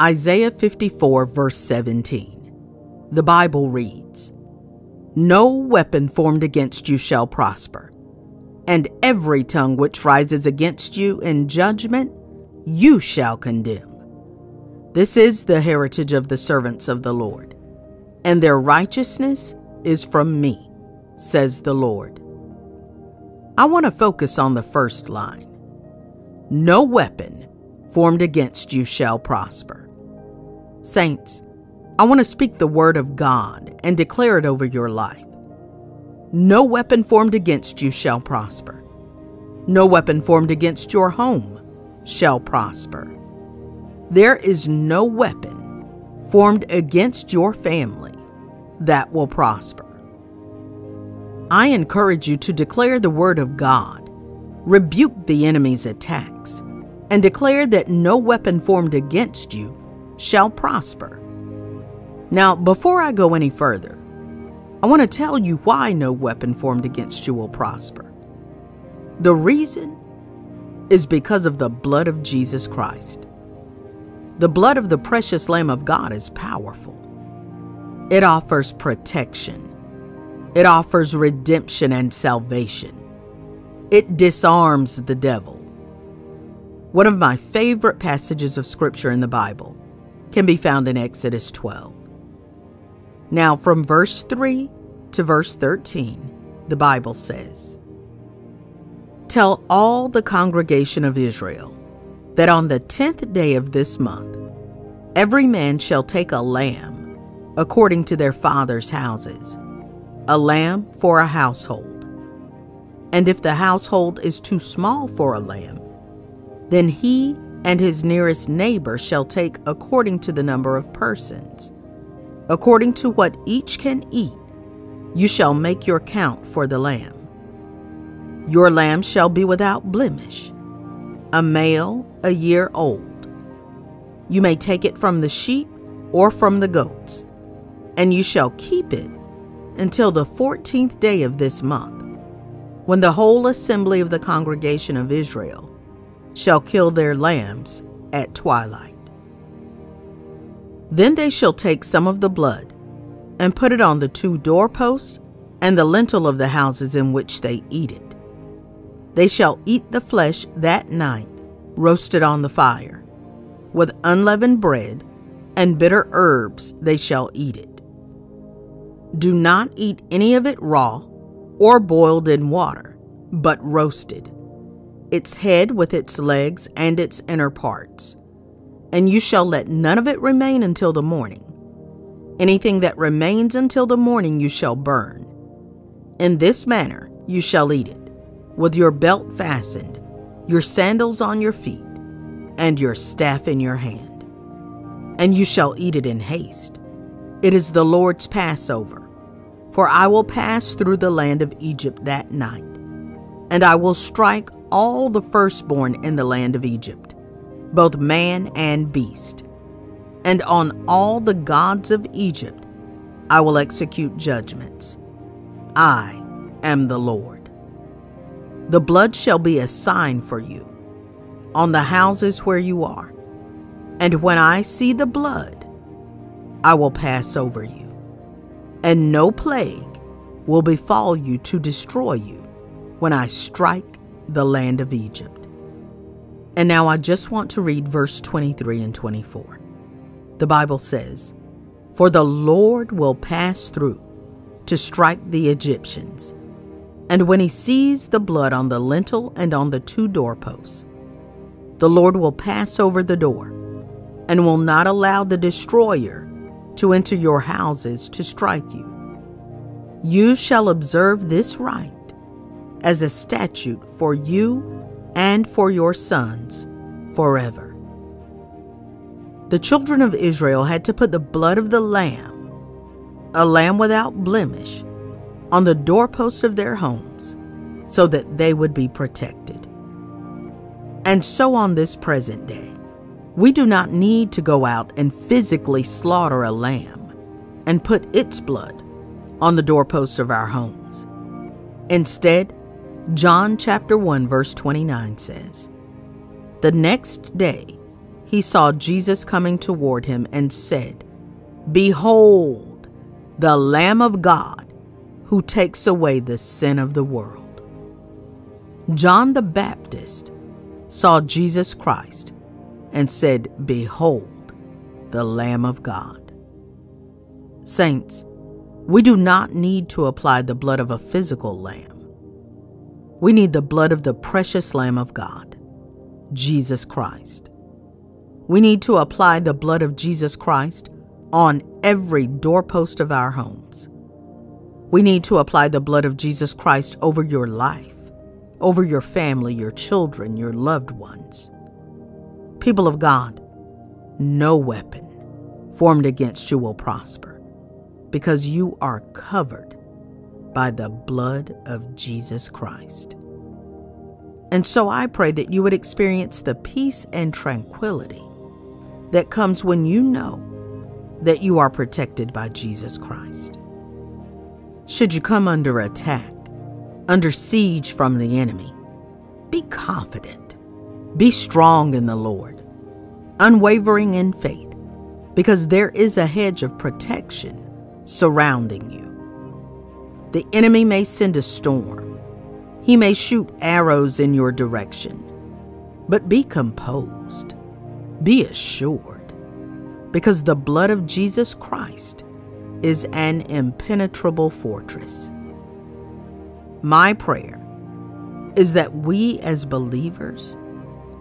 Isaiah 54, verse 17. The Bible reads No weapon formed against you shall prosper, and every tongue which rises against you in judgment you shall condemn. This is the heritage of the servants of the Lord, and their righteousness is from me, says the Lord. I want to focus on the first line No weapon formed against you shall prosper. Saints, I want to speak the word of God and declare it over your life. No weapon formed against you shall prosper. No weapon formed against your home shall prosper. There is no weapon formed against your family that will prosper. I encourage you to declare the word of God, rebuke the enemy's attacks, and declare that no weapon formed against you shall prosper. Now, before I go any further, I want to tell you why no weapon formed against you will prosper. The reason is because of the blood of Jesus Christ. The blood of the precious Lamb of God is powerful. It offers protection it offers redemption and salvation. It disarms the devil. One of my favorite passages of Scripture in the Bible can be found in Exodus 12. Now, from verse 3 to verse 13, the Bible says, Tell all the congregation of Israel that on the tenth day of this month, every man shall take a lamb according to their father's houses a lamb for a household. And if the household is too small for a lamb, then he and his nearest neighbor shall take according to the number of persons. According to what each can eat, you shall make your count for the lamb. Your lamb shall be without blemish, a male a year old. You may take it from the sheep or from the goats, and you shall keep it until the fourteenth day of this month, when the whole assembly of the congregation of Israel shall kill their lambs at twilight. Then they shall take some of the blood and put it on the two doorposts and the lintel of the houses in which they eat it. They shall eat the flesh that night, roasted on the fire. With unleavened bread and bitter herbs they shall eat it. Do not eat any of it raw or boiled in water, but roasted, its head with its legs and its inner parts. And you shall let none of it remain until the morning. Anything that remains until the morning you shall burn. In this manner you shall eat it, with your belt fastened, your sandals on your feet, and your staff in your hand. And you shall eat it in haste. It is the Lord's Passover for I will pass through the land of Egypt that night, and I will strike all the firstborn in the land of Egypt, both man and beast. And on all the gods of Egypt I will execute judgments. I am the Lord. The blood shall be a sign for you on the houses where you are. And when I see the blood, I will pass over you and no plague will befall you to destroy you when I strike the land of Egypt. And now I just want to read verse 23 and 24. The Bible says, For the Lord will pass through to strike the Egyptians, and when he sees the blood on the lintel and on the two doorposts, the Lord will pass over the door and will not allow the destroyer to enter your houses to strike you. You shall observe this rite as a statute for you and for your sons forever. The children of Israel had to put the blood of the lamb, a lamb without blemish, on the doorposts of their homes so that they would be protected. And so on this present day. We do not need to go out and physically slaughter a lamb and put its blood on the doorposts of our homes. Instead, John chapter 1 verse 29 says, "The next day he saw Jesus coming toward him and said, Behold, the Lamb of God who takes away the sin of the world. John the Baptist saw Jesus Christ and said, Behold, the Lamb of God. Saints, we do not need to apply the blood of a physical lamb. We need the blood of the precious Lamb of God, Jesus Christ. We need to apply the blood of Jesus Christ on every doorpost of our homes. We need to apply the blood of Jesus Christ over your life, over your family, your children, your loved ones. People of God, no weapon formed against you will prosper because you are covered by the blood of Jesus Christ. And so I pray that you would experience the peace and tranquility that comes when you know that you are protected by Jesus Christ. Should you come under attack, under siege from the enemy, be confident, be strong in the Lord, unwavering in faith, because there is a hedge of protection surrounding you. The enemy may send a storm, he may shoot arrows in your direction, but be composed, be assured, because the blood of Jesus Christ is an impenetrable fortress. My prayer is that we as believers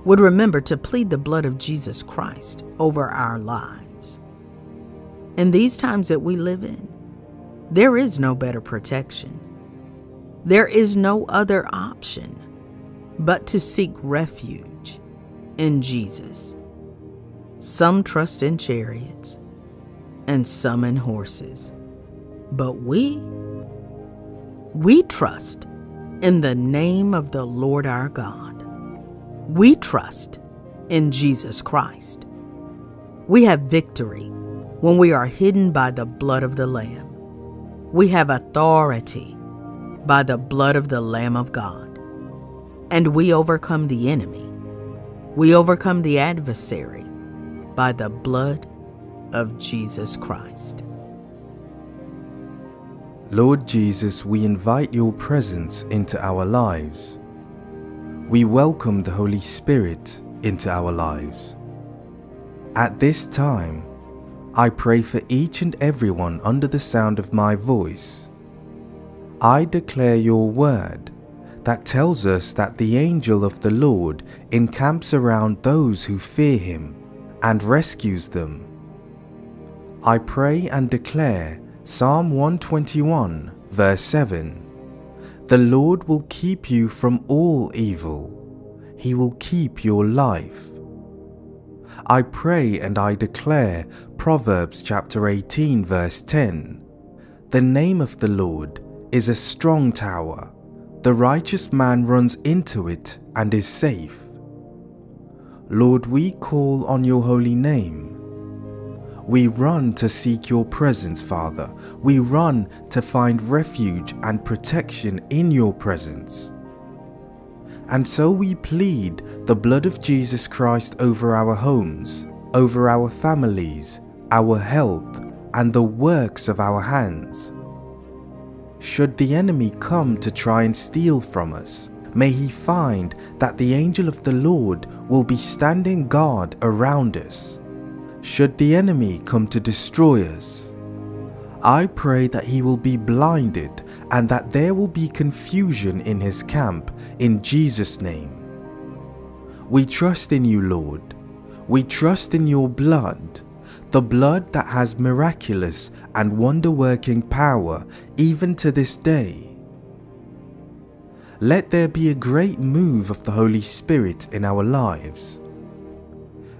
would remember to plead the blood of Jesus Christ over our lives. In these times that we live in, there is no better protection. There is no other option but to seek refuge in Jesus. Some trust in chariots and some in horses. But we, we trust in the name of the Lord our God. We trust in Jesus Christ. We have victory when we are hidden by the blood of the Lamb. We have authority by the blood of the Lamb of God. And we overcome the enemy. We overcome the adversary by the blood of Jesus Christ. Lord Jesus, we invite your presence into our lives. We welcome the Holy Spirit into our lives. At this time, I pray for each and everyone under the sound of my voice. I declare your word that tells us that the angel of the Lord encamps around those who fear him and rescues them. I pray and declare Psalm 121, verse 7 The Lord will keep you from all evil, He will keep your life. I pray and I declare Proverbs chapter 18, verse 10 The name of the Lord is a strong tower, the righteous man runs into it and is safe. Lord, we call on your holy name. We run to seek your presence, Father. We run to find refuge and protection in your presence. And so we plead the blood of Jesus Christ over our homes, over our families, our health, and the works of our hands. Should the enemy come to try and steal from us, may he find that the angel of the Lord will be standing guard around us. Should the enemy come to destroy us, I pray that he will be blinded and that there will be confusion in his camp in Jesus' name. We trust in you, Lord. We trust in your blood, the blood that has miraculous and wonder working power even to this day let there be a great move of the Holy Spirit in our lives.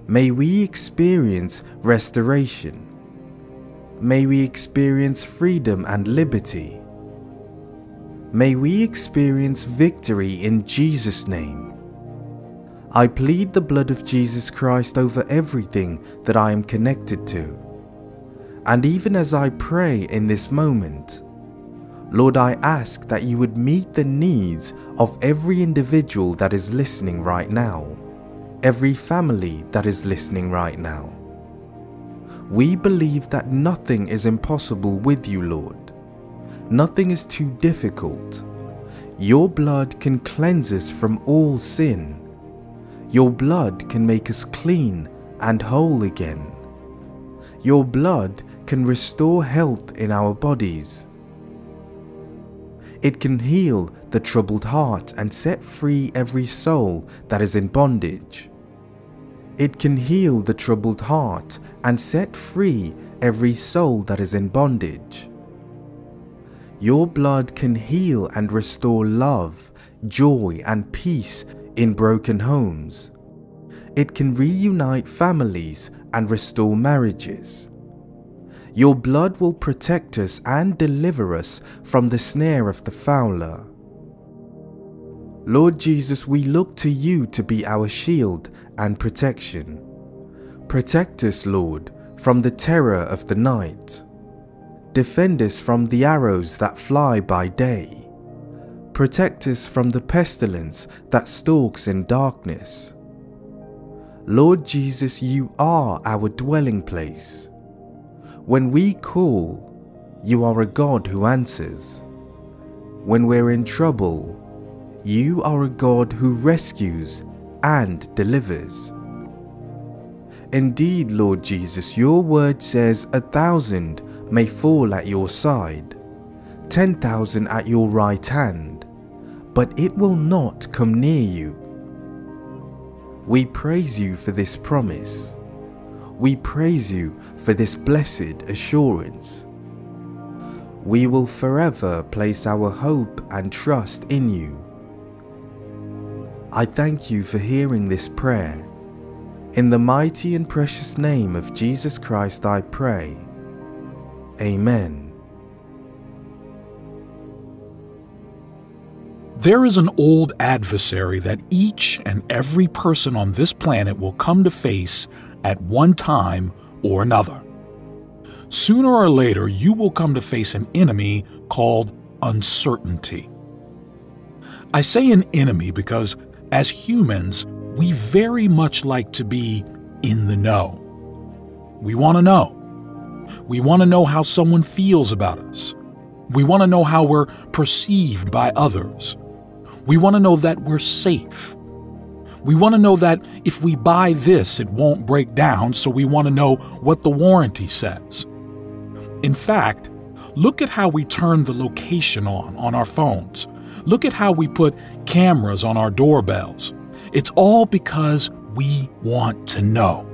May we experience restoration. May we experience freedom and liberty. May we experience victory in Jesus' name. I plead the blood of Jesus Christ over everything that I am connected to. And even as I pray in this moment, Lord, I ask that you would meet the needs of every individual that is listening right now. every family that is listening right now. We believe that nothing is impossible with you, Lord. Nothing is too difficult. Your blood can cleanse us from all sin. Your blood can make us clean and whole again. Your blood can restore health in our bodies. It can heal the troubled heart and set free every soul that is in bondage. It can heal the troubled heart and set free every soul that is in bondage. Your blood can heal and restore love, joy, and peace in broken homes. It can reunite families and restore marriages. Your blood will protect us and deliver us from the snare of the fowler. Lord Jesus, we look to you to be our shield and protection. Protect us, Lord, from the terror of the night. Defend us from the arrows that fly by day. Protect us from the pestilence that stalks in darkness. Lord Jesus, you are our dwelling place. When we call, you are a God who answers. When we're in trouble, you are a God who rescues and delivers. Indeed, Lord Jesus, your word says a thousand may fall at your side, ten thousand at your right hand, but it will not come near you. We praise you for this promise. We praise you for this blessed assurance. We will forever place our hope and trust in you I thank you for hearing this prayer. In the mighty and precious name of Jesus Christ I pray. Amen. There is an old adversary that each and every person on this planet will come to face at one time or another. Sooner or later, you will come to face an enemy called uncertainty. I say an enemy because as humans, we very much like to be in the know. We want to know. We want to know how someone feels about us. We want to know how we're perceived by others. We want to know that we're safe. We want to know that if we buy this, it won't break down, so we want to know what the warranty says. In fact, look at how we turn the location on on our phones. Look at how we put cameras on our doorbells. It's all because we want to know.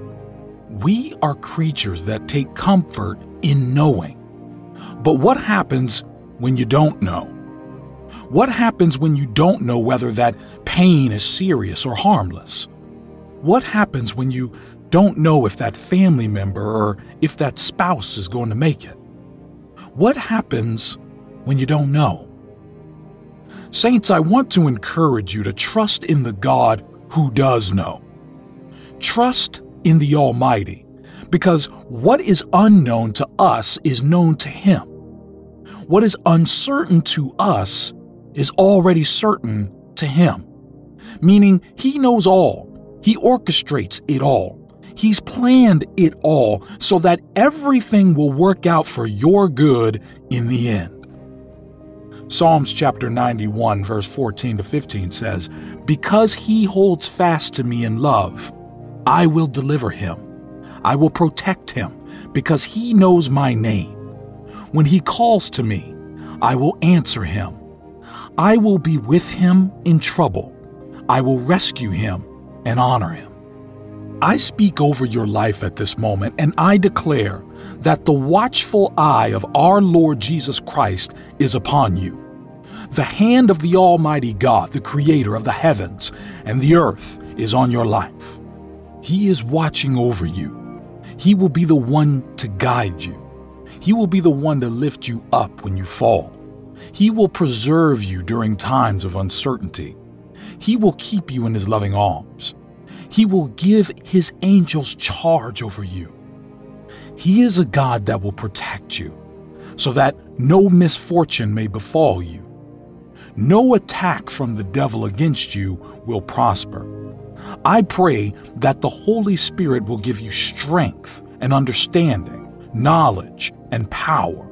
We are creatures that take comfort in knowing. But what happens when you don't know? What happens when you don't know whether that pain is serious or harmless? What happens when you don't know if that family member or if that spouse is going to make it? What happens when you don't know? Saints, I want to encourage you to trust in the God who does know. Trust in the Almighty, because what is unknown to us is known to Him. What is uncertain to us is already certain to Him, meaning He knows all, He orchestrates it all. He's planned it all so that everything will work out for your good in the end. Psalms chapter 91, verse 14 to 15 says, Because he holds fast to me in love, I will deliver him. I will protect him, because he knows my name. When he calls to me, I will answer him. I will be with him in trouble. I will rescue him and honor him. I speak over your life at this moment, and I declare that the watchful eye of our Lord Jesus Christ is upon you. The hand of the Almighty God, the Creator of the heavens and the earth, is on your life. He is watching over you. He will be the one to guide you. He will be the one to lift you up when you fall. He will preserve you during times of uncertainty. He will keep you in His loving arms. He will give His angels charge over you. He is a God that will protect you so that no misfortune may befall you. No attack from the devil against you will prosper. I pray that the Holy Spirit will give you strength and understanding, knowledge and power.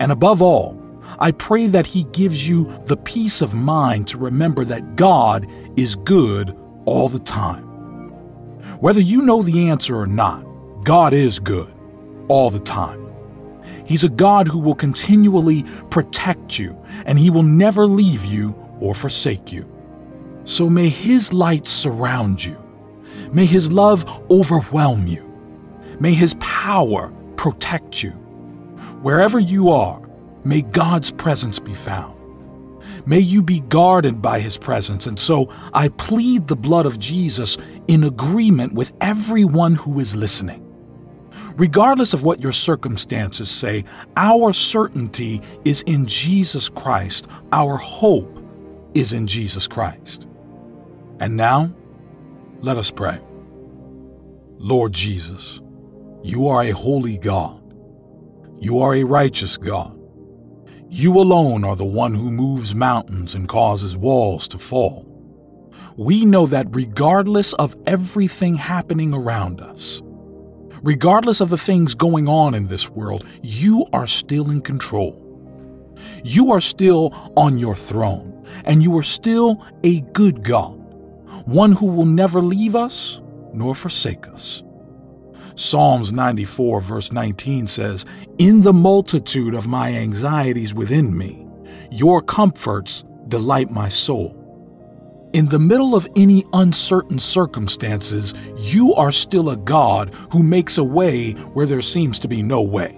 And above all, I pray that He gives you the peace of mind to remember that God is good all the time. Whether you know the answer or not, God is good all the time. He's a God who will continually protect you, and He will never leave you or forsake you. So may His light surround you. May His love overwhelm you. May His power protect you. Wherever you are, may God's presence be found. May you be guarded by His presence, and so I plead the blood of Jesus in agreement with everyone who is listening. Regardless of what your circumstances say, our certainty is in Jesus Christ. Our hope is in Jesus Christ. And now, let us pray. Lord Jesus, you are a holy God. You are a righteous God. You alone are the one who moves mountains and causes walls to fall. We know that regardless of everything happening around us, regardless of the things going on in this world, you are still in control. You are still on your throne, and you are still a good God, one who will never leave us nor forsake us. Psalms 94, verse 19 says, In the multitude of my anxieties within me, your comforts delight my soul. In the middle of any uncertain circumstances, you are still a God who makes a way where there seems to be no way.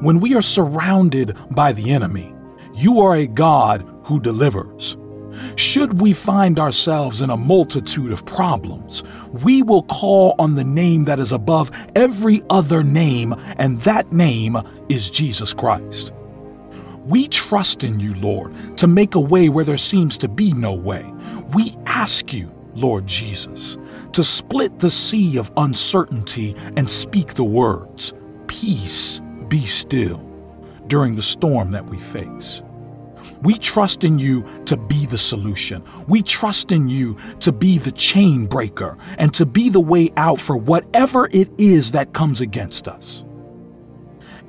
When we are surrounded by the enemy, you are a God who delivers. Should we find ourselves in a multitude of problems, we will call on the name that is above every other name, and that name is Jesus Christ. We trust in you, Lord, to make a way where there seems to be no way. We ask you, Lord Jesus, to split the sea of uncertainty and speak the words, Peace, be still, during the storm that we face. We trust in you to be the solution. We trust in you to be the chain breaker and to be the way out for whatever it is that comes against us.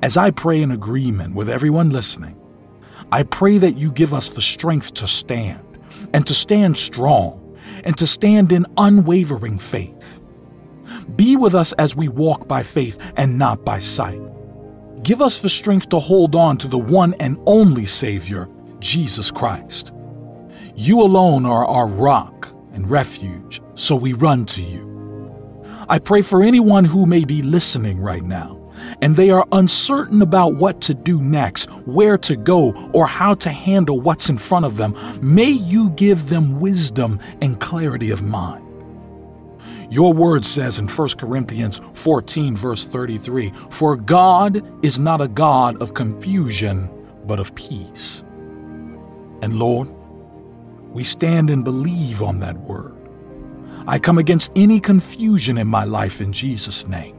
As I pray in agreement with everyone listening, I pray that you give us the strength to stand, and to stand strong, and to stand in unwavering faith. Be with us as we walk by faith and not by sight. Give us the strength to hold on to the one and only Savior, Jesus Christ. You alone are our rock and refuge, so we run to you. I pray for anyone who may be listening right now and they are uncertain about what to do next, where to go, or how to handle what's in front of them, may you give them wisdom and clarity of mind. Your word says in 1 Corinthians 14, verse 33 For God is not a God of confusion, but of peace. And Lord, we stand and believe on that word. I come against any confusion in my life in Jesus' name.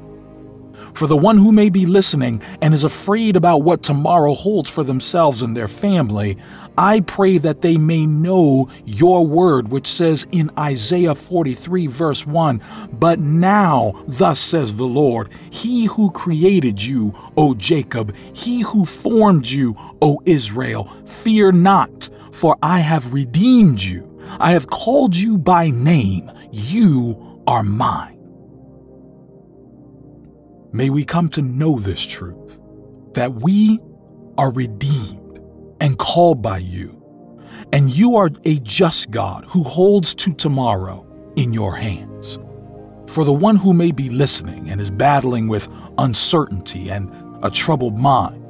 For the one who may be listening and is afraid about what tomorrow holds for themselves and their family, I pray that they may know your word, which says in Isaiah 43, verse 1 But now, thus says the Lord, He who created you, O Jacob, He who formed you, O Israel, fear not, for I have redeemed you. I have called you by name. You are mine. May we come to know this truth that we are redeemed and called by you, and you are a just God who holds to tomorrow in your hands. For the one who may be listening and is battling with uncertainty and a troubled mind,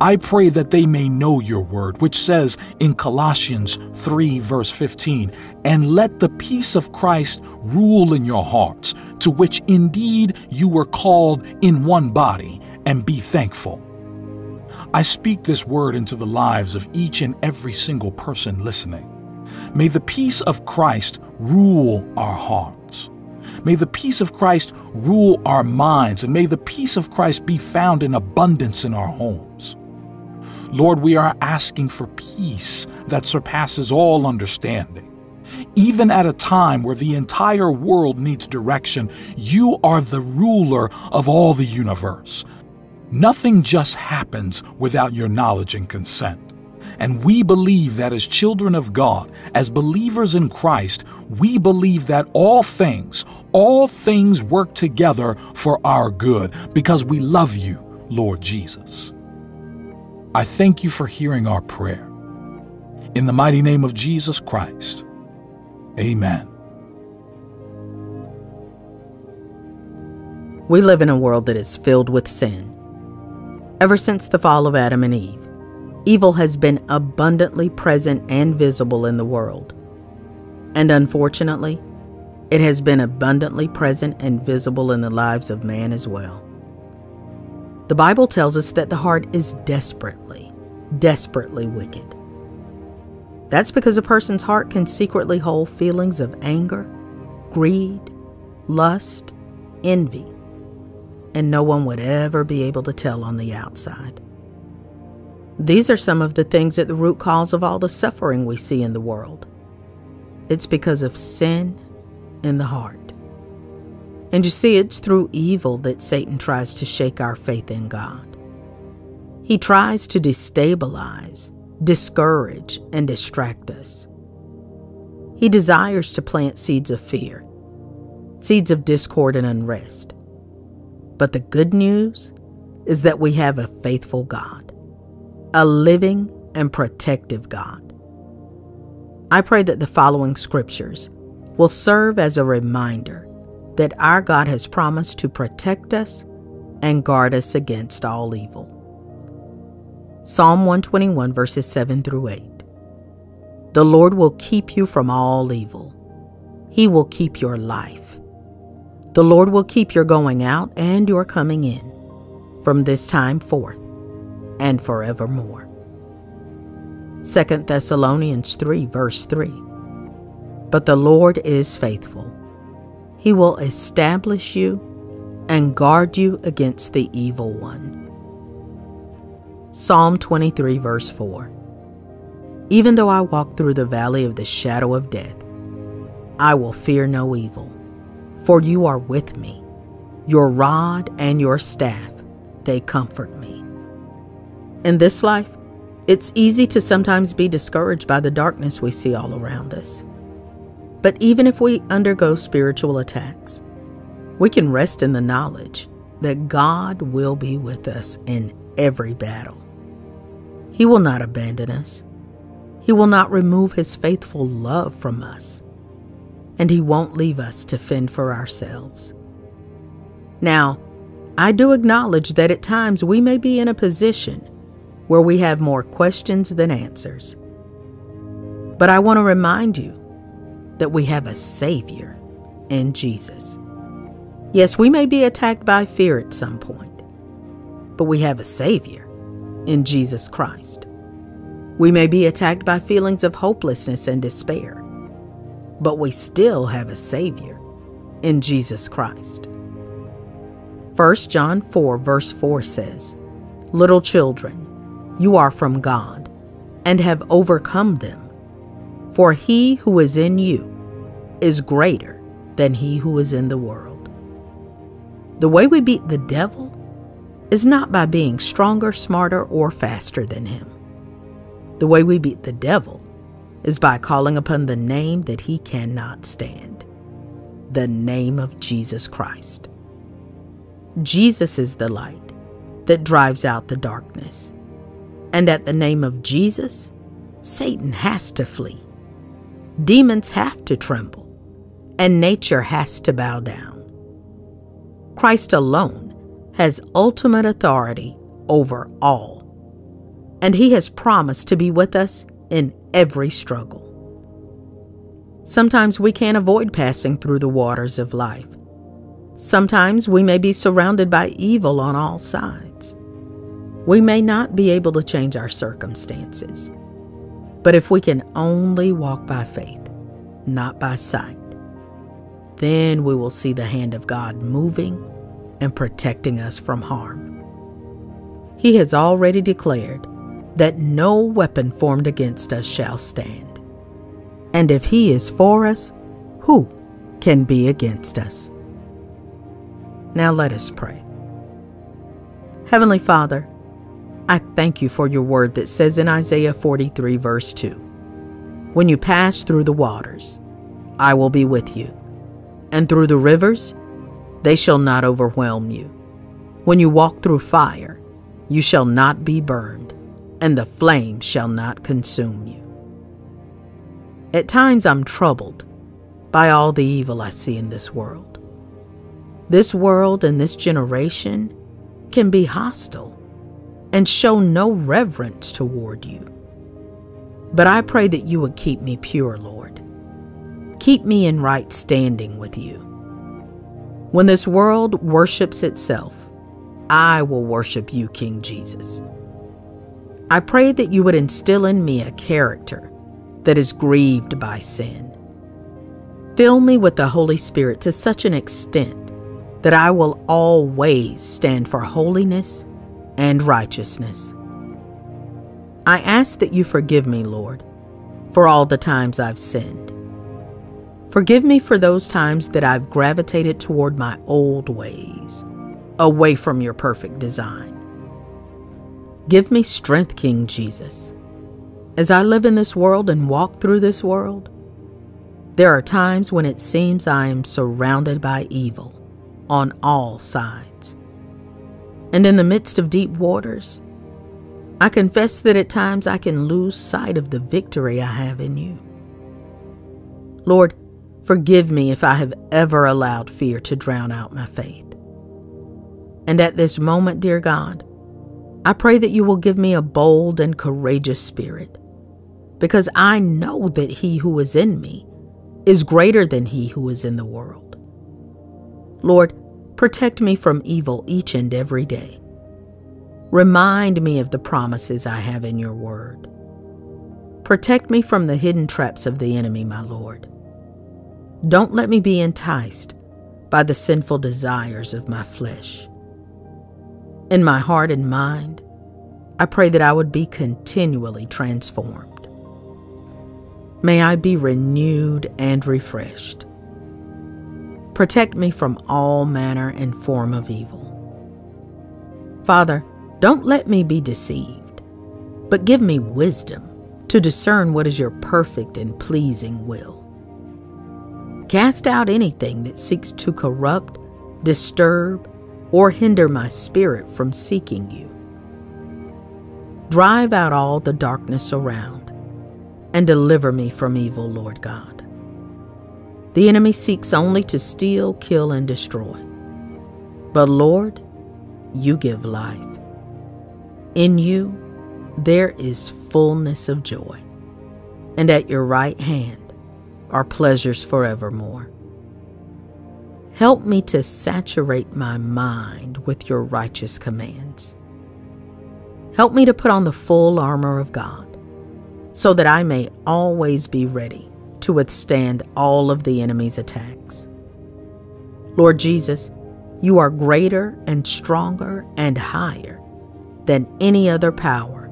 I pray that they may know your word, which says in Colossians 3, verse 15, and let the peace of Christ rule in your hearts, to which indeed you were called in one body, and be thankful. I speak this word into the lives of each and every single person listening. May the peace of Christ rule our hearts. May the peace of Christ rule our minds, and may the peace of Christ be found in abundance in our homes. Lord, we are asking for peace that surpasses all understanding. Even at a time where the entire world needs direction, you are the ruler of all the universe. Nothing just happens without your knowledge and consent. And we believe that as children of God, as believers in Christ, we believe that all things, all things work together for our good because we love you, Lord Jesus. I thank you for hearing our prayer. In the mighty name of Jesus Christ, amen. We live in a world that is filled with sin. Ever since the fall of Adam and Eve, evil has been abundantly present and visible in the world. And unfortunately, it has been abundantly present and visible in the lives of man as well. The Bible tells us that the heart is desperately, desperately wicked. That's because a person's heart can secretly hold feelings of anger, greed, lust, envy, and no one would ever be able to tell on the outside. These are some of the things at the root cause of all the suffering we see in the world. It's because of sin in the heart. And you see, it's through evil that Satan tries to shake our faith in God. He tries to destabilize, discourage, and distract us. He desires to plant seeds of fear, seeds of discord and unrest. But the good news is that we have a faithful God a living and protective God. I pray that the following scriptures will serve as a reminder that our God has promised to protect us and guard us against all evil. Psalm 121, verses 7 through 8. The Lord will keep you from all evil. He will keep your life. The Lord will keep your going out and your coming in from this time forth and forevermore. 2 Thessalonians 3, verse 3. But the Lord is faithful. He will establish you and guard you against the evil one. Psalm 23, verse 4. Even though I walk through the valley of the shadow of death, I will fear no evil, for you are with me. Your rod and your staff, they comfort me. In this life, it's easy to sometimes be discouraged by the darkness we see all around us. But even if we undergo spiritual attacks, we can rest in the knowledge that God will be with us in every battle. He will not abandon us. He will not remove His faithful love from us. And He won't leave us to fend for ourselves. Now, I do acknowledge that at times we may be in a position where we have more questions than answers. But I want to remind you that we have a Savior in Jesus. Yes, we may be attacked by fear at some point, but we have a Savior in Jesus Christ. We may be attacked by feelings of hopelessness and despair, but we still have a Savior in Jesus Christ. 1 John 4, verse 4 says, Little children, you are from God, and have overcome them. For he who is in you is greater than he who is in the world. The way we beat the devil is not by being stronger, smarter, or faster than him. The way we beat the devil is by calling upon the name that he cannot stand the name of Jesus Christ. Jesus is the light that drives out the darkness. And at the name of Jesus, Satan has to flee. Demons have to tremble, and nature has to bow down. Christ alone has ultimate authority over all, and he has promised to be with us in every struggle. Sometimes we can't avoid passing through the waters of life. Sometimes we may be surrounded by evil on all sides. We may not be able to change our circumstances, but if we can only walk by faith, not by sight, then we will see the hand of God moving and protecting us from harm. He has already declared that no weapon formed against us shall stand. And if he is for us, who can be against us? Now let us pray. Heavenly Father, I thank you for your word that says in Isaiah 43, verse 2 When you pass through the waters, I will be with you, and through the rivers, they shall not overwhelm you. When you walk through fire, you shall not be burned, and the flame shall not consume you. At times I'm troubled by all the evil I see in this world. This world and this generation can be hostile and show no reverence toward you. But I pray that you would keep me pure, Lord. Keep me in right standing with you. When this world worships itself, I will worship you, King Jesus. I pray that you would instill in me a character that is grieved by sin. Fill me with the Holy Spirit to such an extent that I will always stand for holiness and righteousness. I ask that you forgive me, Lord, for all the times I've sinned. Forgive me for those times that I've gravitated toward my old ways, away from your perfect design. Give me strength, King Jesus as I live in this world and walk through this world, there are times when it seems I am surrounded by evil on all sides. And in the midst of deep waters, I confess that at times I can lose sight of the victory I have in you. Lord, forgive me if I have ever allowed fear to drown out my faith. And at this moment, dear God, I pray that you will give me a bold and courageous spirit, because I know that he who is in me is greater than he who is in the world. Lord, protect me from evil each and every day. Remind me of the promises I have in your word. Protect me from the hidden traps of the enemy, my Lord. Don't let me be enticed by the sinful desires of my flesh. In my heart and mind, I pray that I would be continually transformed. May I be renewed and refreshed. Protect me from all manner and form of evil. Father, don't let me be deceived, but give me wisdom to discern what is your perfect and pleasing will. Cast out anything that seeks to corrupt, disturb, or hinder my spirit from seeking you. Drive out all the darkness around and deliver me from evil, Lord God. The enemy seeks only to steal, kill, and destroy. But Lord, you give life. In you, there is fullness of joy, and at your right hand are pleasures forevermore. Help me to saturate my mind with your righteous commands. Help me to put on the full armor of God so that I may always be ready to withstand all of the enemy's attacks. Lord Jesus, you are greater and stronger and higher than any other power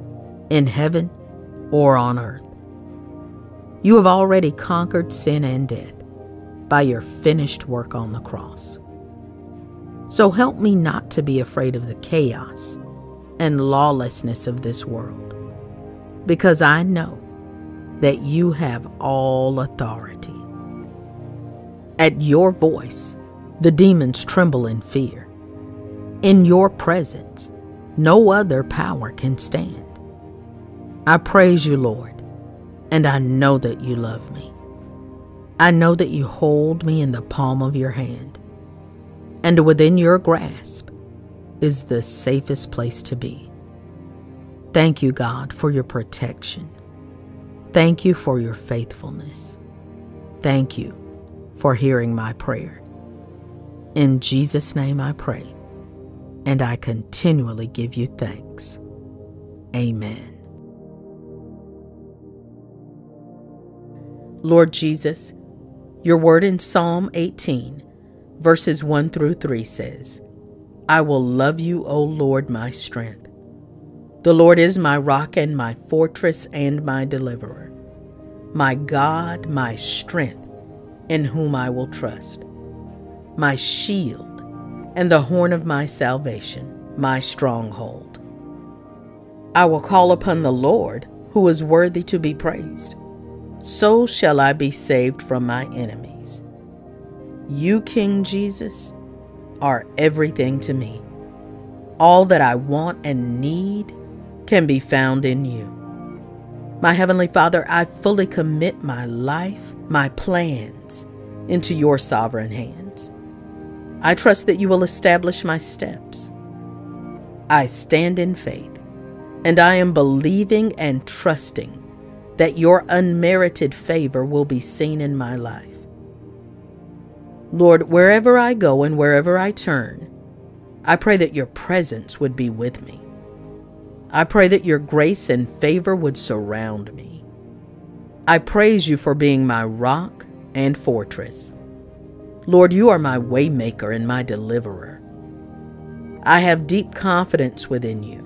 in heaven or on earth. You have already conquered sin and death by your finished work on the cross. So help me not to be afraid of the chaos and lawlessness of this world, because I know that you have all authority. At your voice, the demons tremble in fear. In your presence, no other power can stand. I praise you, Lord, and I know that you love me. I know that you hold me in the palm of your hand, and within your grasp is the safest place to be. Thank you, God, for your protection. Thank you for your faithfulness. Thank you for hearing my prayer. In Jesus' name I pray, and I continually give you thanks. Amen. Lord Jesus, your word in Psalm 18, verses 1 through 3 says, I will love you, O Lord, my strength. The Lord is my rock and my fortress and my deliverer. My God, my strength, in whom I will trust, my shield and the horn of my salvation, my stronghold. I will call upon the Lord, who is worthy to be praised. So shall I be saved from my enemies. You, King Jesus, are everything to me. All that I want and need can be found in you. My Heavenly Father, I fully commit my life, my plans, into your sovereign hands. I trust that you will establish my steps. I stand in faith, and I am believing and trusting that your unmerited favor will be seen in my life. Lord, wherever I go and wherever I turn, I pray that your presence would be with me. I pray that your grace and favor would surround me. I praise you for being my rock and fortress. Lord, you are my waymaker and my deliverer. I have deep confidence within you.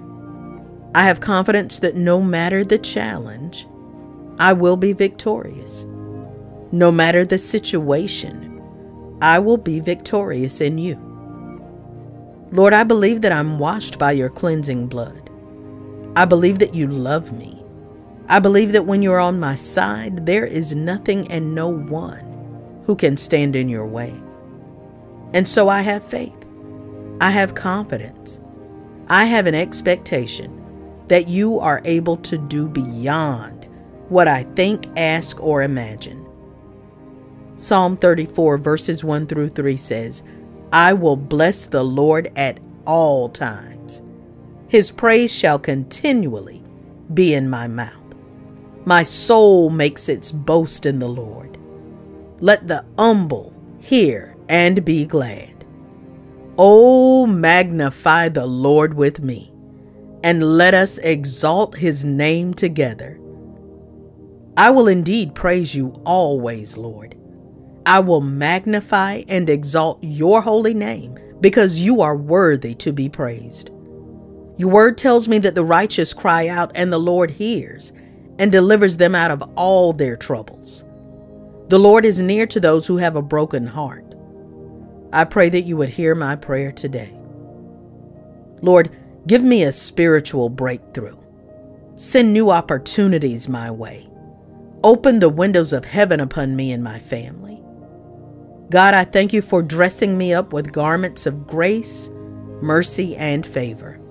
I have confidence that no matter the challenge, I will be victorious. No matter the situation, I will be victorious in you. Lord, I believe that I'm washed by your cleansing blood. I believe that you love me. I believe that when you're on my side, there is nothing and no one who can stand in your way. And so I have faith. I have confidence. I have an expectation that you are able to do beyond what I think, ask, or imagine. Psalm 34, verses 1 through 3 says, I will bless the Lord at all times his praise shall continually be in my mouth. My soul makes its boast in the Lord. Let the humble hear and be glad. Oh, magnify the Lord with me, and let us exalt his name together. I will indeed praise you always, Lord. I will magnify and exalt your holy name because you are worthy to be praised. Your word tells me that the righteous cry out and the Lord hears and delivers them out of all their troubles. The Lord is near to those who have a broken heart. I pray that you would hear my prayer today. Lord, give me a spiritual breakthrough. Send new opportunities my way. Open the windows of heaven upon me and my family. God, I thank you for dressing me up with garments of grace, mercy, and favor.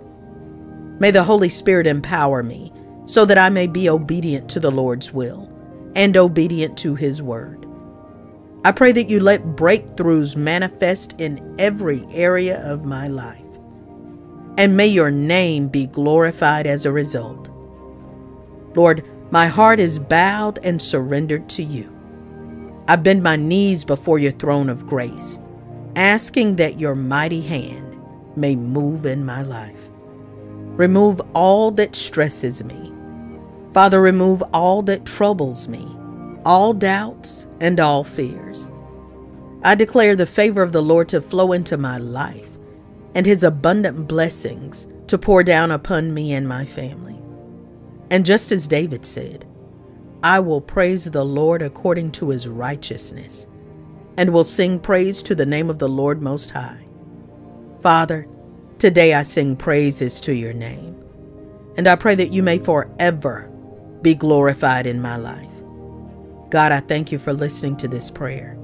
May the Holy Spirit empower me so that I may be obedient to the Lord's will and obedient to His word. I pray that you let breakthroughs manifest in every area of my life. And may your name be glorified as a result. Lord, my heart is bowed and surrendered to you. I bend my knees before your throne of grace, asking that your mighty hand may move in my life. Remove all that stresses me. Father, remove all that troubles me, all doubts and all fears. I declare the favor of the Lord to flow into my life and his abundant blessings to pour down upon me and my family. And just as David said, I will praise the Lord according to his righteousness and will sing praise to the name of the Lord Most High. Father, Today I sing praises to your name, and I pray that you may forever be glorified in my life. God, I thank you for listening to this prayer.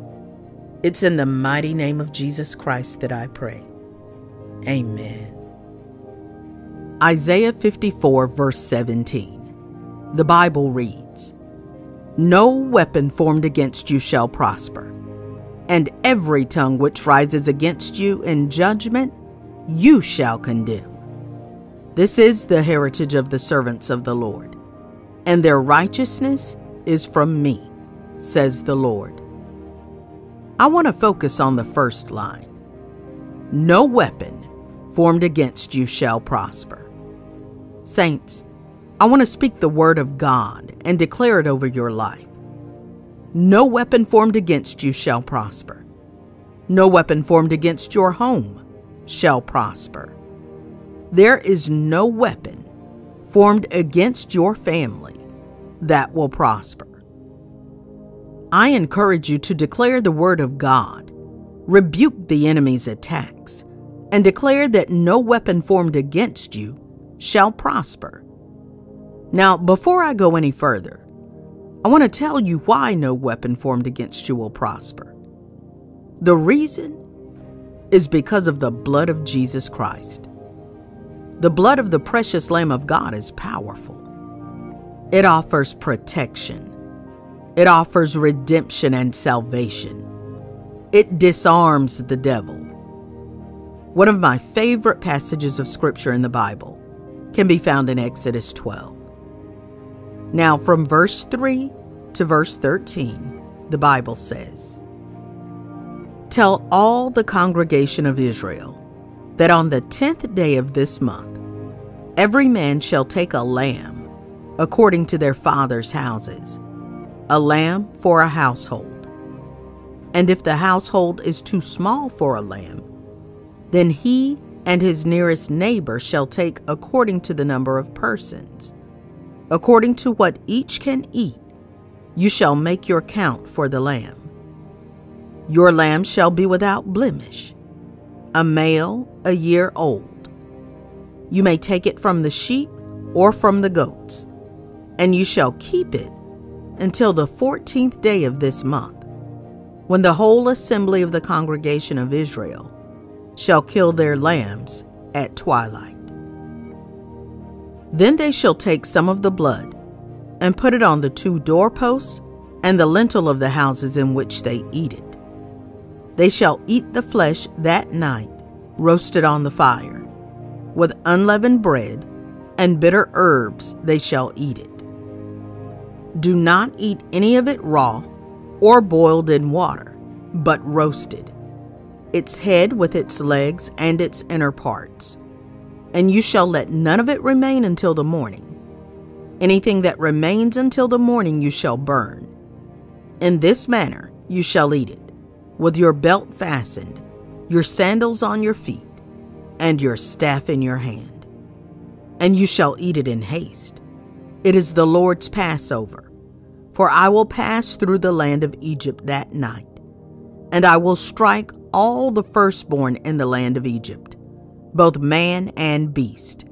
It's in the mighty name of Jesus Christ that I pray. Amen. Isaiah 54, verse 17. The Bible reads No weapon formed against you shall prosper, and every tongue which rises against you in judgment you shall condemn. This is the heritage of the servants of the Lord, and their righteousness is from me, says the Lord. I want to focus on the first line No weapon formed against you shall prosper. Saints, I want to speak the word of God and declare it over your life. No weapon formed against you shall prosper. No weapon formed against your home shall prosper. There is no weapon formed against your family that will prosper. I encourage you to declare the word of God, rebuke the enemy's attacks, and declare that no weapon formed against you shall prosper. Now, before I go any further, I want to tell you why no weapon formed against you will prosper. The reason is because of the blood of Jesus Christ. The blood of the precious Lamb of God is powerful. It offers protection. It offers redemption and salvation. It disarms the devil. One of my favorite passages of scripture in the Bible can be found in Exodus 12. Now, from verse 3 to verse 13, the Bible says, Tell all the congregation of Israel that on the tenth day of this month, every man shall take a lamb according to their father's houses, a lamb for a household. And if the household is too small for a lamb, then he and his nearest neighbor shall take according to the number of persons. According to what each can eat, you shall make your count for the lamb. Your lamb shall be without blemish, a male a year old. You may take it from the sheep or from the goats, and you shall keep it until the fourteenth day of this month, when the whole assembly of the congregation of Israel shall kill their lambs at twilight. Then they shall take some of the blood and put it on the two doorposts and the lintel of the houses in which they eat it. They shall eat the flesh that night, roasted on the fire. With unleavened bread and bitter herbs they shall eat it. Do not eat any of it raw or boiled in water, but roasted, its head with its legs and its inner parts. And you shall let none of it remain until the morning. Anything that remains until the morning you shall burn. In this manner you shall eat it with your belt fastened, your sandals on your feet, and your staff in your hand. And you shall eat it in haste. It is the Lord's Passover. For I will pass through the land of Egypt that night, and I will strike all the firstborn in the land of Egypt, both man and beast.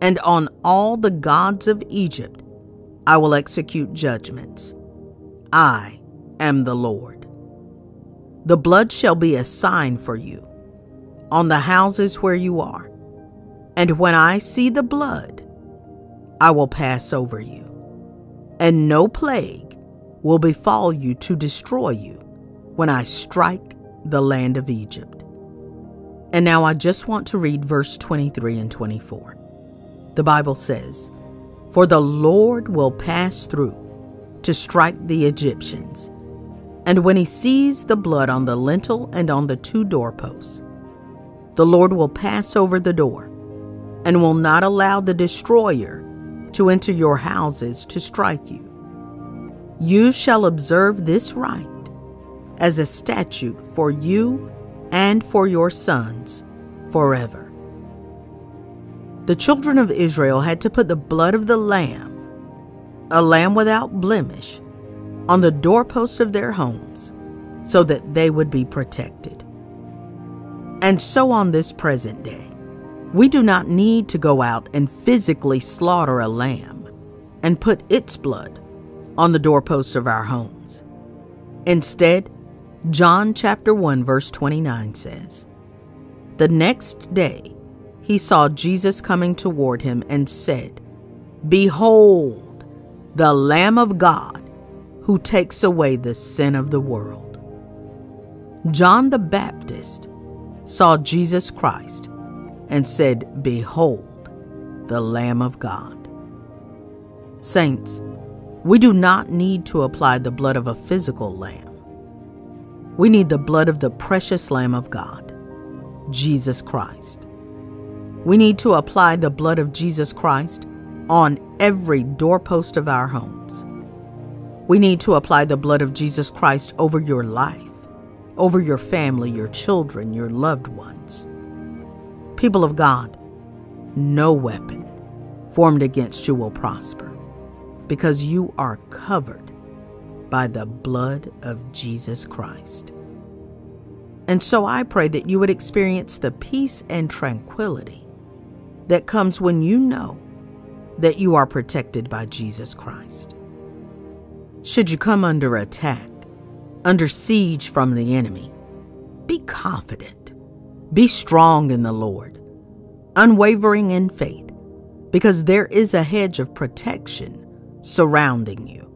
And on all the gods of Egypt I will execute judgments. I am the Lord. The blood shall be a sign for you on the houses where you are. And when I see the blood, I will pass over you, and no plague will befall you to destroy you when I strike the land of Egypt. And now I just want to read verse 23 and 24. The Bible says, For the Lord will pass through to strike the Egyptians and when he sees the blood on the lintel and on the two doorposts, the Lord will pass over the door and will not allow the destroyer to enter your houses to strike you. You shall observe this rite as a statute for you and for your sons forever. The children of Israel had to put the blood of the lamb, a lamb without blemish, on the doorposts of their homes so that they would be protected. And so on this present day, we do not need to go out and physically slaughter a lamb and put its blood on the doorposts of our homes. Instead, John chapter 1 verse 29 says, The next day he saw Jesus coming toward him and said, Behold, the Lamb of God who takes away the sin of the world. John the Baptist saw Jesus Christ and said, Behold, the Lamb of God. Saints, we do not need to apply the blood of a physical lamb. We need the blood of the precious Lamb of God, Jesus Christ. We need to apply the blood of Jesus Christ on every doorpost of our homes. We need to apply the blood of Jesus Christ over your life, over your family, your children, your loved ones. People of God, no weapon formed against you will prosper because you are covered by the blood of Jesus Christ. And so I pray that you would experience the peace and tranquility that comes when you know that you are protected by Jesus Christ. Should you come under attack, under siege from the enemy, be confident, be strong in the Lord, unwavering in faith, because there is a hedge of protection surrounding you.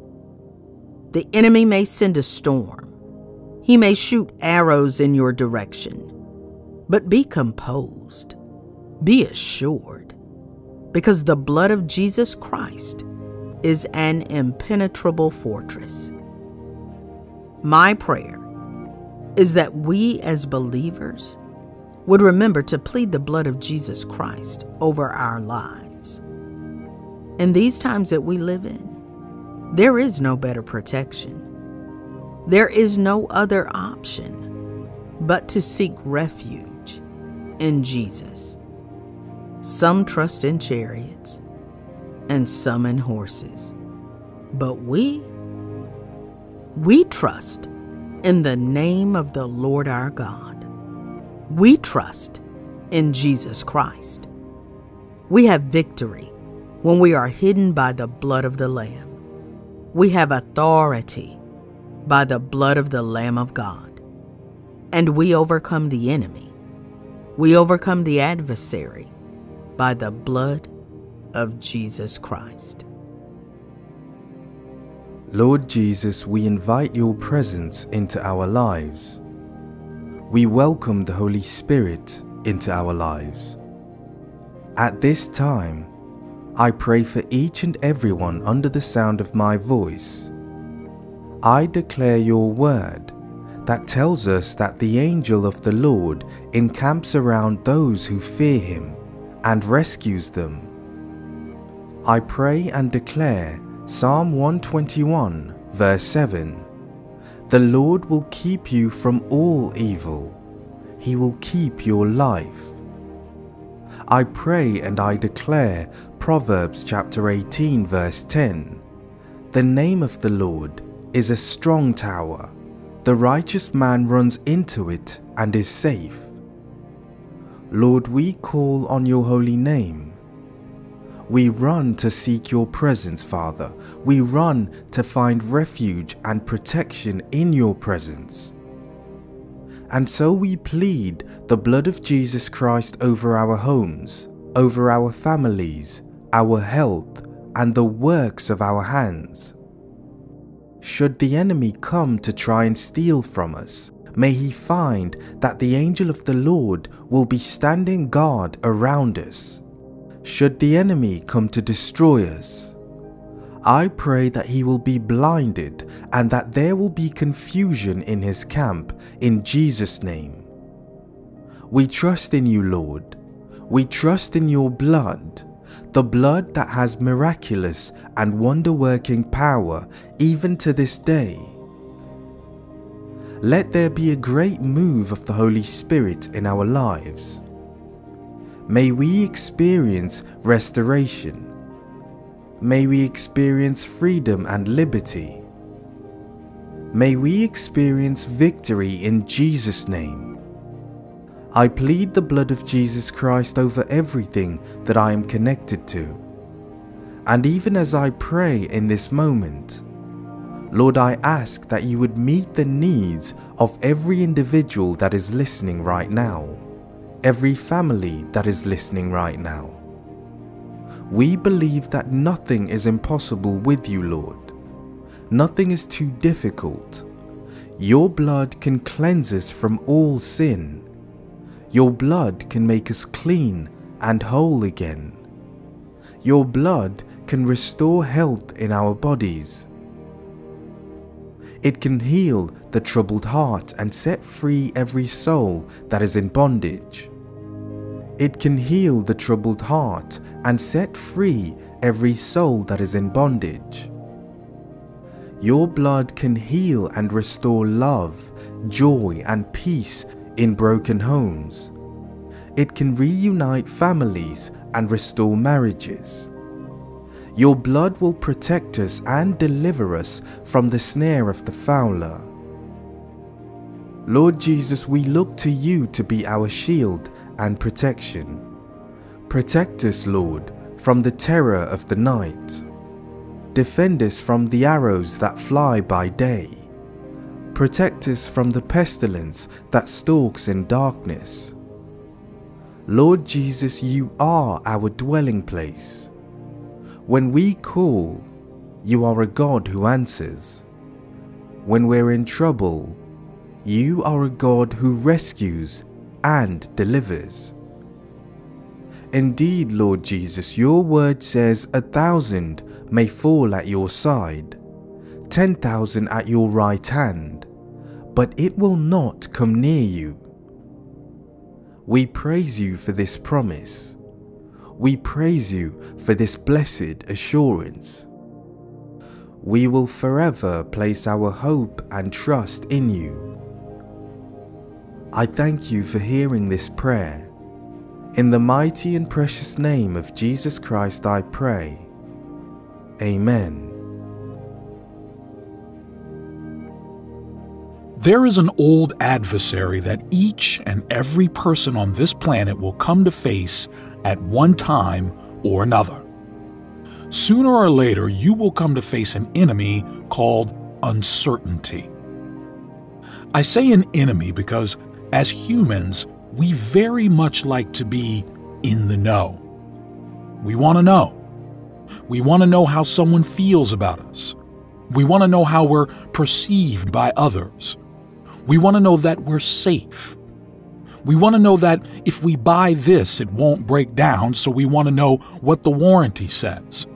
The enemy may send a storm, he may shoot arrows in your direction, but be composed, be assured, because the blood of Jesus Christ is an impenetrable fortress. My prayer is that we as believers would remember to plead the blood of Jesus Christ over our lives. In these times that we live in, there is no better protection. There is no other option but to seek refuge in Jesus. Some trust in chariots and summon horses, but we, we trust in the name of the Lord our God. We trust in Jesus Christ. We have victory when we are hidden by the blood of the Lamb. We have authority by the blood of the Lamb of God. And we overcome the enemy. We overcome the adversary by the blood of Jesus Christ. Lord Jesus, we invite your presence into our lives. We welcome the Holy Spirit into our lives. At this time, I pray for each and everyone under the sound of my voice. I declare your word that tells us that the angel of the Lord encamps around those who fear him and rescues them. I pray and declare Psalm 121, verse 7 The Lord will keep you from all evil, He will keep your life. I pray and I declare Proverbs chapter 18, verse 10 The name of the Lord is a strong tower, the righteous man runs into it and is safe. Lord, we call on your holy name we run to seek your presence, Father. We run to find refuge and protection in your presence. And so we plead the blood of Jesus Christ over our homes, over our families, our health, and the works of our hands. Should the enemy come to try and steal from us, may he find that the angel of the Lord will be standing guard around us should the enemy come to destroy us. I pray that he will be blinded and that there will be confusion in his camp in Jesus' name. We trust in you, Lord. We trust in your blood, the blood that has miraculous and wonder working power even to this day. Let there be a great move of the Holy Spirit in our lives. May we experience restoration. May we experience freedom and liberty. May we experience victory in Jesus' name. I plead the blood of Jesus Christ over everything that I am connected to. And even as I pray in this moment, Lord, I ask that you would meet the needs of every individual that is listening right now every family that is listening right now. We believe that nothing is impossible with you, Lord. Nothing is too difficult. Your blood can cleanse us from all sin. Your blood can make us clean and whole again. Your blood can restore health in our bodies. It can heal the troubled heart and set free every soul that is in bondage. It can heal the troubled heart and set free every soul that is in bondage. Your blood can heal and restore love, joy, and peace in broken homes. It can reunite families and restore marriages. Your blood will protect us and deliver us from the snare of the fowler. Lord Jesus, we look to you to be our shield and protection. Protect us, Lord, from the terror of the night. Defend us from the arrows that fly by day. Protect us from the pestilence that stalks in darkness. Lord Jesus, you are our dwelling place. When we call, you are a God who answers. When we're in trouble, you are a God who rescues and delivers. Indeed, Lord Jesus, your word says a thousand may fall at your side, ten thousand at your right hand, but it will not come near you. We praise you for this promise. We praise you for this blessed assurance. We will forever place our hope and trust in you. I thank you for hearing this prayer. In the mighty and precious name of Jesus Christ I pray. Amen. There is an old adversary that each and every person on this planet will come to face at one time or another. Sooner or later, you will come to face an enemy called uncertainty. I say an enemy because, as humans, we very much like to be in the know. We want to know. We want to know how someone feels about us. We want to know how we're perceived by others. We want to know that we're safe. We want to know that if we buy this, it won't break down, so we want to know what the warranty says.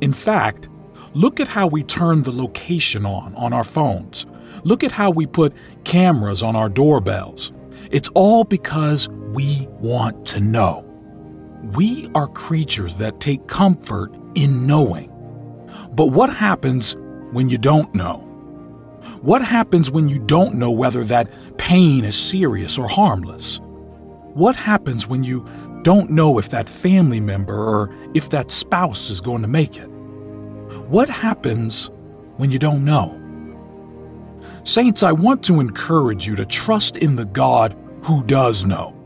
In fact, look at how we turn the location on on our phones. Look at how we put cameras on our doorbells. It's all because we want to know. We are creatures that take comfort in knowing. But what happens when you don't know? What happens when you don't know whether that pain is serious or harmless? What happens when you don't know if that family member or if that spouse is going to make it? What happens when you don't know? Saints, I want to encourage you to trust in the God who does know.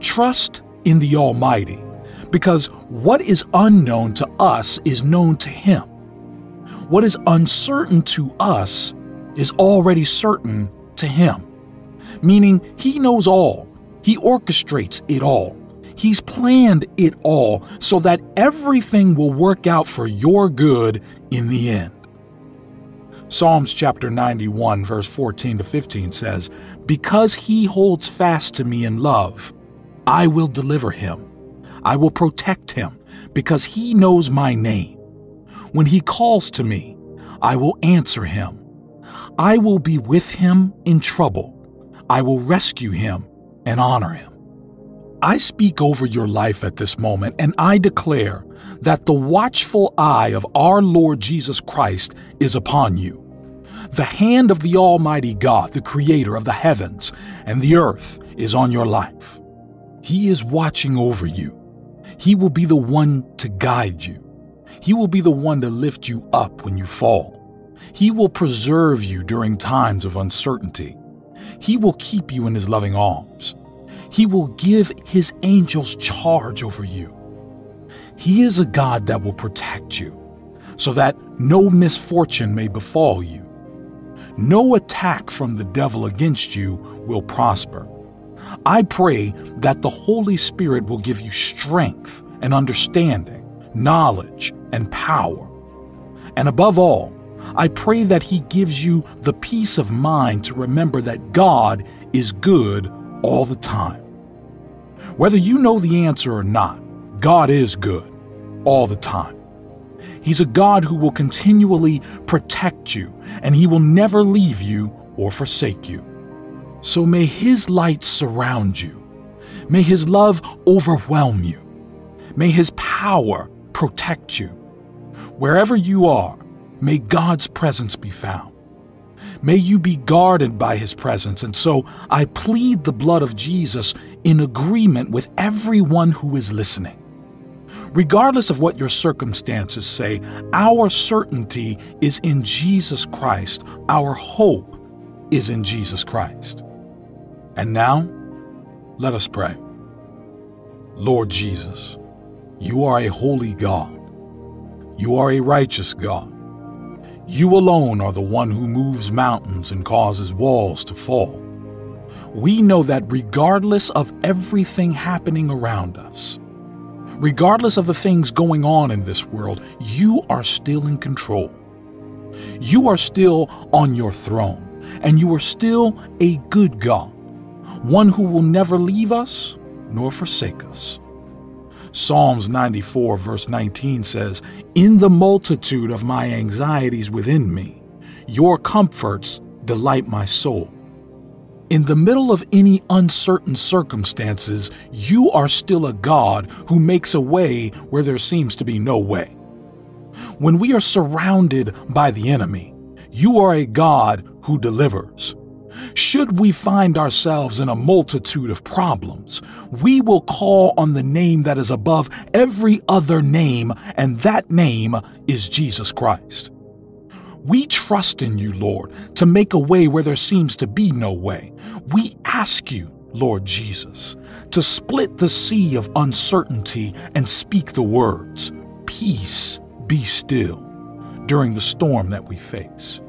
Trust in the Almighty, because what is unknown to us is known to Him. What is uncertain to us is already certain to Him, meaning He knows all, He orchestrates it all. He's planned it all so that everything will work out for your good in the end. Psalms chapter 91, verse 14 to 15 says, Because he holds fast to me in love, I will deliver him. I will protect him, because he knows my name. When he calls to me, I will answer him. I will be with him in trouble. I will rescue him and honor him. I speak over your life at this moment, and I declare that the watchful eye of our Lord Jesus Christ is upon you. The hand of the Almighty God, the Creator of the heavens and the earth, is on your life. He is watching over you. He will be the one to guide you. He will be the one to lift you up when you fall. He will preserve you during times of uncertainty. He will keep you in His loving arms. He will give His angels charge over you. He is a God that will protect you so that no misfortune may befall you. No attack from the devil against you will prosper. I pray that the Holy Spirit will give you strength and understanding, knowledge and power. And above all, I pray that He gives you the peace of mind to remember that God is good all the time. Whether you know the answer or not, God is good all the time. He's a God who will continually protect you, and He will never leave you or forsake you. So may His light surround you. May His love overwhelm you. May His power protect you. Wherever you are, may God's presence be found. May you be guarded by His presence, and so I plead the blood of Jesus in agreement with everyone who is listening. Regardless of what your circumstances say, our certainty is in Jesus Christ. Our hope is in Jesus Christ. And now, let us pray. Lord Jesus, you are a holy God. You are a righteous God. You alone are the one who moves mountains and causes walls to fall. We know that regardless of everything happening around us, regardless of the things going on in this world, you are still in control. You are still on your throne, and you are still a good God, one who will never leave us nor forsake us. Psalms 94, verse 19 says, In the multitude of my anxieties within me, your comforts delight my soul. In the middle of any uncertain circumstances, you are still a God who makes a way where there seems to be no way. When we are surrounded by the enemy, you are a God who delivers. Should we find ourselves in a multitude of problems, we will call on the name that is above every other name, and that name is Jesus Christ. We trust in you, Lord, to make a way where there seems to be no way. We ask you, Lord Jesus, to split the sea of uncertainty and speak the words, Peace, be still, during the storm that we face.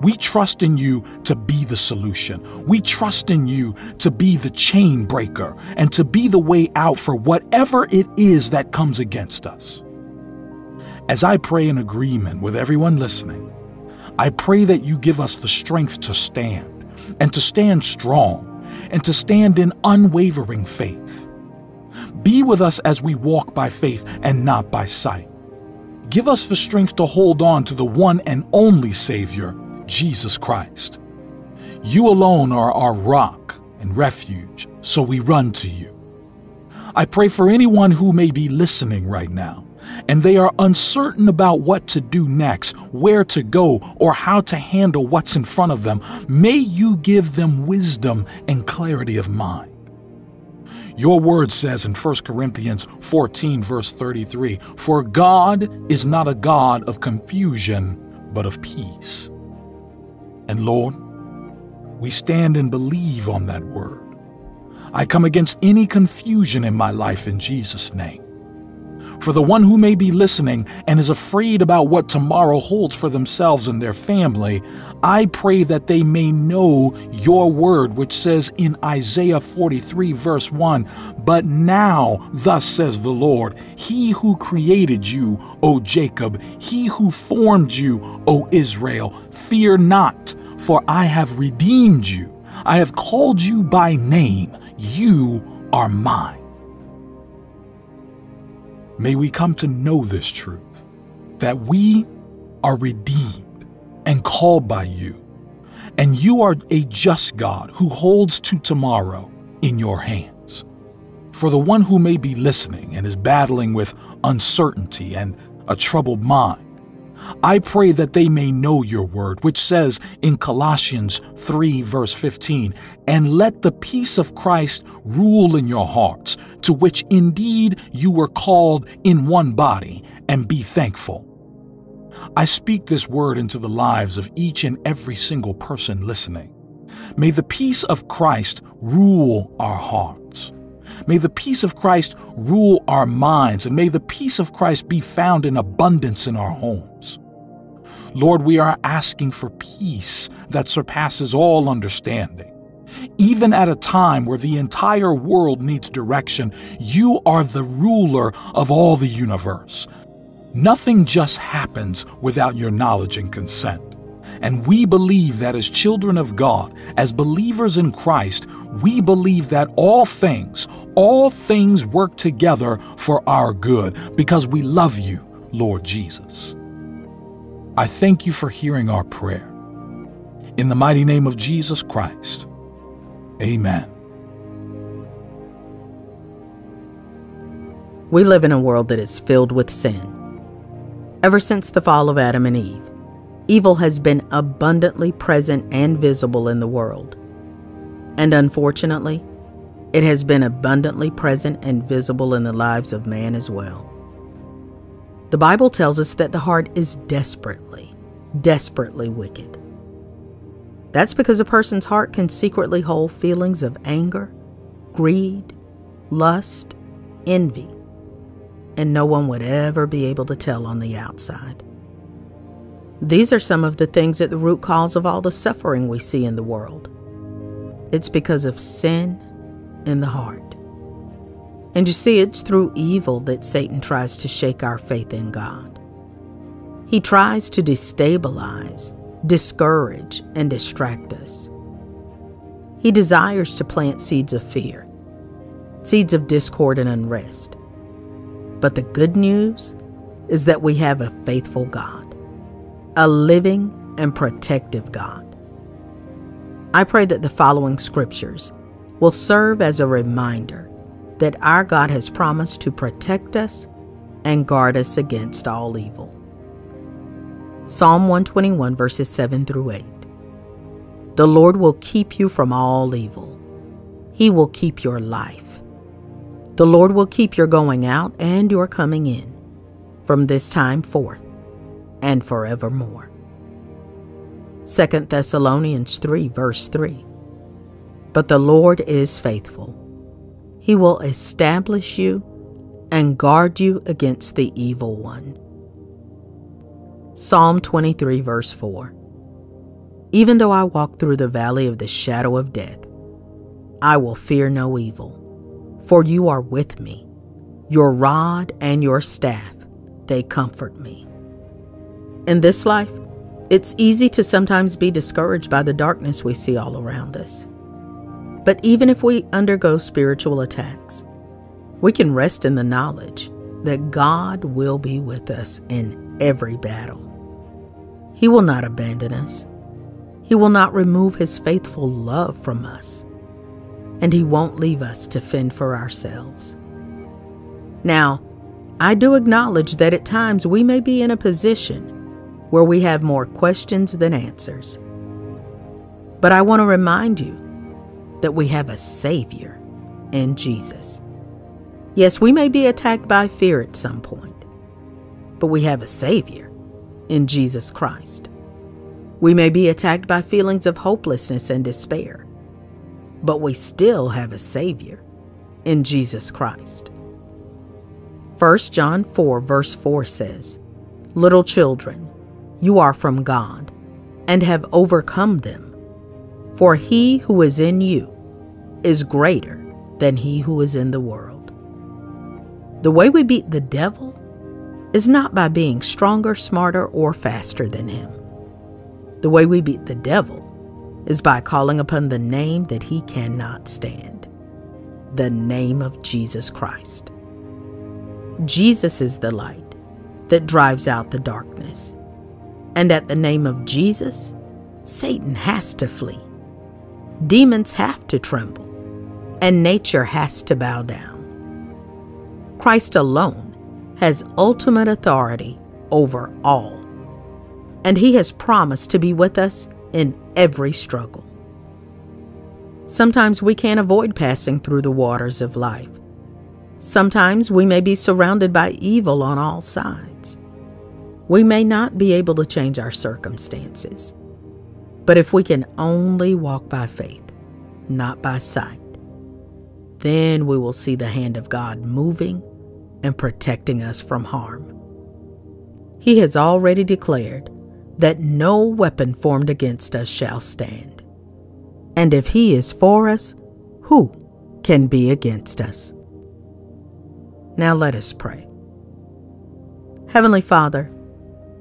We trust in you to be the solution. We trust in you to be the chain breaker and to be the way out for whatever it is that comes against us. As I pray in agreement with everyone listening, I pray that you give us the strength to stand and to stand strong and to stand in unwavering faith. Be with us as we walk by faith and not by sight. Give us the strength to hold on to the one and only Savior Jesus Christ. You alone are our rock and refuge, so we run to you. I pray for anyone who may be listening right now and they are uncertain about what to do next, where to go, or how to handle what's in front of them. May you give them wisdom and clarity of mind. Your word says in 1 Corinthians 14, verse 33 For God is not a God of confusion, but of peace. And Lord, we stand and believe on that word. I come against any confusion in my life in Jesus' name. For the one who may be listening and is afraid about what tomorrow holds for themselves and their family, I pray that they may know your word, which says in Isaiah 43, verse 1 But now, thus says the Lord, He who created you, O Jacob, He who formed you, O Israel, fear not for I have redeemed you. I have called you by name. You are mine. May we come to know this truth that we are redeemed and called by you, and you are a just God who holds to tomorrow in your hands. For the one who may be listening and is battling with uncertainty and a troubled mind, I pray that they may know your word, which says in Colossians 3, verse 15, and let the peace of Christ rule in your hearts, to which indeed you were called in one body, and be thankful. I speak this word into the lives of each and every single person listening. May the peace of Christ rule our hearts. May the peace of Christ rule our minds, and may the peace of Christ be found in abundance in our homes. Lord, we are asking for peace that surpasses all understanding. Even at a time where the entire world needs direction, you are the ruler of all the universe. Nothing just happens without your knowledge and consent. And we believe that as children of God, as believers in Christ, we believe that all things, all things work together for our good because we love you, Lord Jesus. I thank you for hearing our prayer. In the mighty name of Jesus Christ, amen. We live in a world that is filled with sin. Ever since the fall of Adam and Eve, evil has been abundantly present and visible in the world. And unfortunately, it has been abundantly present and visible in the lives of man as well. The Bible tells us that the heart is desperately, desperately wicked. That's because a person's heart can secretly hold feelings of anger, greed, lust, envy, and no one would ever be able to tell on the outside. These are some of the things at the root cause of all the suffering we see in the world. It's because of sin in the heart. And you see, it's through evil that Satan tries to shake our faith in God. He tries to destabilize, discourage, and distract us. He desires to plant seeds of fear, seeds of discord and unrest. But the good news is that we have a faithful God, a living and protective God. I pray that the following scriptures will serve as a reminder that our God has promised to protect us and guard us against all evil. Psalm 121, verses 7 through 8. The Lord will keep you from all evil. He will keep your life. The Lord will keep your going out and your coming in from this time forth and forevermore. 2 Thessalonians 3, verse 3. But the Lord is faithful. He will establish you and guard you against the evil one. Psalm 23, verse 4. Even though I walk through the valley of the shadow of death, I will fear no evil, for you are with me. Your rod and your staff, they comfort me. In this life, it's easy to sometimes be discouraged by the darkness we see all around us. But even if we undergo spiritual attacks, we can rest in the knowledge that God will be with us in every battle. He will not abandon us. He will not remove His faithful love from us. And He won't leave us to fend for ourselves. Now, I do acknowledge that at times we may be in a position where we have more questions than answers. But I want to remind you that we have a Savior in Jesus. Yes, we may be attacked by fear at some point, but we have a Savior in Jesus Christ. We may be attacked by feelings of hopelessness and despair, but we still have a Savior in Jesus Christ. 1 John 4, verse 4 says, Little children, you are from God and have overcome them for he who is in you is greater than he who is in the world. The way we beat the devil is not by being stronger, smarter, or faster than him. The way we beat the devil is by calling upon the name that he cannot stand the name of Jesus Christ. Jesus is the light that drives out the darkness. And at the name of Jesus, Satan has to flee demons have to tremble, and nature has to bow down. Christ alone has ultimate authority over all, and He has promised to be with us in every struggle. Sometimes we can't avoid passing through the waters of life. Sometimes we may be surrounded by evil on all sides. We may not be able to change our circumstances. But if we can only walk by faith, not by sight, then we will see the hand of God moving and protecting us from harm. He has already declared that no weapon formed against us shall stand. And if He is for us, who can be against us? Now let us pray. Heavenly Father,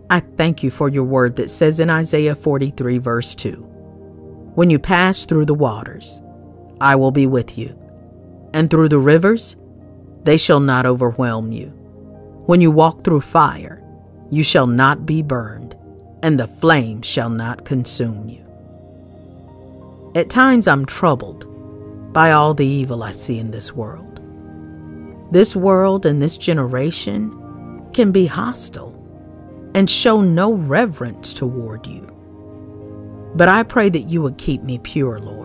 I thank you for your word that says in Isaiah 43, verse 2 When you pass through the waters, I will be with you, and through the rivers, they shall not overwhelm you. When you walk through fire, you shall not be burned, and the flame shall not consume you. At times I'm troubled by all the evil I see in this world. This world and this generation can be hostile and show no reverence toward you. But I pray that you would keep me pure, Lord.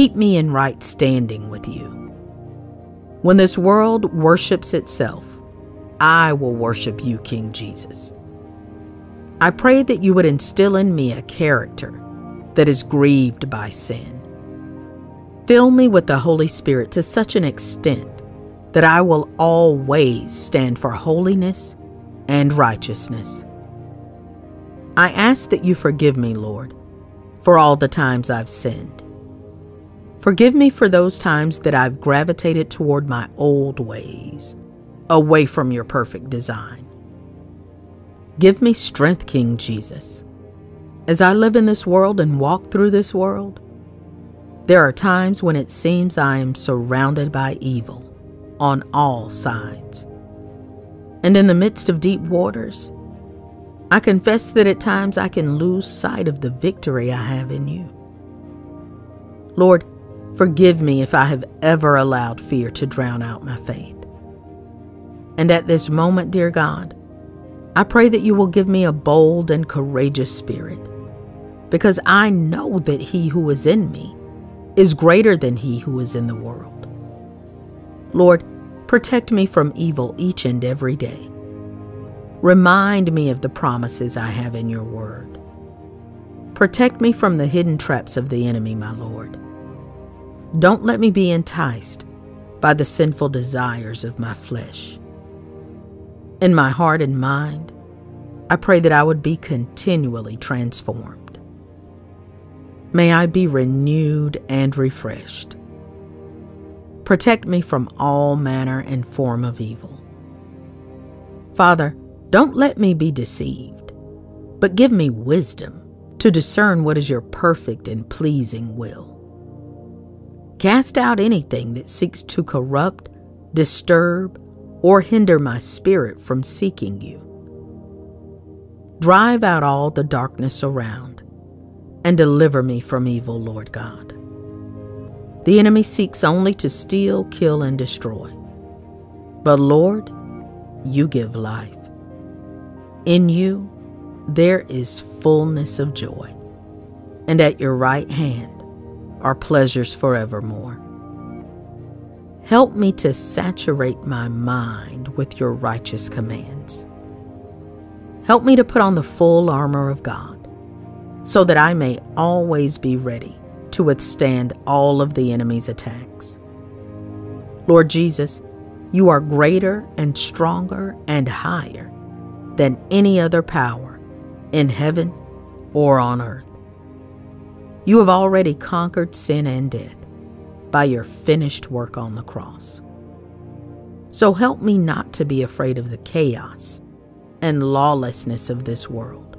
Keep me in right standing with you. When this world worships itself, I will worship you, King Jesus. I pray that you would instill in me a character that is grieved by sin. Fill me with the Holy Spirit to such an extent that I will always stand for holiness and righteousness. I ask that you forgive me, Lord, for all the times I've sinned. Forgive me for those times that I've gravitated toward my old ways, away from your perfect design. Give me strength, King Jesus. As I live in this world and walk through this world, there are times when it seems I am surrounded by evil on all sides. And in the midst of deep waters, I confess that at times I can lose sight of the victory I have in you. Lord, forgive me if I have ever allowed fear to drown out my faith. And at this moment, dear God, I pray that you will give me a bold and courageous spirit, because I know that he who is in me is greater than he who is in the world. Lord, protect me from evil each and every day. Remind me of the promises I have in your word. Protect me from the hidden traps of the enemy, my Lord. Don't let me be enticed by the sinful desires of my flesh. In my heart and mind, I pray that I would be continually transformed. May I be renewed and refreshed. Protect me from all manner and form of evil. Father, don't let me be deceived, but give me wisdom to discern what is your perfect and pleasing will. Cast out anything that seeks to corrupt, disturb, or hinder my spirit from seeking you. Drive out all the darkness around and deliver me from evil, Lord God. The enemy seeks only to steal, kill, and destroy. But Lord, you give life. In you, there is fullness of joy, and at your right hand are pleasures forevermore. Help me to saturate my mind with your righteous commands. Help me to put on the full armor of God so that I may always be ready to withstand all of the enemy's attacks. Lord Jesus, you are greater and stronger and higher than any other power in heaven or on earth. You have already conquered sin and death by your finished work on the cross. So help me not to be afraid of the chaos and lawlessness of this world,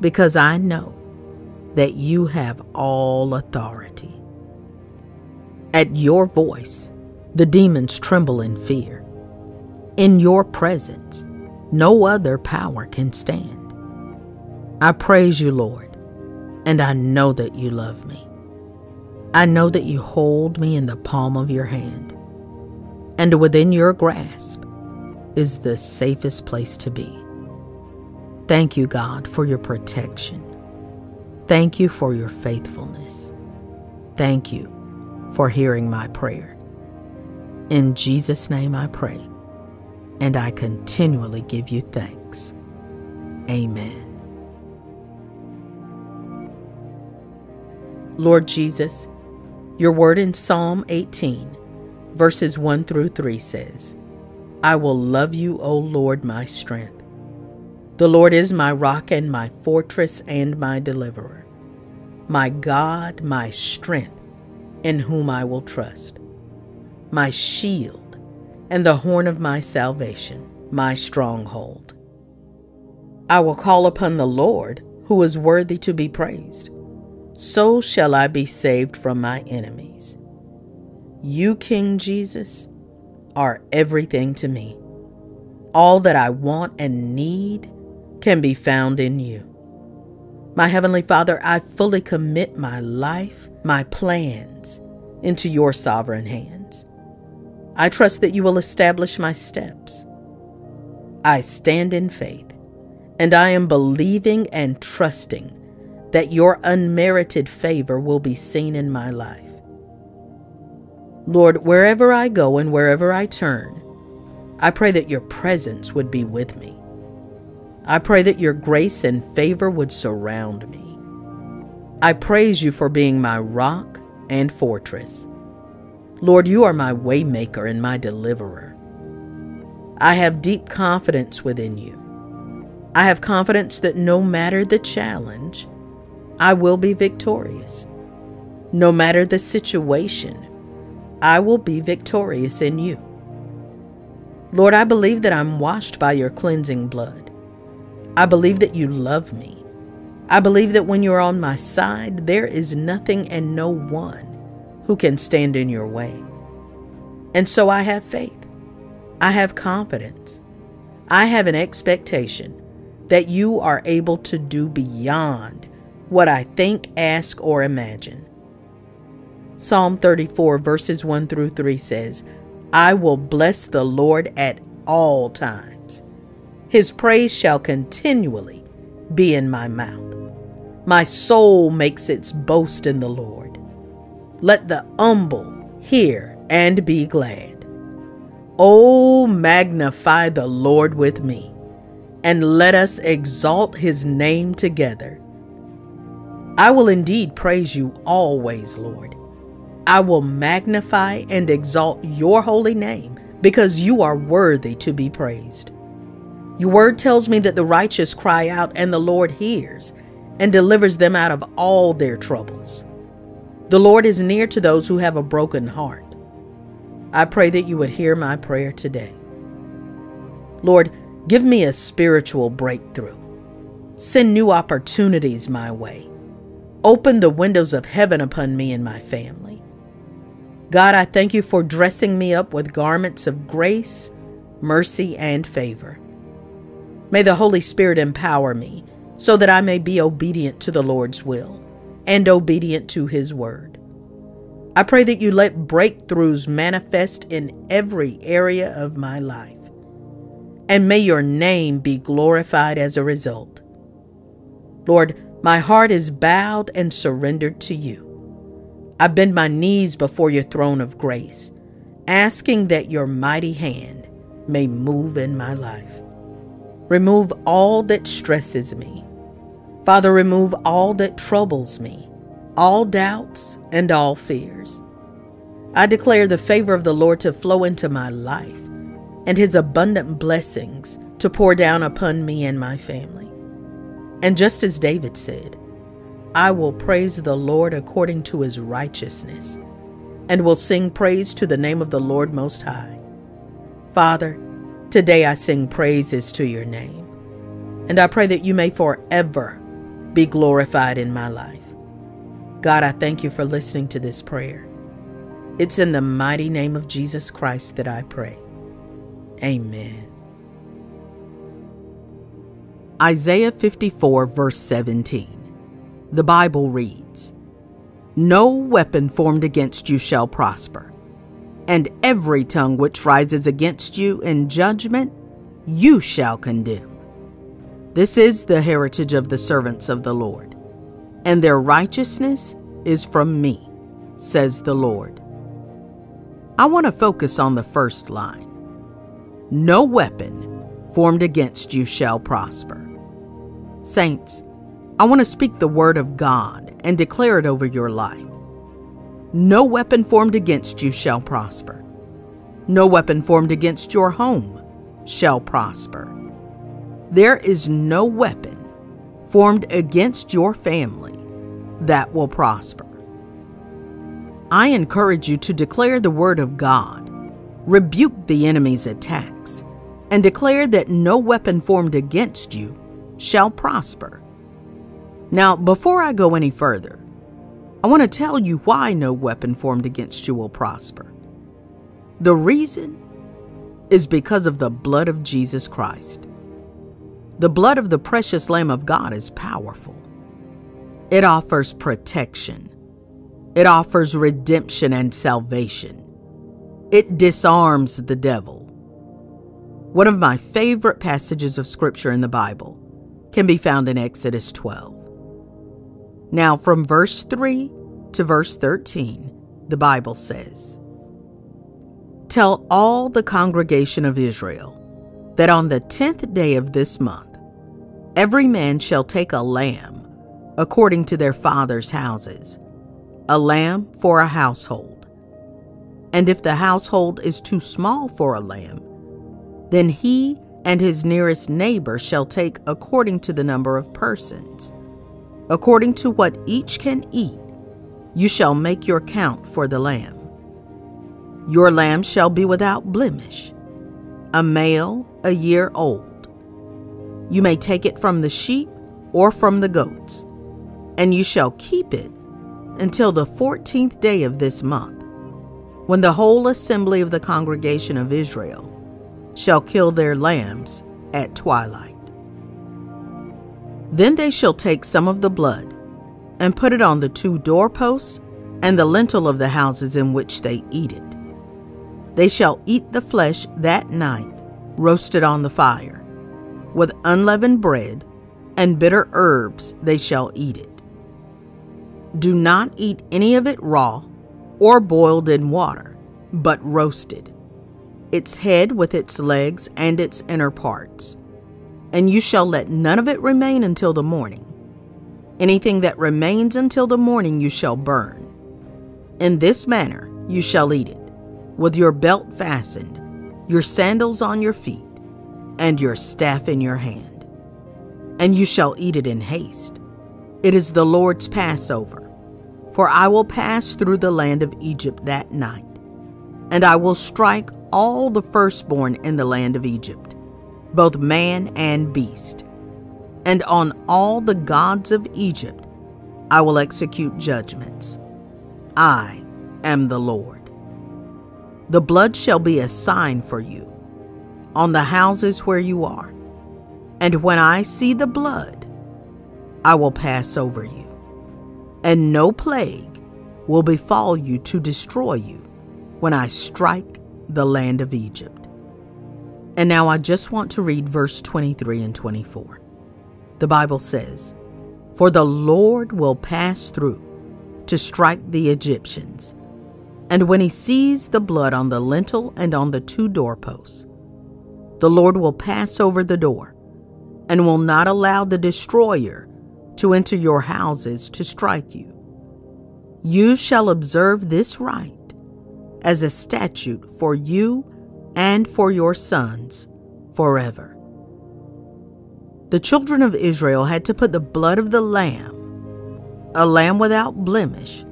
because I know that you have all authority. At your voice, the demons tremble in fear. In your presence, no other power can stand. I praise you, Lord, and I know that you love me. I know that you hold me in the palm of your hand, and within your grasp is the safest place to be. Thank you, God, for your protection. Thank you for your faithfulness. Thank you for hearing my prayer. In Jesus' name I pray, and I continually give you thanks. Amen. Lord Jesus, your word in Psalm 18, verses 1 through 3 says, I will love you, O Lord, my strength. The Lord is my rock and my fortress and my deliverer, my God, my strength, in whom I will trust, my shield and the horn of my salvation, my stronghold. I will call upon the Lord, who is worthy to be praised. So shall I be saved from my enemies. You, King Jesus, are everything to me. All that I want and need can be found in you. My Heavenly Father, I fully commit my life, my plans, into your sovereign hands. I trust that you will establish my steps. I stand in faith, and I am believing and trusting that your unmerited favor will be seen in my life. Lord, wherever I go and wherever I turn, I pray that your presence would be with me. I pray that your grace and favor would surround me. I praise you for being my rock and fortress. Lord, you are my waymaker and my deliverer. I have deep confidence within you. I have confidence that no matter the challenge, I will be victorious. No matter the situation, I will be victorious in you. Lord, I believe that I'm washed by your cleansing blood. I believe that you love me. I believe that when you're on my side, there is nothing and no one who can stand in your way. And so I have faith. I have confidence. I have an expectation that you are able to do beyond what I think, ask, or imagine. Psalm 34, verses 1 through 3 says, I will bless the Lord at all times. His praise shall continually be in my mouth. My soul makes its boast in the Lord. Let the humble hear and be glad. Oh, magnify the Lord with me, and let us exalt his name together. I will indeed praise you always, Lord. I will magnify and exalt your holy name because you are worthy to be praised. Your word tells me that the righteous cry out and the Lord hears and delivers them out of all their troubles. The Lord is near to those who have a broken heart. I pray that you would hear my prayer today. Lord, give me a spiritual breakthrough. Send new opportunities my way. Open the windows of heaven upon me and my family. God, I thank you for dressing me up with garments of grace, mercy, and favor. May the Holy Spirit empower me so that I may be obedient to the Lord's will and obedient to His word. I pray that you let breakthroughs manifest in every area of my life, and may your name be glorified as a result. Lord, my heart is bowed and surrendered to you. I bend my knees before your throne of grace, asking that your mighty hand may move in my life. Remove all that stresses me. Father, remove all that troubles me, all doubts and all fears. I declare the favor of the Lord to flow into my life and his abundant blessings to pour down upon me and my family. And just as David said, I will praise the Lord according to his righteousness, and will sing praise to the name of the Lord Most High. Father, today I sing praises to your name, and I pray that you may forever be glorified in my life. God, I thank you for listening to this prayer. It's in the mighty name of Jesus Christ that I pray. Amen. Isaiah 54, verse 17. The Bible reads No weapon formed against you shall prosper, and every tongue which rises against you in judgment you shall condemn. This is the heritage of the servants of the Lord, and their righteousness is from me, says the Lord. I want to focus on the first line No weapon formed against you shall prosper. Saints, I want to speak the word of God and declare it over your life. No weapon formed against you shall prosper. No weapon formed against your home shall prosper. There is no weapon formed against your family that will prosper. I encourage you to declare the word of God, rebuke the enemy's attacks, and declare that no weapon formed against you shall prosper. Now, before I go any further, I want to tell you why no weapon formed against you will prosper. The reason is because of the blood of Jesus Christ. The blood of the precious Lamb of God is powerful. It offers protection. It offers redemption and salvation. It disarms the devil. One of my favorite passages of Scripture in the Bible can be found in Exodus 12. Now, from verse 3 to verse 13, the Bible says Tell all the congregation of Israel that on the tenth day of this month, every man shall take a lamb according to their father's houses, a lamb for a household. And if the household is too small for a lamb, then he and his nearest neighbor shall take according to the number of persons. According to what each can eat, you shall make your count for the lamb. Your lamb shall be without blemish, a male a year old. You may take it from the sheep or from the goats, and you shall keep it until the fourteenth day of this month, when the whole assembly of the congregation of Israel shall kill their lambs at twilight. Then they shall take some of the blood and put it on the two doorposts and the lintel of the houses in which they eat it. They shall eat the flesh that night, roasted on the fire. With unleavened bread and bitter herbs they shall eat it. Do not eat any of it raw or boiled in water, but roasted, its head with its legs and its inner parts. And you shall let none of it remain until the morning. Anything that remains until the morning you shall burn. In this manner you shall eat it, with your belt fastened, your sandals on your feet, and your staff in your hand. And you shall eat it in haste. It is the Lord's Passover. For I will pass through the land of Egypt that night, and I will strike all the firstborn in the land of Egypt, both man and beast. And on all the gods of Egypt I will execute judgments. I am the Lord. The blood shall be a sign for you on the houses where you are. And when I see the blood, I will pass over you. And no plague will befall you to destroy you when I strike the land of Egypt. And now I just want to read verse 23 and 24. The Bible says, For the Lord will pass through to strike the Egyptians. And when he sees the blood on the lintel and on the two doorposts, the Lord will pass over the door and will not allow the destroyer to enter your houses to strike you. You shall observe this rite as a statute for you and for your sons forever. The children of Israel had to put the blood of the lamb, a lamb without blemish,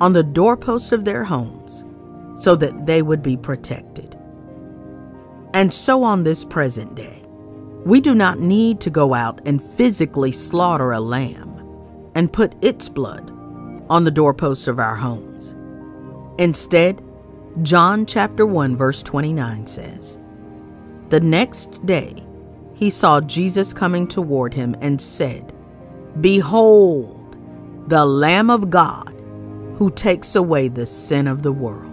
on the doorposts of their homes so that they would be protected. And so on this present day, we do not need to go out and physically slaughter a lamb and put its blood on the doorposts of our homes. Instead, John chapter 1 verse 29 says, The next day he saw Jesus coming toward him and said, Behold, the Lamb of God who takes away the sin of the world.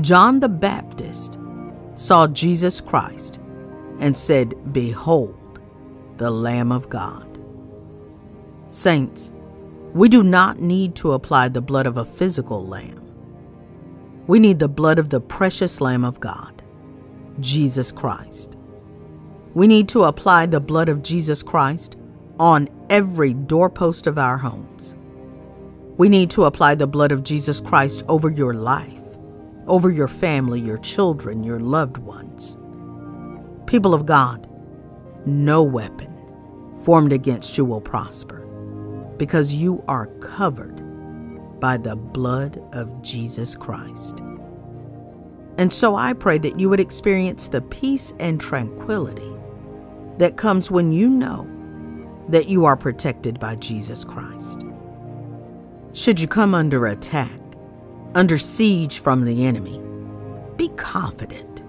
John the Baptist saw Jesus Christ and said, Behold, the Lamb of God. Saints, we do not need to apply the blood of a physical lamb. We need the blood of the precious Lamb of God, Jesus Christ. We need to apply the blood of Jesus Christ on every doorpost of our homes. We need to apply the blood of Jesus Christ over your life, over your family, your children, your loved ones. People of God, no weapon formed against you will prosper because you are covered by the blood of Jesus Christ. And so I pray that you would experience the peace and tranquility that comes when you know that you are protected by Jesus Christ. Should you come under attack, under siege from the enemy, be confident,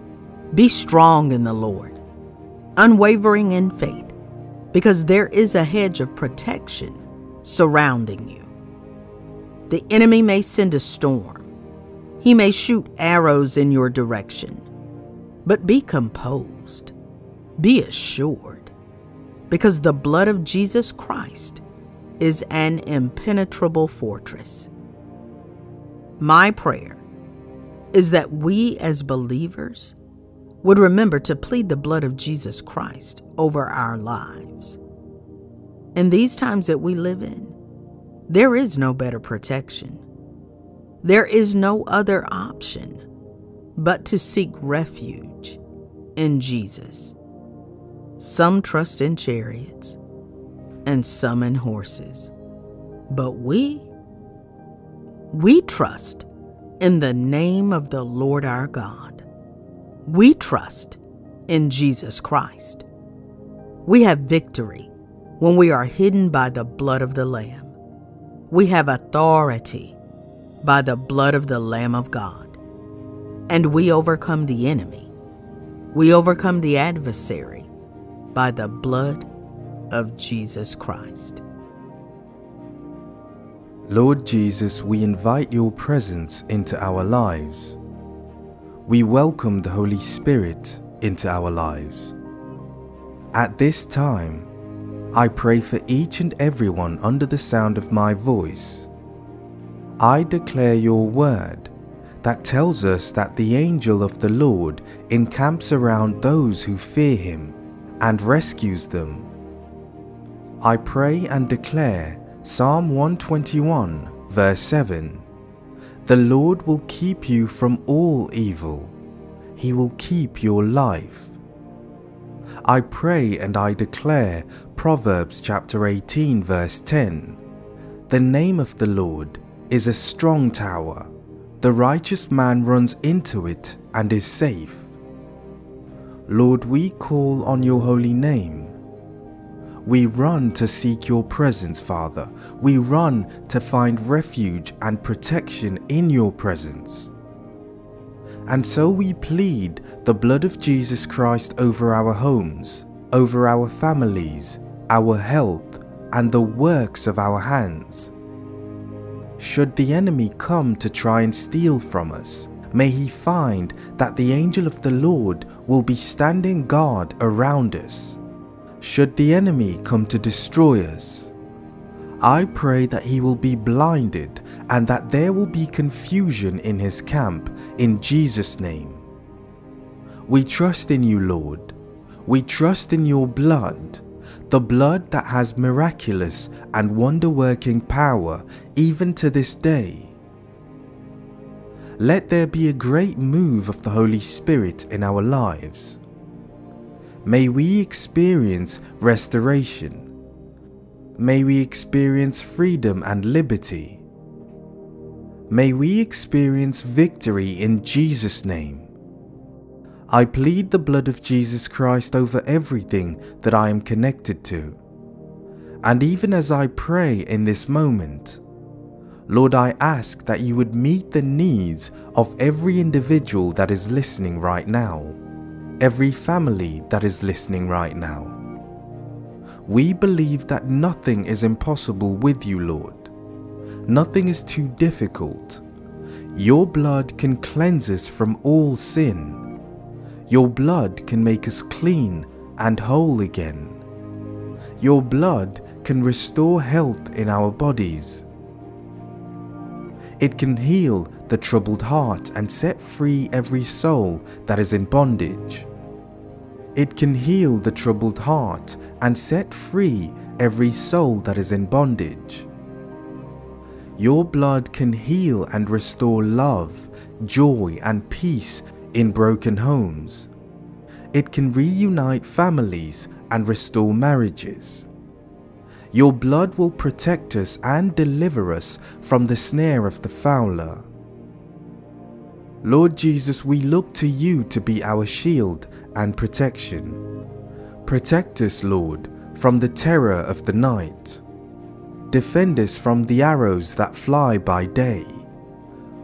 be strong in the Lord, unwavering in faith, because there is a hedge of protection surrounding you. The enemy may send a storm. He may shoot arrows in your direction. But be composed. Be assured. Because the blood of Jesus Christ is an impenetrable fortress. My prayer is that we as believers would remember to plead the blood of Jesus Christ over our lives. In these times that we live in, there is no better protection. There is no other option but to seek refuge in Jesus. Some trust in chariots and some in horses. But we, we trust in the name of the Lord our God. We trust in Jesus Christ. We have victory when we are hidden by the blood of the Lamb. We have authority by the blood of the Lamb of God. And we overcome the enemy. We overcome the adversary by the blood of Jesus Christ. Lord Jesus, we invite your presence into our lives. We welcome the Holy Spirit into our lives. At this time, I pray for each and everyone under the sound of my voice. I declare your word that tells us that the angel of the Lord encamps around those who fear him and rescues them. I pray and declare Psalm 121, verse 7 The Lord will keep you from all evil, He will keep your life. I pray and I declare Proverbs chapter 18, verse 10 The name of the Lord is a strong tower, the righteous man runs into it and is safe. Lord, we call on your holy name we run to seek your presence, Father. We run to find refuge and protection in your presence. And so we plead the blood of Jesus Christ over our homes, over our families, our health, and the works of our hands. Should the enemy come to try and steal from us, may he find that the angel of the Lord will be standing guard around us should the enemy come to destroy us. I pray that he will be blinded and that there will be confusion in his camp in Jesus' name. We trust in you, Lord. We trust in your blood, the blood that has miraculous and wonder working power even to this day. Let there be a great move of the Holy Spirit in our lives May we experience restoration. May we experience freedom and liberty. May we experience victory in Jesus' name. I plead the blood of Jesus Christ over everything that I am connected to. And even as I pray in this moment, Lord, I ask that you would meet the needs of every individual that is listening right now every family that is listening right now. We believe that nothing is impossible with you, Lord. Nothing is too difficult. Your blood can cleanse us from all sin. Your blood can make us clean and whole again. Your blood can restore health in our bodies. It can heal the troubled heart and set free every soul that is in bondage. It can heal the troubled heart and set free every soul that is in bondage. Your blood can heal and restore love, joy, and peace in broken homes. It can reunite families and restore marriages. Your blood will protect us and deliver us from the snare of the fowler. Lord Jesus, we look to you to be our shield and protection. Protect us, Lord, from the terror of the night. Defend us from the arrows that fly by day.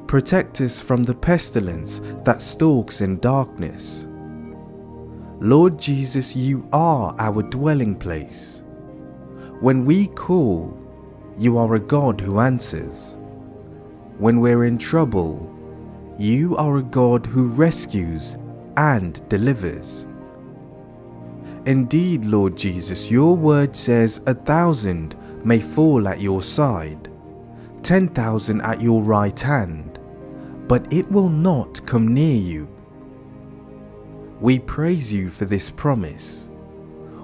Protect us from the pestilence that stalks in darkness. Lord Jesus, you are our dwelling place. When we call, you are a God who answers. When we're in trouble, you are a God who rescues and delivers. Indeed, Lord Jesus, your word says a thousand may fall at your side, ten thousand at your right hand, but it will not come near you. We praise you for this promise.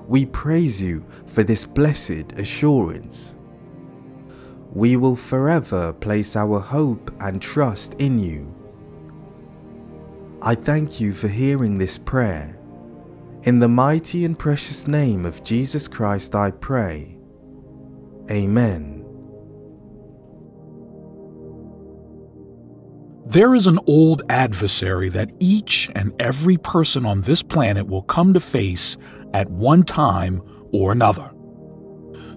We praise you for this blessed assurance. We will forever place our hope and trust in you. I thank you for hearing this prayer. In the mighty and precious name of Jesus Christ I pray. Amen. There is an old adversary that each and every person on this planet will come to face at one time or another.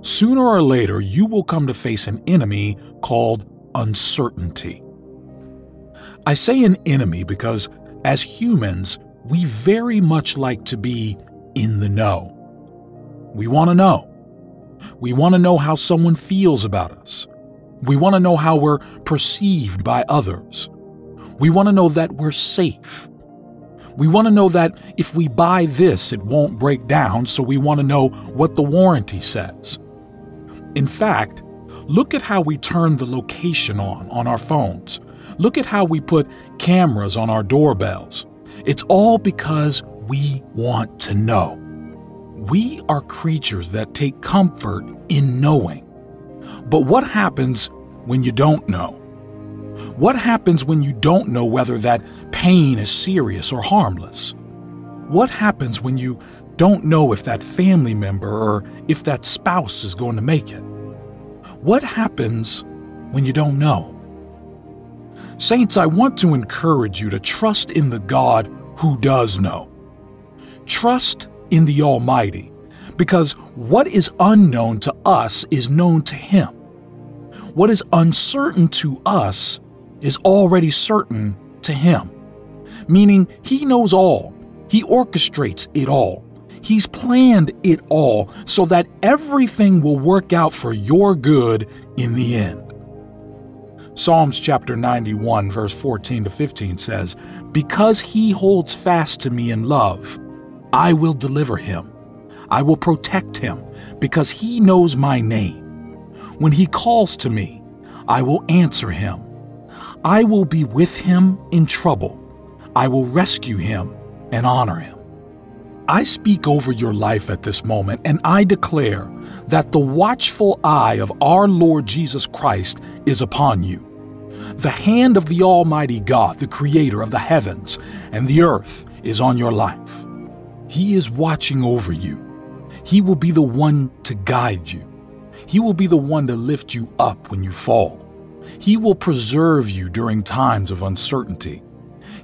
Sooner or later, you will come to face an enemy called uncertainty. I say an enemy because, as humans, we very much like to be in the know. We want to know. We want to know how someone feels about us. We want to know how we're perceived by others. We want to know that we're safe. We want to know that if we buy this, it won't break down, so we want to know what the warranty says. In fact, look at how we turn the location on on our phones. Look at how we put cameras on our doorbells. It's all because we want to know. We are creatures that take comfort in knowing. But what happens when you don't know? What happens when you don't know whether that pain is serious or harmless? What happens when you don't know if that family member or if that spouse is going to make it? What happens when you don't know? Saints, I want to encourage you to trust in the God who does know. Trust in the Almighty, because what is unknown to us is known to Him. What is uncertain to us is already certain to him, meaning he knows all, he orchestrates it all. He's planned it all so that everything will work out for your good in the end. Psalms chapter 91, verse 14 to 15 says, Because he holds fast to me in love, I will deliver him. I will protect him, because he knows my name. When he calls to me, I will answer him. I will be with him in trouble. I will rescue him and honor him. I speak over your life at this moment, and I declare that the watchful eye of our Lord Jesus Christ is upon you. The hand of the Almighty God, the Creator of the heavens and the earth, is on your life. He is watching over you. He will be the one to guide you. He will be the one to lift you up when you fall. He will preserve you during times of uncertainty.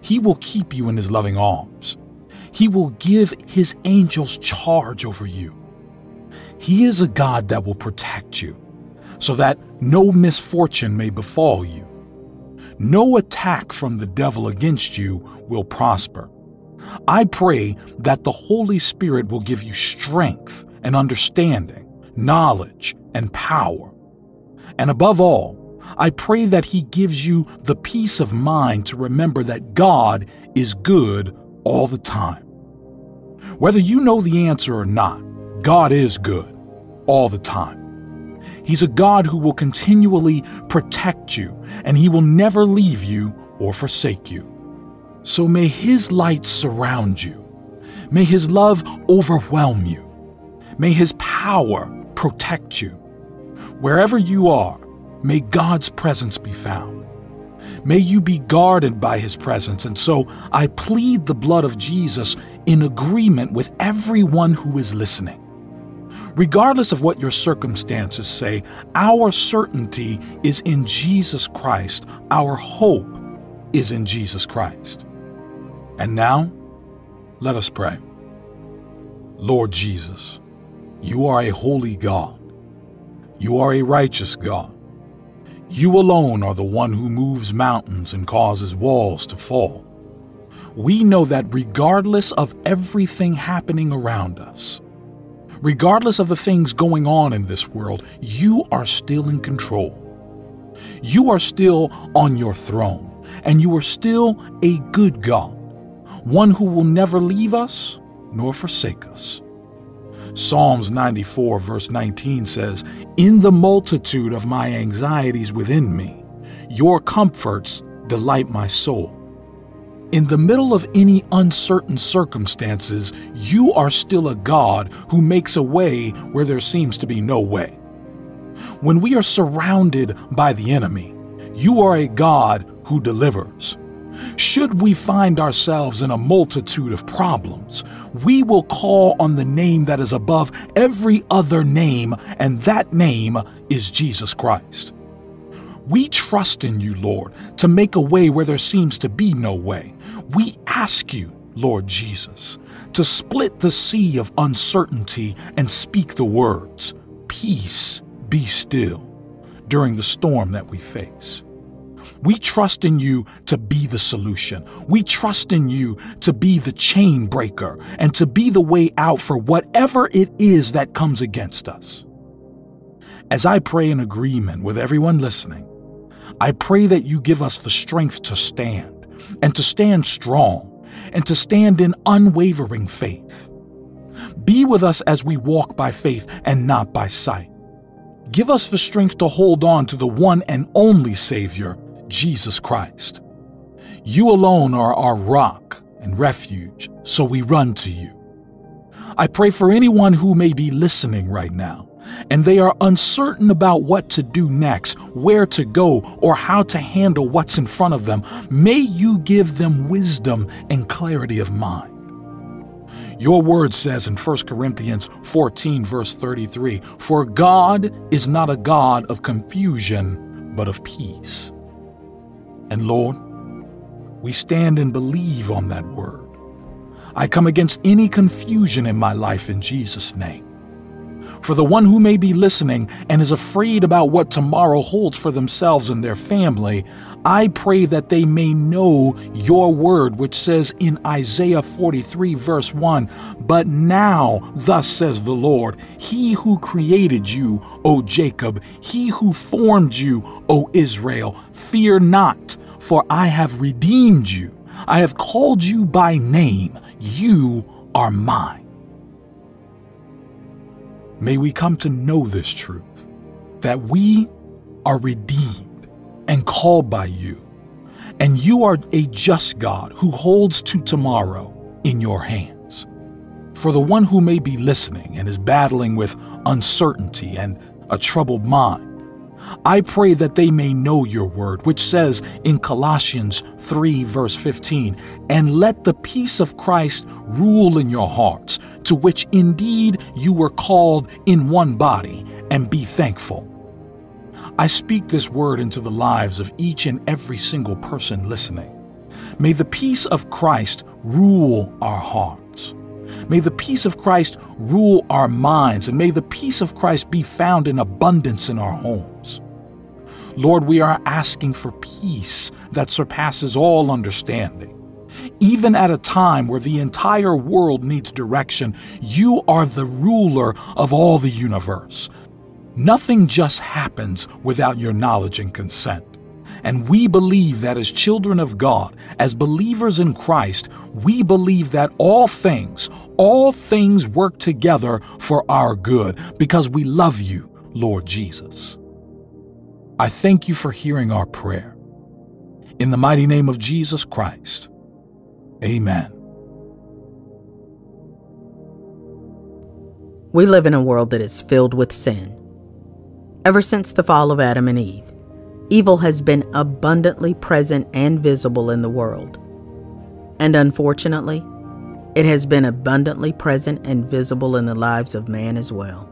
He will keep you in His loving arms. He will give His angels charge over you. He is a God that will protect you so that no misfortune may befall you. No attack from the devil against you will prosper. I pray that the Holy Spirit will give you strength and understanding, knowledge and power. And above all, I pray that He gives you the peace of mind to remember that God is good all the time. Whether you know the answer or not, God is good all the time. He's a God who will continually protect you, and He will never leave you or forsake you. So may His light surround you. May His love overwhelm you. May His power protect you. Wherever you are, May God's presence be found. May you be guarded by His presence. And so I plead the blood of Jesus in agreement with everyone who is listening. Regardless of what your circumstances say, our certainty is in Jesus Christ. Our hope is in Jesus Christ. And now, let us pray. Lord Jesus, you are a holy God. You are a righteous God. You alone are the one who moves mountains and causes walls to fall. We know that regardless of everything happening around us, regardless of the things going on in this world, you are still in control. You are still on your throne, and you are still a good God, one who will never leave us nor forsake us. Psalms 94, verse 19 says, In the multitude of my anxieties within me, your comforts delight my soul. In the middle of any uncertain circumstances, you are still a God who makes a way where there seems to be no way. When we are surrounded by the enemy, you are a God who delivers. Should we find ourselves in a multitude of problems, we will call on the name that is above every other name, and that name is Jesus Christ. We trust in you, Lord, to make a way where there seems to be no way. We ask you, Lord Jesus, to split the sea of uncertainty and speak the words, Peace, be still, during the storm that we face. We trust in you to be the solution. We trust in you to be the chain breaker and to be the way out for whatever it is that comes against us. As I pray in agreement with everyone listening, I pray that you give us the strength to stand and to stand strong and to stand in unwavering faith. Be with us as we walk by faith and not by sight. Give us the strength to hold on to the one and only Savior Jesus Christ. You alone are our rock and refuge, so we run to you. I pray for anyone who may be listening right now and they are uncertain about what to do next, where to go, or how to handle what's in front of them. May you give them wisdom and clarity of mind. Your word says in 1 Corinthians 14, verse 33 For God is not a God of confusion, but of peace. And Lord, we stand and believe on that word. I come against any confusion in my life in Jesus' name. For the one who may be listening and is afraid about what tomorrow holds for themselves and their family, I pray that they may know your word, which says in Isaiah 43, verse 1 But now, thus says the Lord, He who created you, O Jacob, He who formed you, O Israel, fear not for I have redeemed you. I have called you by name. You are mine. May we come to know this truth that we are redeemed and called by you, and you are a just God who holds to tomorrow in your hands. For the one who may be listening and is battling with uncertainty and a troubled mind, I pray that they may know your word, which says in Colossians 3, verse 15, and let the peace of Christ rule in your hearts, to which indeed you were called in one body, and be thankful. I speak this word into the lives of each and every single person listening. May the peace of Christ rule our hearts. May the peace of Christ rule our minds, and may the peace of Christ be found in abundance in our homes. Lord, we are asking for peace that surpasses all understanding. Even at a time where the entire world needs direction, you are the ruler of all the universe. Nothing just happens without your knowledge and consent. And we believe that as children of God, as believers in Christ, we believe that all things, all things work together for our good because we love you, Lord Jesus. I thank you for hearing our prayer. In the mighty name of Jesus Christ, amen. We live in a world that is filled with sin. Ever since the fall of Adam and Eve, evil has been abundantly present and visible in the world. And unfortunately, it has been abundantly present and visible in the lives of man as well.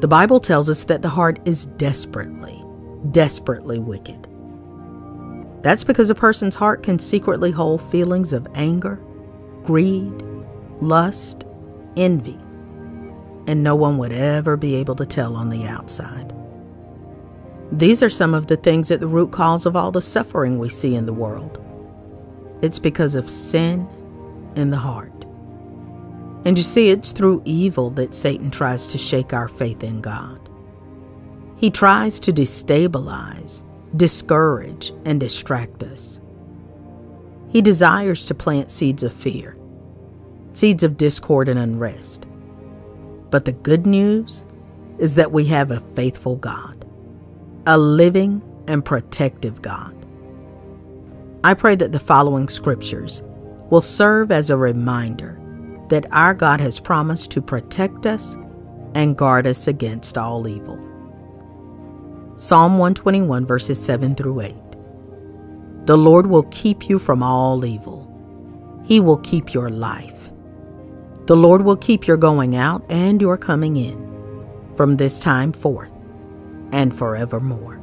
The Bible tells us that the heart is desperately, desperately wicked. That's because a person's heart can secretly hold feelings of anger, greed, lust, envy, and no one would ever be able to tell on the outside. These are some of the things at the root cause of all the suffering we see in the world. It's because of sin in the heart. And you see, it's through evil that Satan tries to shake our faith in God. He tries to destabilize, discourage, and distract us. He desires to plant seeds of fear, seeds of discord and unrest. But the good news is that we have a faithful God a living and protective God. I pray that the following scriptures will serve as a reminder that our God has promised to protect us and guard us against all evil. Psalm 121, verses 7 through 8. The Lord will keep you from all evil. He will keep your life. The Lord will keep your going out and your coming in from this time forth and forevermore.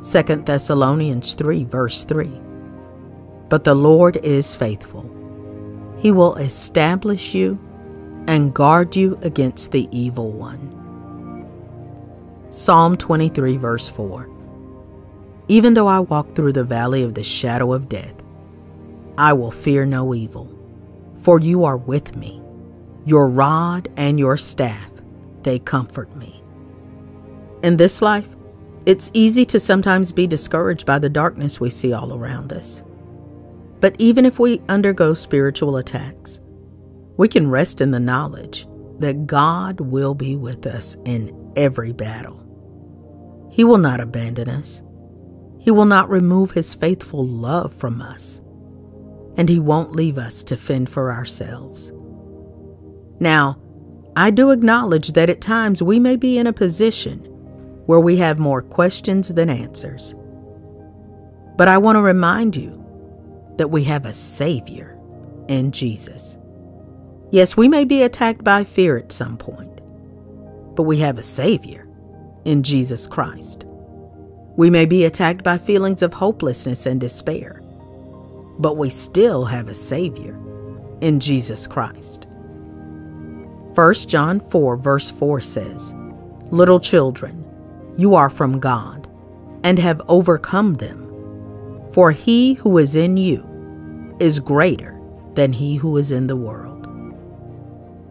2 Thessalonians 3, verse 3. But the Lord is faithful. He will establish you and guard you against the evil one. Psalm 23, verse 4. Even though I walk through the valley of the shadow of death, I will fear no evil, for you are with me. Your rod and your staff, they comfort me. In this life, it's easy to sometimes be discouraged by the darkness we see all around us. But even if we undergo spiritual attacks, we can rest in the knowledge that God will be with us in every battle. He will not abandon us. He will not remove His faithful love from us. And He won't leave us to fend for ourselves. Now, I do acknowledge that at times we may be in a position where we have more questions than answers. But I want to remind you that we have a Savior in Jesus. Yes, we may be attacked by fear at some point, but we have a Savior in Jesus Christ. We may be attacked by feelings of hopelessness and despair, but we still have a Savior in Jesus Christ. 1 John 4, verse 4 says, Little children, you are from God and have overcome them for he who is in you is greater than he who is in the world.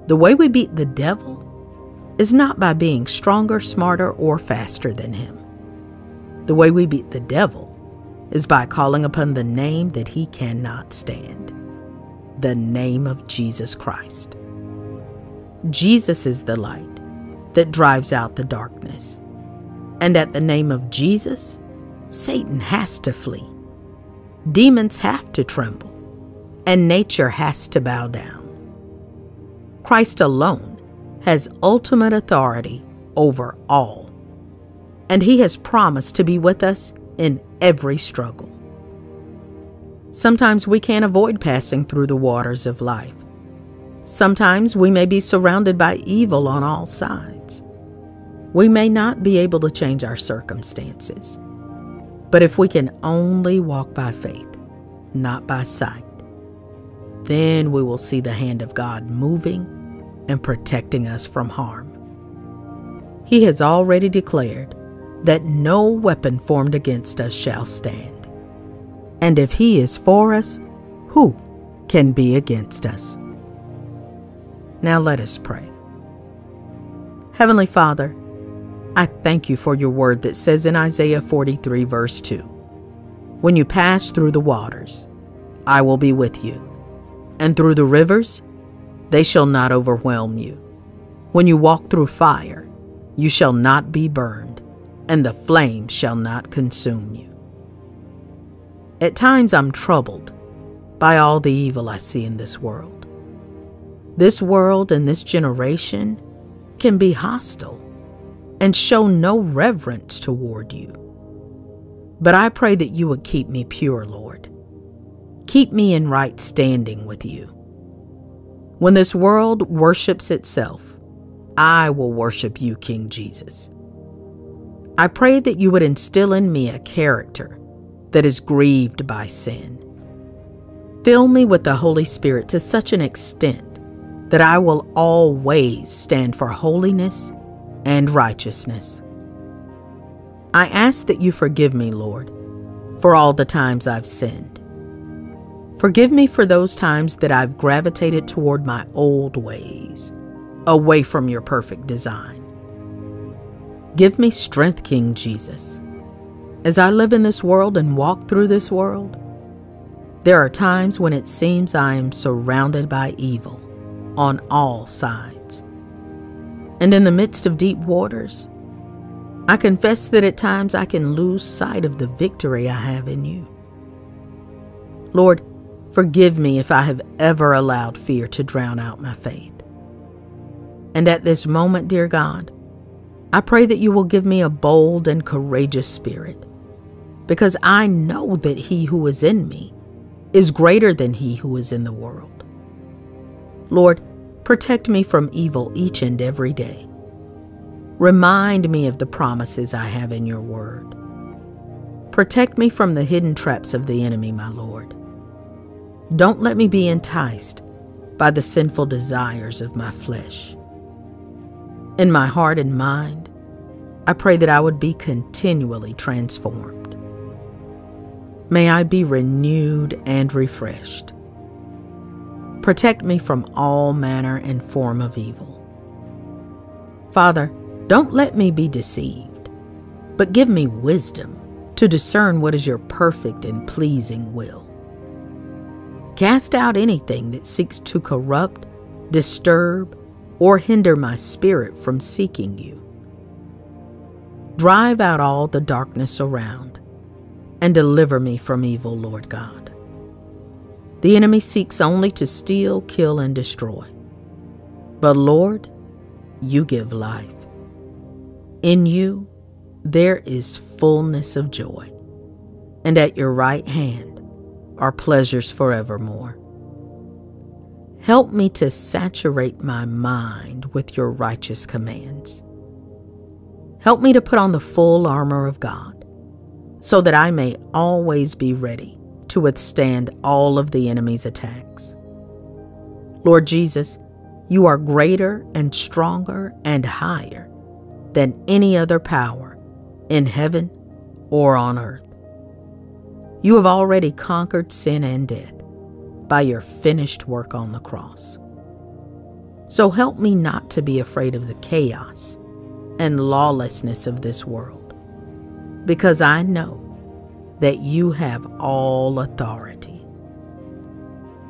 The way we beat the devil is not by being stronger, smarter, or faster than him. The way we beat the devil is by calling upon the name that he cannot stand the name of Jesus Christ. Jesus is the light that drives out the darkness. And at the name of Jesus, Satan has to flee. Demons have to tremble, and nature has to bow down. Christ alone has ultimate authority over all, and He has promised to be with us in every struggle. Sometimes we can't avoid passing through the waters of life. Sometimes we may be surrounded by evil on all sides. We may not be able to change our circumstances. But if we can only walk by faith, not by sight, then we will see the hand of God moving and protecting us from harm. He has already declared that no weapon formed against us shall stand. And if He is for us, who can be against us? Now let us pray. Heavenly Father, I thank you for your word that says in Isaiah 43, verse 2 When you pass through the waters, I will be with you, and through the rivers, they shall not overwhelm you. When you walk through fire, you shall not be burned, and the flame shall not consume you. At times I'm troubled by all the evil I see in this world. This world and this generation can be hostile and show no reverence toward you. But I pray that you would keep me pure, Lord. Keep me in right standing with you. When this world worships itself, I will worship you, King Jesus. I pray that you would instill in me a character that is grieved by sin. Fill me with the Holy Spirit to such an extent that I will always stand for holiness and righteousness. I ask that you forgive me, Lord, for all the times I've sinned. Forgive me for those times that I've gravitated toward my old ways, away from your perfect design. Give me strength, King Jesus. As I live in this world and walk through this world, there are times when it seems I am surrounded by evil on all sides and in the midst of deep waters, I confess that at times I can lose sight of the victory I have in you. Lord, forgive me if I have ever allowed fear to drown out my faith. And at this moment, dear God, I pray that you will give me a bold and courageous spirit, because I know that he who is in me is greater than he who is in the world. Lord, protect me from evil each and every day. Remind me of the promises I have in your word. Protect me from the hidden traps of the enemy, my Lord. Don't let me be enticed by the sinful desires of my flesh. In my heart and mind, I pray that I would be continually transformed. May I be renewed and refreshed. Protect me from all manner and form of evil. Father, don't let me be deceived, but give me wisdom to discern what is your perfect and pleasing will. Cast out anything that seeks to corrupt, disturb, or hinder my spirit from seeking you. Drive out all the darkness around and deliver me from evil, Lord God. The enemy seeks only to steal, kill, and destroy. But Lord, you give life. In you, there is fullness of joy, and at your right hand are pleasures forevermore. Help me to saturate my mind with your righteous commands. Help me to put on the full armor of God so that I may always be ready to withstand all of the enemy's attacks. Lord Jesus, you are greater and stronger and higher than any other power in heaven or on earth. You have already conquered sin and death by your finished work on the cross. So help me not to be afraid of the chaos and lawlessness of this world, because I know that you have all authority.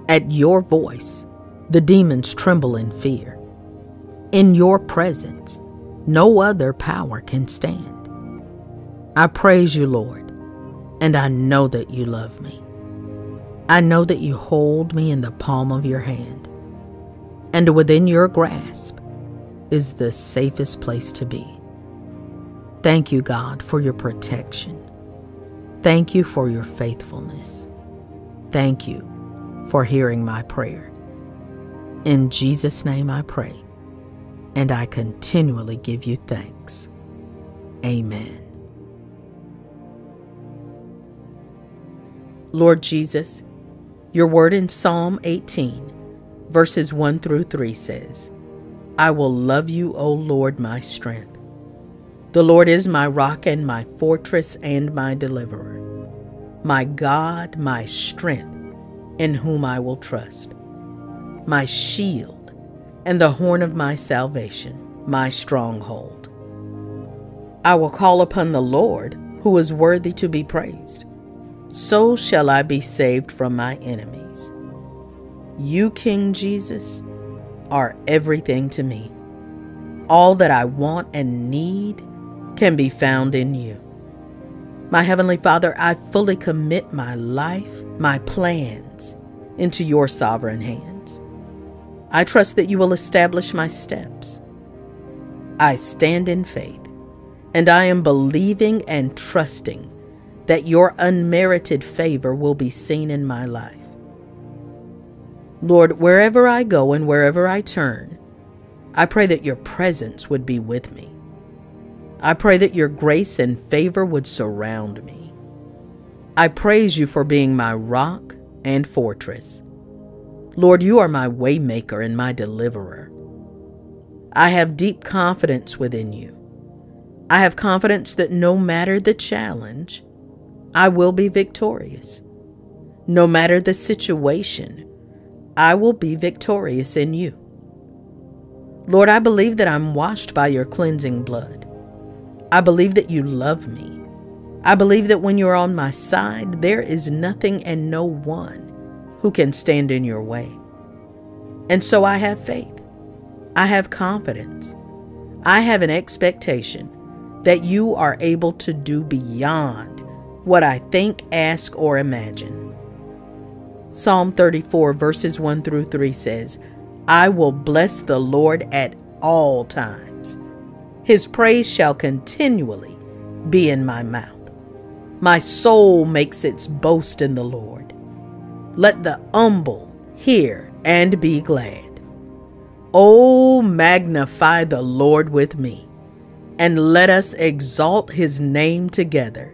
At your voice, the demons tremble in fear. In your presence, no other power can stand. I praise you, Lord, and I know that you love me. I know that you hold me in the palm of your hand, and within your grasp is the safest place to be. Thank you, God, for your protection. Thank you for your faithfulness. Thank you for hearing my prayer. In Jesus' name I pray and I continually give you thanks. Amen. Lord Jesus, your word in Psalm 18, verses 1 through 3 says, I will love you, O Lord, my strength. The Lord is my rock and my fortress and my deliverer, my God, my strength, in whom I will trust, my shield and the horn of my salvation, my stronghold. I will call upon the Lord, who is worthy to be praised. So shall I be saved from my enemies. You, King Jesus, are everything to me. All that I want and need can be found in you. My Heavenly Father, I fully commit my life, my plans, into your sovereign hands. I trust that you will establish my steps. I stand in faith, and I am believing and trusting that your unmerited favor will be seen in my life. Lord, wherever I go and wherever I turn, I pray that your presence would be with me. I pray that your grace and favor would surround me. I praise you for being my rock and fortress. Lord, you are my waymaker and my deliverer. I have deep confidence within you. I have confidence that no matter the challenge, I will be victorious. No matter the situation, I will be victorious in you. Lord, I believe that I'm washed by your cleansing blood. I believe that you love me. I believe that when you're on my side, there is nothing and no one who can stand in your way. And so I have faith. I have confidence. I have an expectation that you are able to do beyond what I think, ask, or imagine. Psalm 34, verses 1 through 3 says, I will bless the Lord at all times. His praise shall continually be in my mouth. My soul makes its boast in the Lord. Let the humble hear and be glad. Oh, magnify the Lord with me, and let us exalt his name together.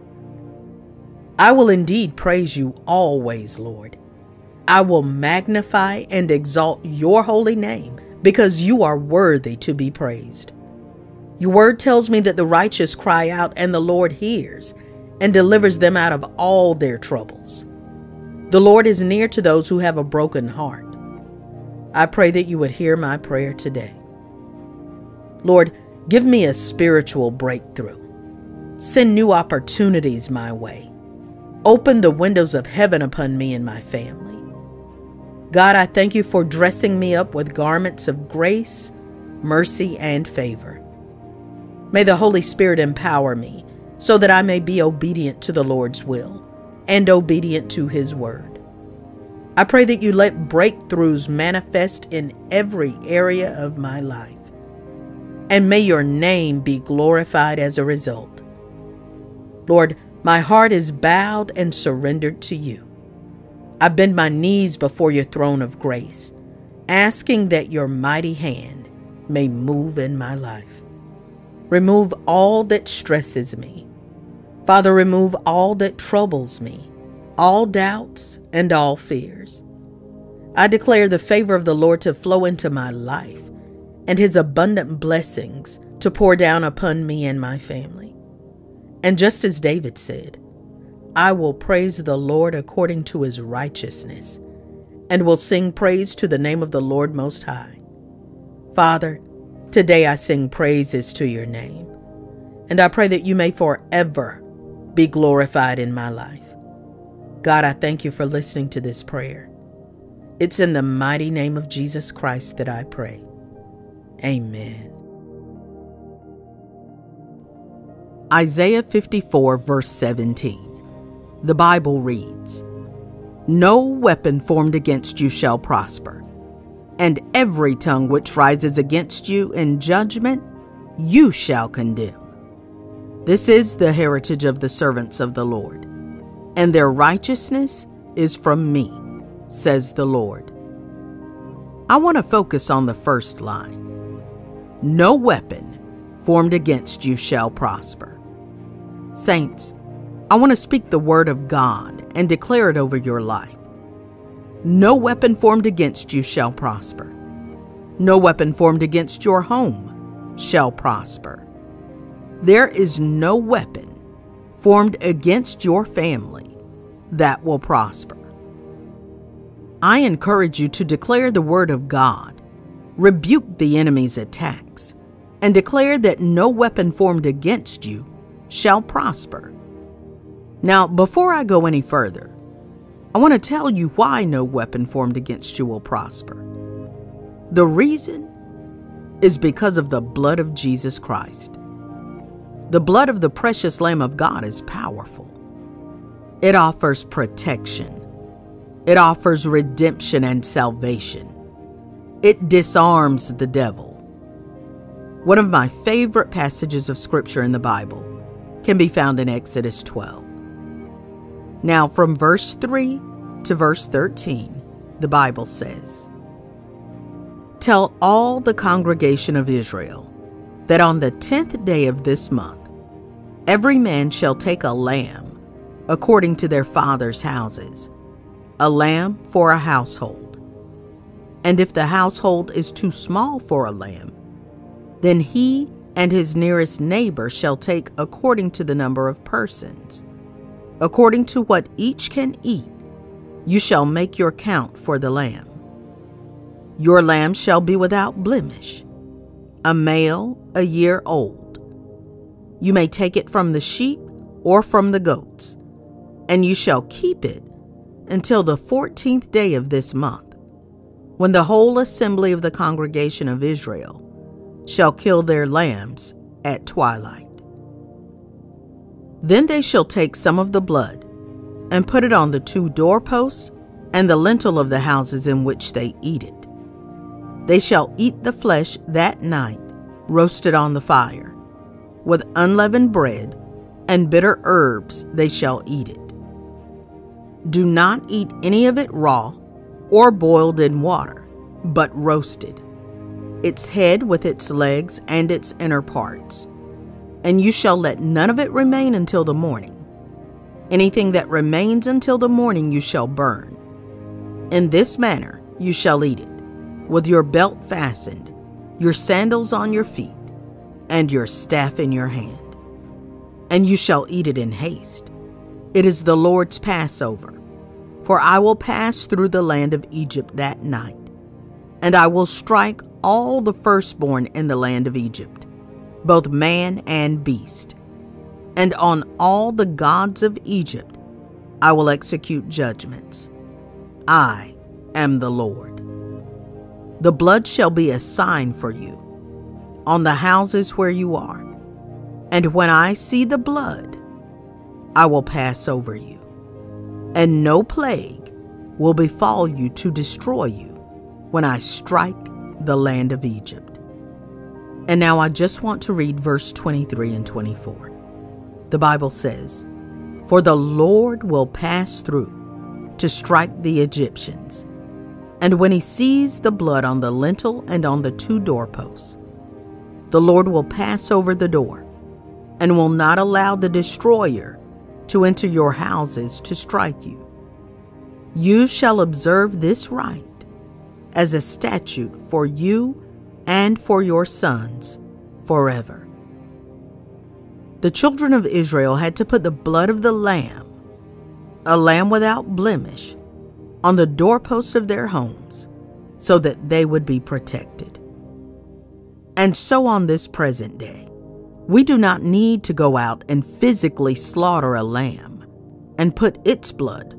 I will indeed praise you always, Lord. I will magnify and exalt your holy name because you are worthy to be praised. Your word tells me that the righteous cry out and the Lord hears and delivers them out of all their troubles. The Lord is near to those who have a broken heart. I pray that you would hear my prayer today. Lord, give me a spiritual breakthrough. Send new opportunities my way. Open the windows of heaven upon me and my family. God, I thank you for dressing me up with garments of grace, mercy, and favor. May the Holy Spirit empower me so that I may be obedient to the Lord's will and obedient to His word. I pray that you let breakthroughs manifest in every area of my life, and may your name be glorified as a result. Lord, my heart is bowed and surrendered to you. I bend my knees before your throne of grace, asking that your mighty hand may move in my life. Remove all that stresses me. Father, remove all that troubles me, all doubts and all fears. I declare the favor of the Lord to flow into my life and his abundant blessings to pour down upon me and my family. And just as David said, I will praise the Lord according to his righteousness, and will sing praise to the name of the Lord Most High. Father, today I sing praises to your name, and I pray that you may forever be glorified in my life. God, I thank you for listening to this prayer. It's in the mighty name of Jesus Christ that I pray. Amen. Isaiah 54, verse 17. The Bible reads No weapon formed against you shall prosper, and every tongue which rises against you in judgment you shall condemn. This is the heritage of the servants of the Lord, and their righteousness is from me, says the Lord. I want to focus on the first line No weapon formed against you shall prosper. Saints, I want to speak the word of God and declare it over your life. No weapon formed against you shall prosper. No weapon formed against your home shall prosper. There is no weapon formed against your family that will prosper. I encourage you to declare the word of God, rebuke the enemy's attacks, and declare that no weapon formed against you shall prosper. Now, before I go any further, I want to tell you why no weapon formed against you will prosper. The reason is because of the blood of Jesus Christ. The blood of the precious Lamb of God is powerful. It offers protection. It offers redemption and salvation. It disarms the devil. One of my favorite passages of Scripture in the Bible can be found in Exodus 12. Now, from verse 3 to verse 13, the Bible says Tell all the congregation of Israel that on the tenth day of this month, every man shall take a lamb according to their father's houses, a lamb for a household. And if the household is too small for a lamb, then he and his nearest neighbor shall take according to the number of persons according to what each can eat, you shall make your count for the lamb. Your lamb shall be without blemish, a male a year old. You may take it from the sheep or from the goats, and you shall keep it until the fourteenth day of this month, when the whole assembly of the congregation of Israel shall kill their lambs at twilight. Then they shall take some of the blood and put it on the two doorposts and the lintel of the houses in which they eat it. They shall eat the flesh that night, roasted on the fire. With unleavened bread and bitter herbs they shall eat it. Do not eat any of it raw or boiled in water, but roasted, its head with its legs and its inner parts. And you shall let none of it remain until the morning. Anything that remains until the morning you shall burn. In this manner you shall eat it, with your belt fastened, your sandals on your feet, and your staff in your hand. And you shall eat it in haste. It is the Lord's Passover. For I will pass through the land of Egypt that night, and I will strike all the firstborn in the land of Egypt, both man and beast. And on all the gods of Egypt I will execute judgments. I am the Lord. The blood shall be a sign for you on the houses where you are. And when I see the blood, I will pass over you. And no plague will befall you to destroy you when I strike the land of Egypt. And now I just want to read verse 23 and 24. The Bible says, For the Lord will pass through to strike the Egyptians. And when he sees the blood on the lintel and on the two doorposts, the Lord will pass over the door and will not allow the destroyer to enter your houses to strike you. You shall observe this rite as a statute for you and for your sons forever. The children of Israel had to put the blood of the lamb a lamb without blemish, on the doorposts of their homes, so that they would be protected. And so on this present day, we do not need to go out and physically slaughter a lamb and put its blood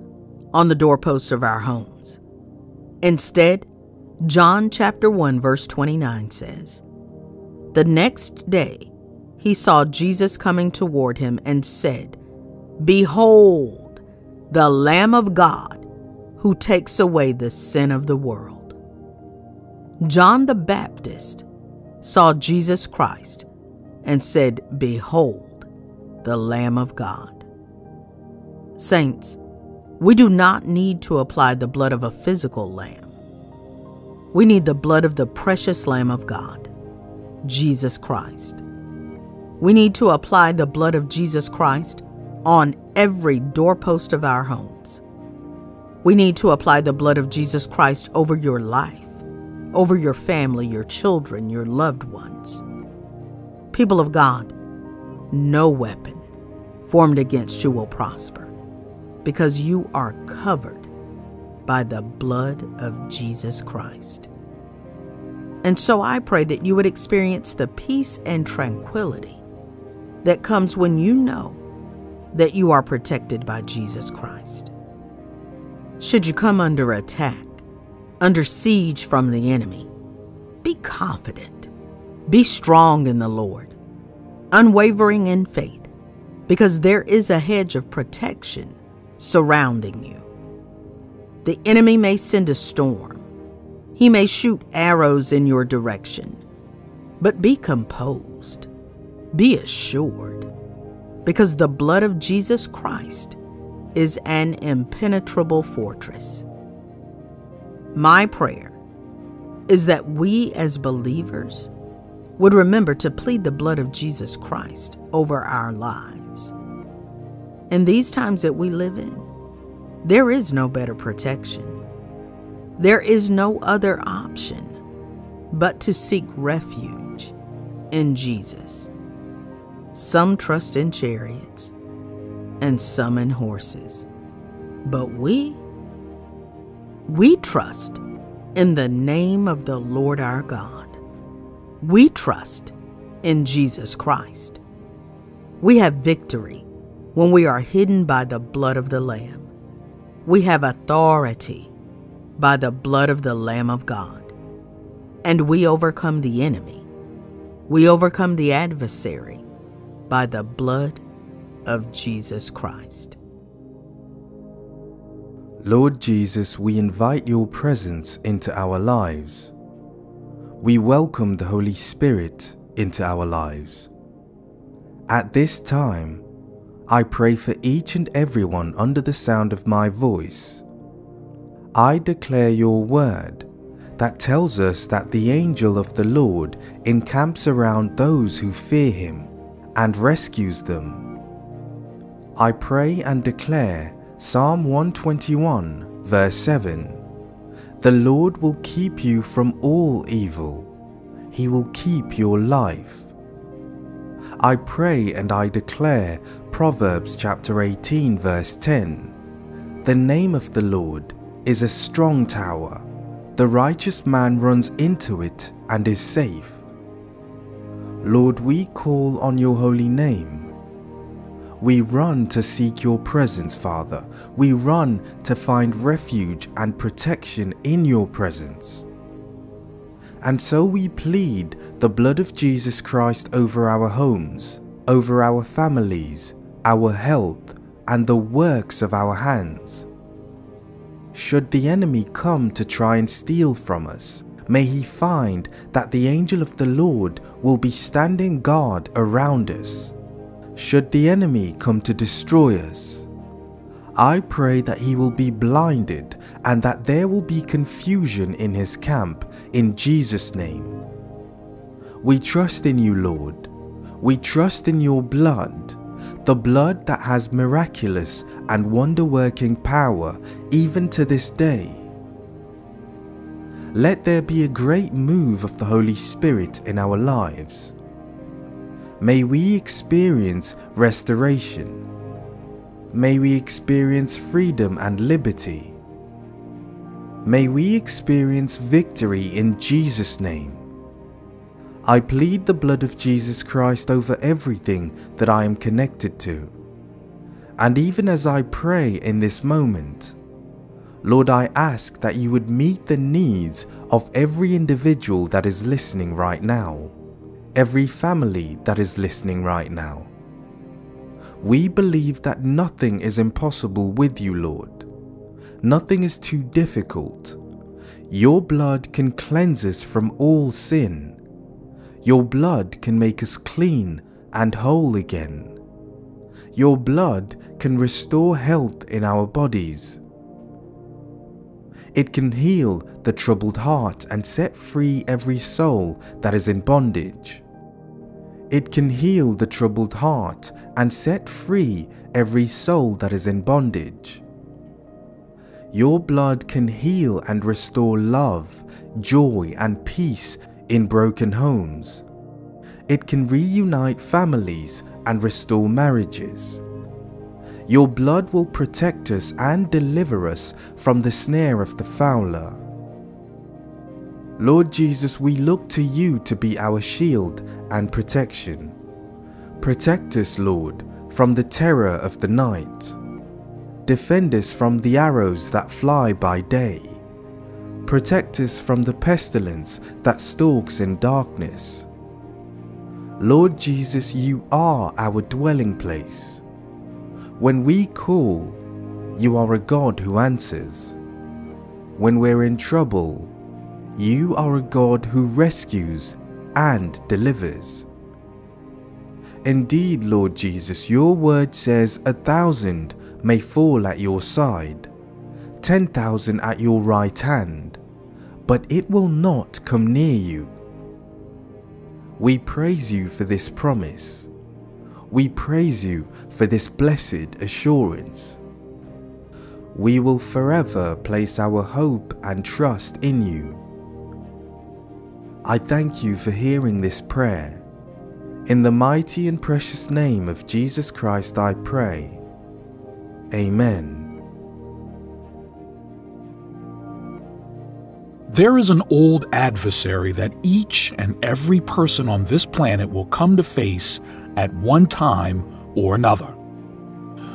on the doorposts of our homes. Instead, John chapter 1 verse 29 says, The next day he saw Jesus coming toward him and said, Behold, the Lamb of God who takes away the sin of the world. John the Baptist saw Jesus Christ and said, Behold, the Lamb of God. Saints, we do not need to apply the blood of a physical lamb. We need the blood of the precious Lamb of God, Jesus Christ. We need to apply the blood of Jesus Christ on every doorpost of our homes. We need to apply the blood of Jesus Christ over your life, over your family, your children, your loved ones. People of God, no weapon formed against you will prosper because you are covered by the blood of Jesus Christ. And so I pray that you would experience the peace and tranquility that comes when you know that you are protected by Jesus Christ. Should you come under attack, under siege from the enemy, be confident, be strong in the Lord, unwavering in faith, because there is a hedge of protection surrounding you. The enemy may send a storm, he may shoot arrows in your direction, but be composed, be assured because the blood of Jesus Christ is an impenetrable fortress. My prayer is that we as believers would remember to plead the blood of Jesus Christ over our lives. In these times that we live in, there is no better protection. There is no other option but to seek refuge in Jesus. Some trust in chariots, and some in horses. But we, we trust in the name of the Lord our God. We trust in Jesus Christ. We have victory when we are hidden by the blood of the Lamb. We have authority by the blood of the Lamb of God. And we overcome the enemy. We overcome the adversary by the blood of Jesus Christ. Lord Jesus, we invite your presence into our lives. We welcome the Holy Spirit into our lives. At this time, I pray for each and everyone under the sound of my voice. I declare your word that tells us that the angel of the Lord encamps around those who fear him and rescues them. I pray and declare Psalm 121, verse 7 The Lord will keep you from all evil, He will keep your life. I pray and I declare Proverbs chapter 18, verse 10 The name of the Lord is a strong tower the righteous man runs into it and is safe. Lord, we call on your holy name. We run to seek your presence, Father. We run to find refuge and protection in your presence. And so we plead the blood of Jesus Christ over our homes, over our families, our health, and the works of our hands. Should the enemy come to try and steal from us, may he find that the angel of the Lord will be standing guard around us. Should the enemy come to destroy us, I pray that he will be blinded and that there will be confusion in his camp in Jesus' name. We trust in you, Lord. We trust in your blood the blood that has miraculous and wonder working power even to this day. Let there be a great move of the Holy Spirit in our lives. May we experience restoration. May we experience freedom and liberty. May we experience victory in Jesus' name. I plead the blood of Jesus Christ over everything that I am connected to. And even as I pray in this moment, Lord, I ask that you would meet the needs of every individual that is listening right now, every family that is listening right now. We believe that nothing is impossible with you, Lord. Nothing is too difficult. Your blood can cleanse us from all sin your blood can make us clean and whole again. Your blood can restore health in our bodies. It can heal the troubled heart and set free every soul that is in bondage. It can heal the troubled heart and set free every soul that is in bondage. Your blood can heal and restore love, joy, and peace in broken homes. It can reunite families and restore marriages. Your blood will protect us and deliver us from the snare of the fowler. Lord Jesus, we look to you to be our shield and protection. Protect us, Lord, from the terror of the night. Defend us from the arrows that fly by day Protect us from the pestilence that stalks in darkness. Lord Jesus, you are our dwelling place. When we call, you are a God who answers. When we're in trouble, you are a God who rescues and delivers. Indeed, Lord Jesus, your word says a thousand may fall at your side, ten thousand at your right hand, but it will not come near you. We praise you for this promise. We praise you for this blessed assurance. We will forever place our hope and trust in you. I thank you for hearing this prayer. In the mighty and precious name of Jesus Christ I pray. Amen. There is an old adversary that each and every person on this planet will come to face at one time or another.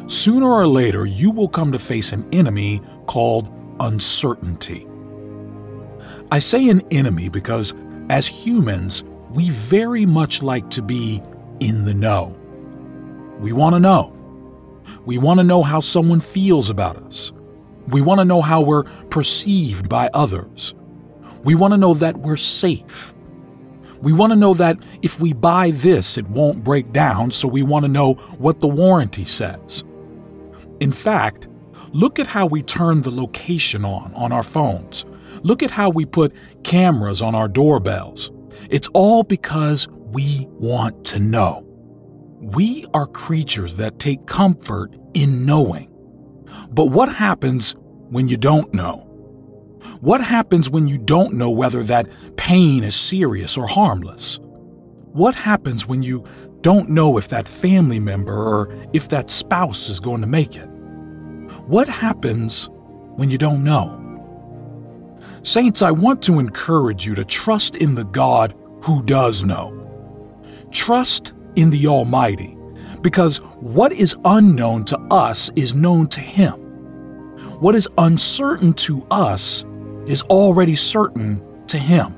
Sooner or later, you will come to face an enemy called uncertainty. I say an enemy because, as humans, we very much like to be in the know. We want to know. We want to know how someone feels about us. We want to know how we're perceived by others. We want to know that we're safe. We want to know that if we buy this, it won't break down, so we want to know what the warranty says. In fact, look at how we turn the location on on our phones. Look at how we put cameras on our doorbells. It's all because we want to know. We are creatures that take comfort in knowing. But what happens when you don't know? What happens when you don't know whether that pain is serious or harmless? What happens when you don't know if that family member or if that spouse is going to make it? What happens when you don't know? Saints, I want to encourage you to trust in the God who does know. Trust in the Almighty, because what is unknown to us is known to Him. What is uncertain to us is already certain to Him,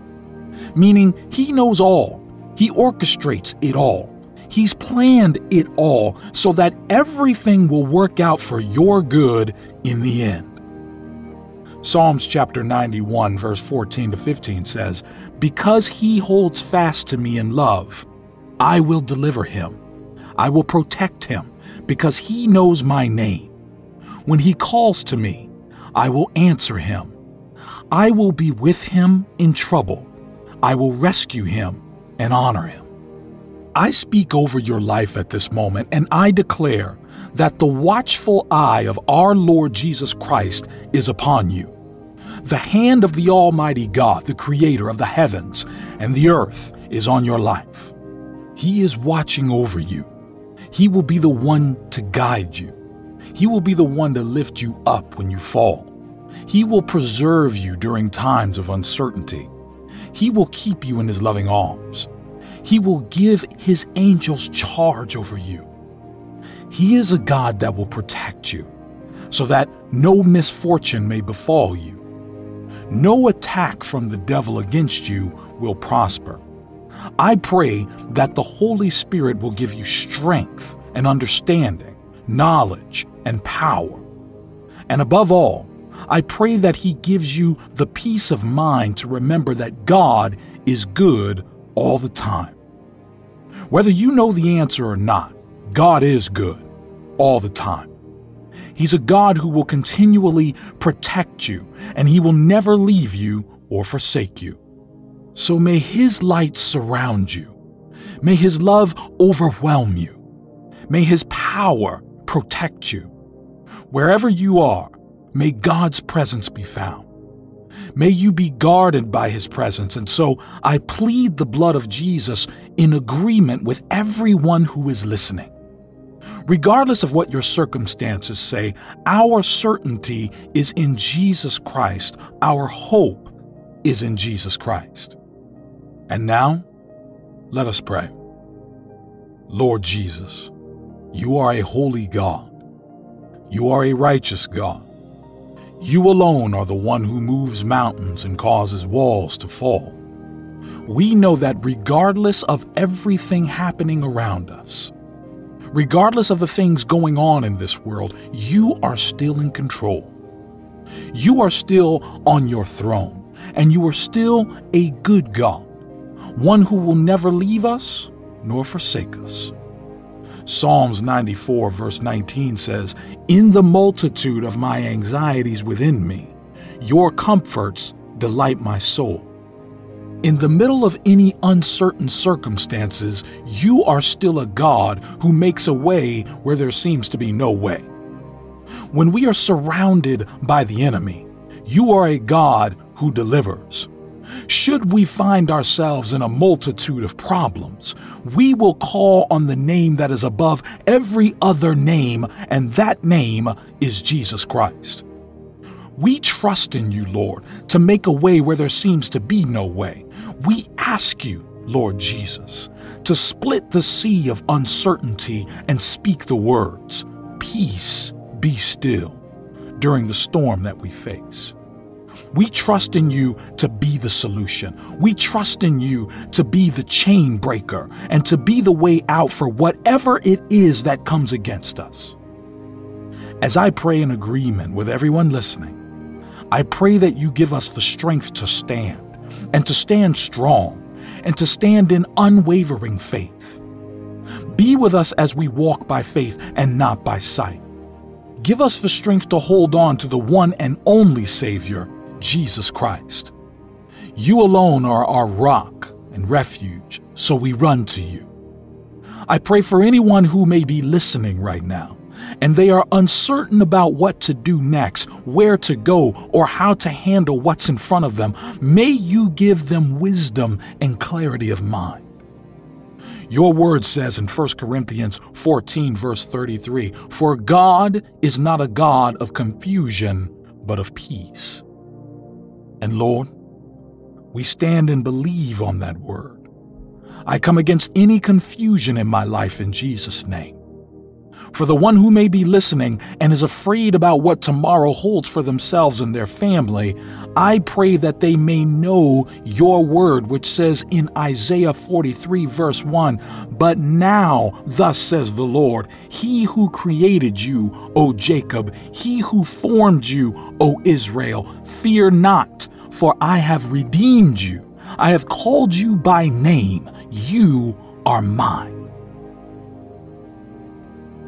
meaning He knows all, He orchestrates it all. He's planned it all so that everything will work out for your good in the end. Psalms chapter 91, verse 14 to 15 says, Because he holds fast to me in love, I will deliver him. I will protect him, because he knows my name. When he calls to me, I will answer him. I will be with him in trouble. I will rescue him and honor him. I speak over your life at this moment, and I declare that the watchful eye of our Lord Jesus Christ is upon you. The hand of the Almighty God, the Creator of the heavens and the earth, is on your life. He is watching over you. He will be the one to guide you. He will be the one to lift you up when you fall. He will preserve you during times of uncertainty. He will keep you in His loving arms. He will give His angels charge over you. He is a God that will protect you so that no misfortune may befall you. No attack from the devil against you will prosper. I pray that the Holy Spirit will give you strength and understanding, knowledge and power. And above all, I pray that He gives you the peace of mind to remember that God is good all the time. Whether you know the answer or not, God is good all the time. He's a God who will continually protect you, and He will never leave you or forsake you. So may His light surround you. May His love overwhelm you. May His power protect you. Wherever you are, may God's presence be found. May you be guarded by His presence, and so I plead the blood of Jesus in agreement with everyone who is listening. Regardless of what your circumstances say, our certainty is in Jesus Christ. Our hope is in Jesus Christ. And now, let us pray. Lord Jesus, you are a holy God. You are a righteous God. You alone are the one who moves mountains and causes walls to fall. We know that regardless of everything happening around us, regardless of the things going on in this world, you are still in control. You are still on your throne, and you are still a good God, one who will never leave us nor forsake us. Psalms 94, verse 19 says, In the multitude of my anxieties within me, your comforts delight my soul. In the middle of any uncertain circumstances, you are still a God who makes a way where there seems to be no way. When we are surrounded by the enemy, you are a God who delivers. Should we find ourselves in a multitude of problems, we will call on the name that is above every other name, and that name is Jesus Christ. We trust in you, Lord, to make a way where there seems to be no way. We ask you, Lord Jesus, to split the sea of uncertainty and speak the words, Peace, be still, during the storm that we face. We trust in you to be the solution. We trust in you to be the chain breaker and to be the way out for whatever it is that comes against us. as I pray in agreement with everyone listening, I pray that you give us the strength to stand and to stand strong and to stand in unwavering faith. Be with us as we walk by faith and not by sight. Give us the strength to hold on to the one and only Savior, Jesus Christ. You alone are our rock and refuge, so we run to you. I pray for anyone who may be listening right now and they are uncertain about what to do next, where to go, or how to handle what's in front of them. May you give them wisdom and clarity of mind. Your word says in 1 Corinthians 14, verse 33 For God is not a God of confusion, but of peace. And Lord, we stand and believe on that word. I come against any confusion in my life in Jesus' name. For the one who may be listening and is afraid about what tomorrow holds for themselves and their family, I pray that they may know your word, which says in Isaiah 43, verse 1 But now, thus says the Lord, He who created you, O Jacob, He who formed you, O Israel, fear not, for I have redeemed you. I have called you by name. You are mine.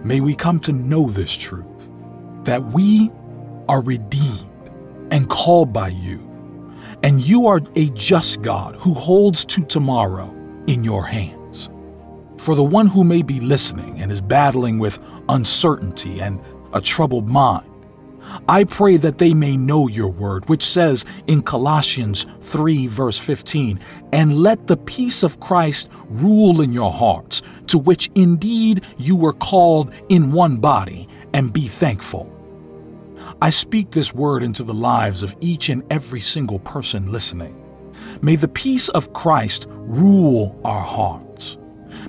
May we come to know this truth that we are redeemed and called by you, and you are a just God who holds to tomorrow in your hands. For the one who may be listening and is battling with uncertainty and a troubled mind, I pray that they may know your word, which says in Colossians 3, verse 15, and let the peace of Christ rule in your hearts, to which indeed you were called in one body, and be thankful. I speak this word into the lives of each and every single person listening. May the peace of Christ rule our hearts.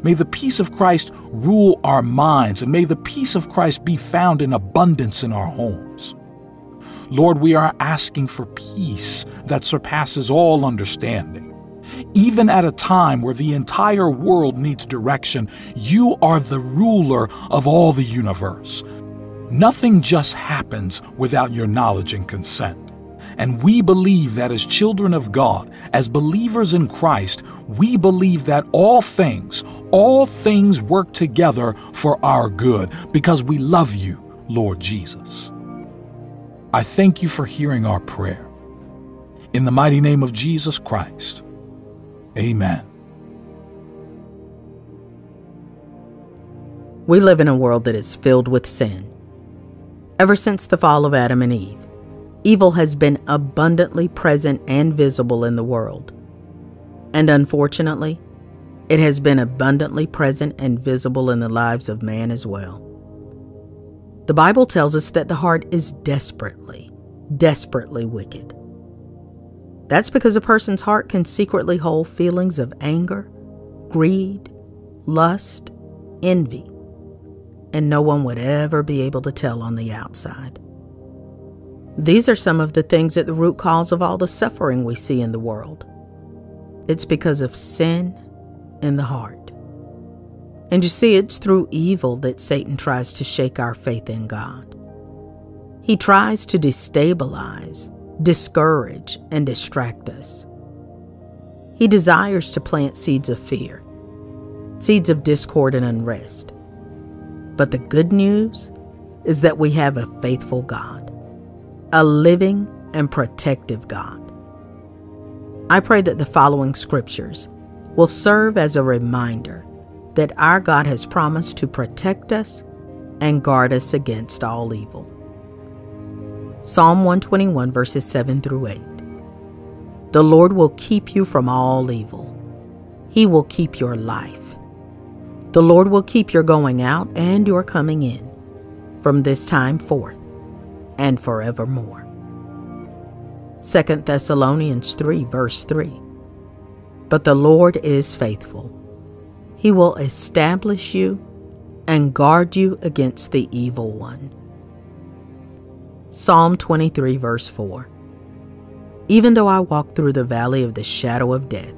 May the peace of Christ rule our minds, and may the peace of Christ be found in abundance in our homes. Lord, we are asking for peace that surpasses all understanding. Even at a time where the entire world needs direction, you are the ruler of all the universe. Nothing just happens without your knowledge and consent. And we believe that as children of God, as believers in Christ, we believe that all things, all things work together for our good because we love you, Lord Jesus. I thank you for hearing our prayer. In the mighty name of Jesus Christ, amen. We live in a world that is filled with sin. Ever since the fall of Adam and Eve, evil has been abundantly present and visible in the world. And unfortunately, it has been abundantly present and visible in the lives of man as well. The Bible tells us that the heart is desperately, desperately wicked. That's because a person's heart can secretly hold feelings of anger, greed, lust, envy, and no one would ever be able to tell on the outside. These are some of the things at the root cause of all the suffering we see in the world. It's because of sin in the heart. And you see, it's through evil that Satan tries to shake our faith in God. He tries to destabilize, discourage, and distract us. He desires to plant seeds of fear, seeds of discord and unrest. But the good news is that we have a faithful God, a living and protective God. I pray that the following scriptures will serve as a reminder that our God has promised to protect us and guard us against all evil. Psalm 121, verses 7 through 8. The Lord will keep you from all evil. He will keep your life. The Lord will keep your going out and your coming in from this time forth and forevermore. 2 Thessalonians 3, verse 3. But the Lord is faithful he will establish you and guard you against the evil one. Psalm 23, verse 4 Even though I walk through the valley of the shadow of death,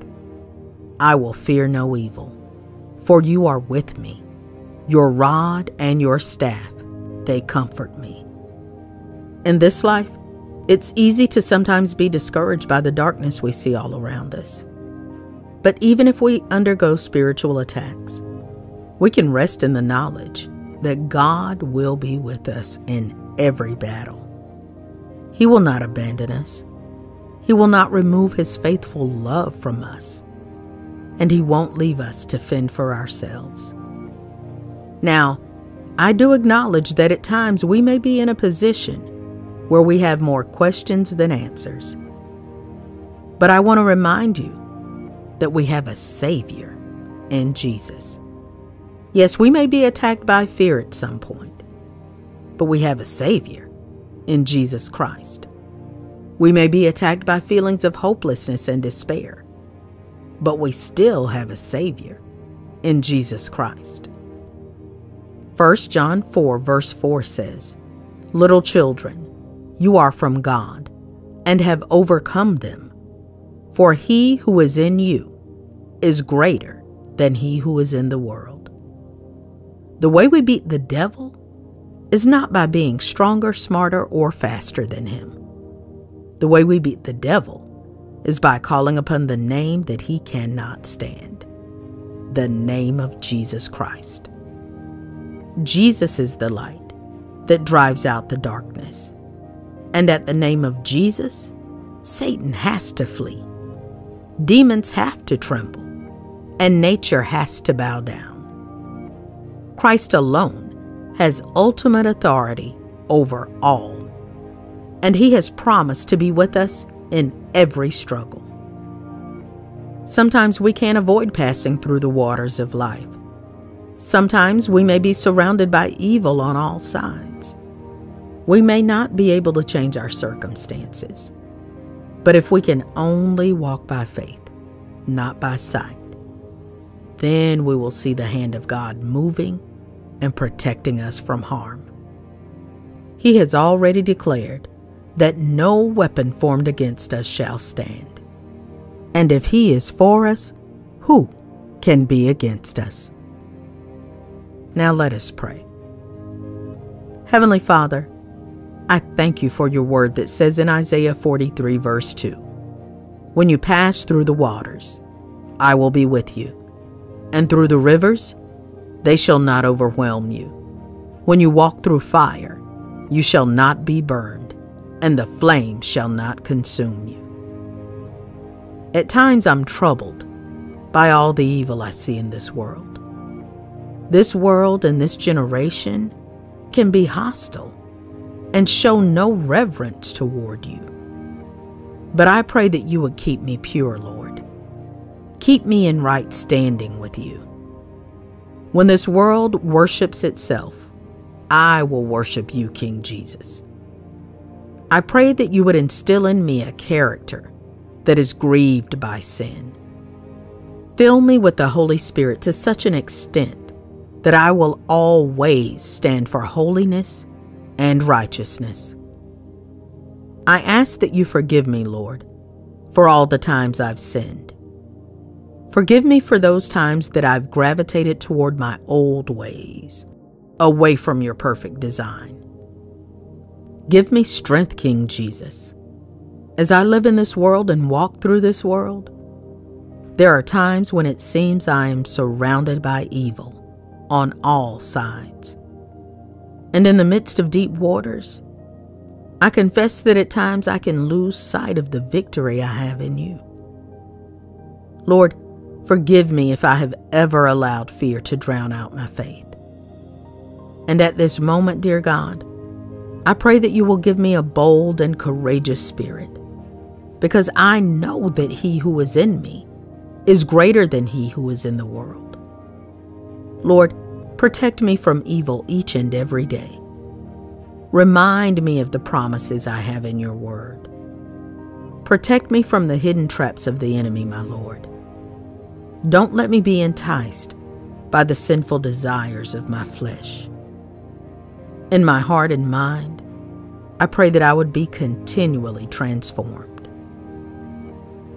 I will fear no evil, for you are with me. Your rod and your staff, they comfort me. In this life, it's easy to sometimes be discouraged by the darkness we see all around us. But even if we undergo spiritual attacks, we can rest in the knowledge that God will be with us in every battle. He will not abandon us. He will not remove His faithful love from us. And He won't leave us to fend for ourselves. Now, I do acknowledge that at times we may be in a position where we have more questions than answers. But I want to remind you that we have a Savior in Jesus. Yes, we may be attacked by fear at some point, but we have a Savior in Jesus Christ. We may be attacked by feelings of hopelessness and despair, but we still have a Savior in Jesus Christ. 1 John 4, verse 4 says, Little children, you are from God and have overcome them, for he who is in you is greater than he who is in the world. The way we beat the devil is not by being stronger, smarter, or faster than him. The way we beat the devil is by calling upon the name that he cannot stand the name of Jesus Christ. Jesus is the light that drives out the darkness. And at the name of Jesus, Satan has to flee. Demons have to tremble, and nature has to bow down. Christ alone has ultimate authority over all, and He has promised to be with us in every struggle. Sometimes we can't avoid passing through the waters of life. Sometimes we may be surrounded by evil on all sides. We may not be able to change our circumstances. But if we can only walk by faith, not by sight, then we will see the hand of God moving and protecting us from harm. He has already declared that no weapon formed against us shall stand. And if He is for us, who can be against us? Now let us pray. Heavenly Father, I thank you for your word that says in Isaiah 43, verse 2 When you pass through the waters, I will be with you, and through the rivers, they shall not overwhelm you. When you walk through fire, you shall not be burned, and the flame shall not consume you. At times I'm troubled by all the evil I see in this world. This world and this generation can be hostile and show no reverence toward you. But I pray that you would keep me pure, Lord. Keep me in right standing with you. When this world worships itself, I will worship you, King Jesus. I pray that you would instill in me a character that is grieved by sin. Fill me with the Holy Spirit to such an extent that I will always stand for holiness and righteousness. I ask that you forgive me, Lord, for all the times I've sinned. Forgive me for those times that I've gravitated toward my old ways, away from your perfect design. Give me strength, King Jesus. As I live in this world and walk through this world, there are times when it seems I am surrounded by evil on all sides. And in the midst of deep waters, I confess that at times I can lose sight of the victory I have in you. Lord, Forgive me if I have ever allowed fear to drown out my faith. And at this moment, dear God, I pray that you will give me a bold and courageous spirit, because I know that he who is in me is greater than he who is in the world. Lord, protect me from evil each and every day. Remind me of the promises I have in your word. Protect me from the hidden traps of the enemy, my Lord. Don't let me be enticed by the sinful desires of my flesh. In my heart and mind, I pray that I would be continually transformed.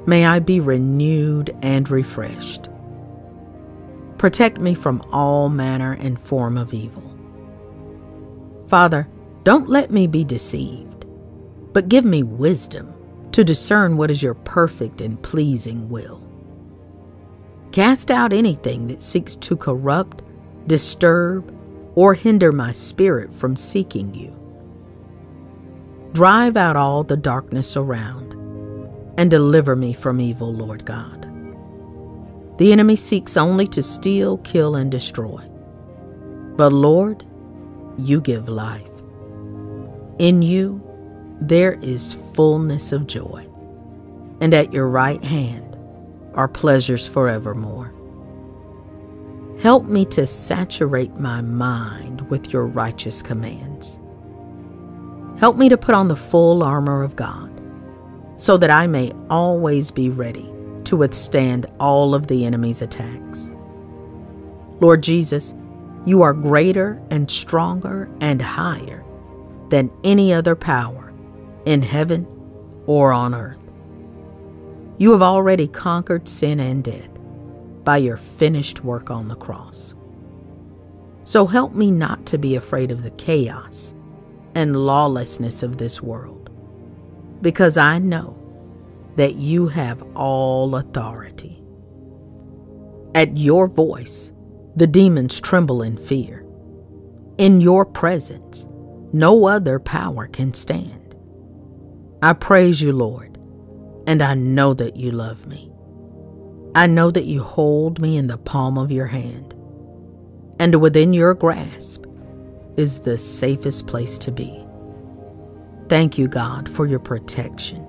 May I be renewed and refreshed. Protect me from all manner and form of evil. Father, don't let me be deceived. but give me wisdom to discern what is your perfect and pleasing will. Cast out anything that seeks to corrupt, disturb, or hinder my spirit from seeking you. Drive out all the darkness around and deliver me from evil, Lord God. The enemy seeks only to steal, kill, and destroy. But Lord, you give life. In you, there is fullness of joy, and at your right hand are pleasures forevermore. Help me to saturate my mind with your righteous commands. Help me to put on the full armor of God so that I may always be ready to withstand all of the enemy's attacks. Lord Jesus, you are greater and stronger and higher than any other power in heaven or on earth. You have already conquered sin and death by your finished work on the cross. So help me not to be afraid of the chaos and lawlessness of this world, because I know that you have all authority. At your voice, the demons tremble in fear. In your presence, no other power can stand. I praise you, Lord, and I know that you love me. I know that you hold me in the palm of your hand, and within your grasp is the safest place to be. Thank you, God, for your protection.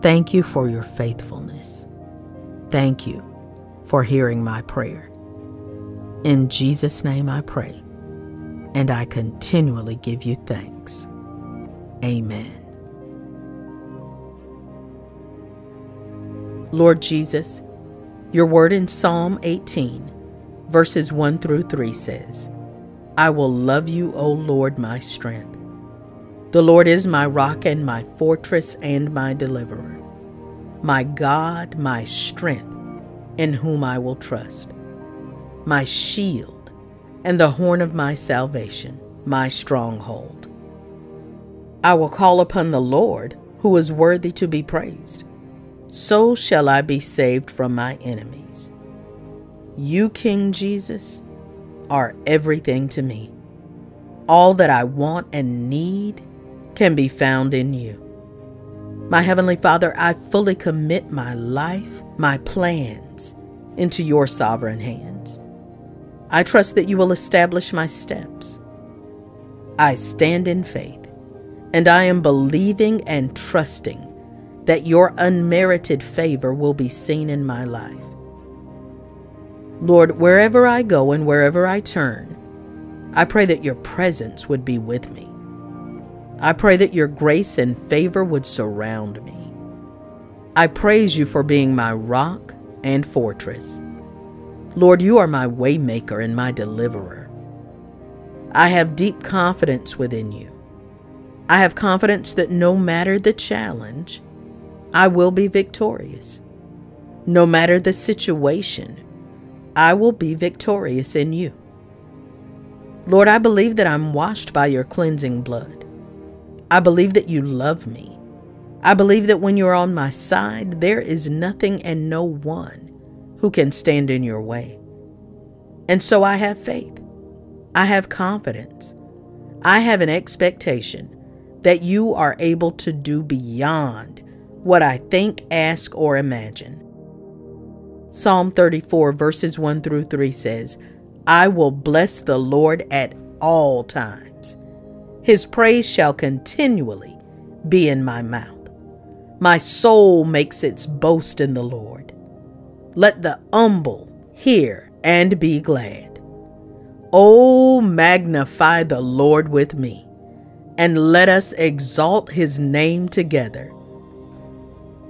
Thank you for your faithfulness. Thank you for hearing my prayer. In Jesus' name I pray, and I continually give you thanks. Amen. Lord Jesus, your word in Psalm 18, verses 1 through 3 says, I will love you, O Lord, my strength. The Lord is my rock and my fortress and my deliverer, my God, my strength, in whom I will trust, my shield and the horn of my salvation, my stronghold. I will call upon the Lord, who is worthy to be praised. So shall I be saved from my enemies. You, King Jesus, are everything to me. All that I want and need can be found in you. My Heavenly Father, I fully commit my life, my plans, into your sovereign hands. I trust that you will establish my steps. I stand in faith, and I am believing and trusting that your unmerited favor will be seen in my life. Lord, wherever I go and wherever I turn, I pray that your presence would be with me. I pray that your grace and favor would surround me. I praise you for being my rock and fortress. Lord, you are my waymaker and my deliverer. I have deep confidence within you. I have confidence that no matter the challenge, I will be victorious. No matter the situation, I will be victorious in you. Lord, I believe that I'm washed by your cleansing blood. I believe that you love me. I believe that when you're on my side, there is nothing and no one who can stand in your way. And so I have faith. I have confidence. I have an expectation that you are able to do beyond what I think, ask, or imagine. Psalm 34, verses 1 through 3 says, I will bless the Lord at all times his praise shall continually be in my mouth. My soul makes its boast in the Lord. Let the humble hear and be glad. Oh, magnify the Lord with me, and let us exalt his name together.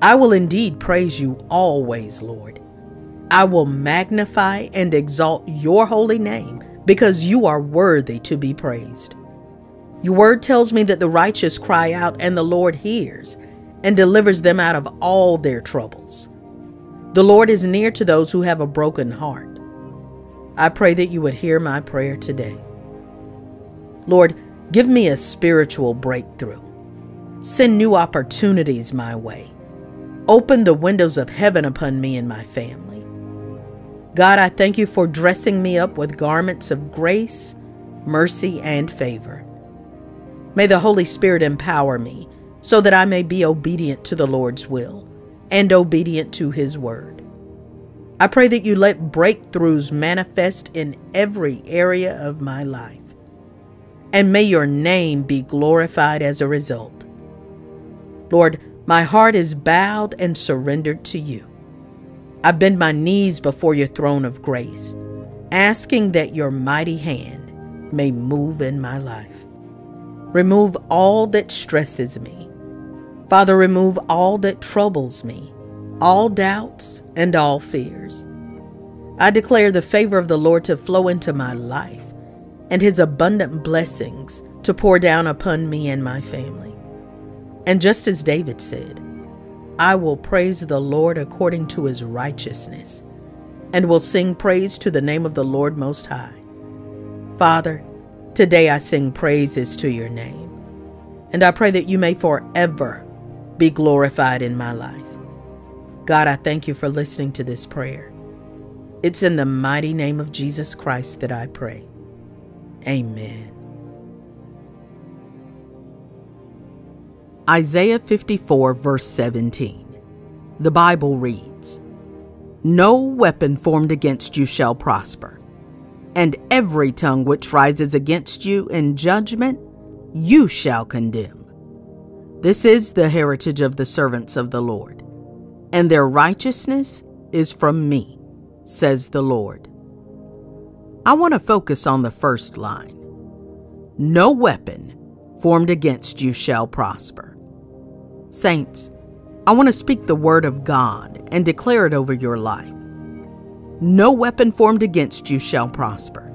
I will indeed praise you always, Lord. I will magnify and exalt your holy name because you are worthy to be praised. Your word tells me that the righteous cry out and the Lord hears and delivers them out of all their troubles. The Lord is near to those who have a broken heart. I pray that you would hear my prayer today. Lord, give me a spiritual breakthrough. Send new opportunities my way. Open the windows of heaven upon me and my family. God, I thank you for dressing me up with garments of grace, mercy, and favor. May the Holy Spirit empower me so that I may be obedient to the Lord's will and obedient to His word. I pray that you let breakthroughs manifest in every area of my life, and may your name be glorified as a result. Lord, my heart is bowed and surrendered to you. I bend my knees before your throne of grace, asking that your mighty hand may move in my life. Remove all that stresses me. Father, remove all that troubles me, all doubts and all fears. I declare the favor of the Lord to flow into my life and his abundant blessings to pour down upon me and my family. And just as David said, I will praise the Lord according to his righteousness, and will sing praise to the name of the Lord Most High. Father, today I sing praises to your name, and I pray that you may forever be glorified in my life. God, I thank you for listening to this prayer. It's in the mighty name of Jesus Christ that I pray. Amen. Isaiah 54, verse 17. The Bible reads No weapon formed against you shall prosper, and every tongue which rises against you in judgment you shall condemn. This is the heritage of the servants of the Lord, and their righteousness is from me, says the Lord. I want to focus on the first line No weapon formed against you shall prosper. Saints, I want to speak the word of God and declare it over your life. No weapon formed against you shall prosper.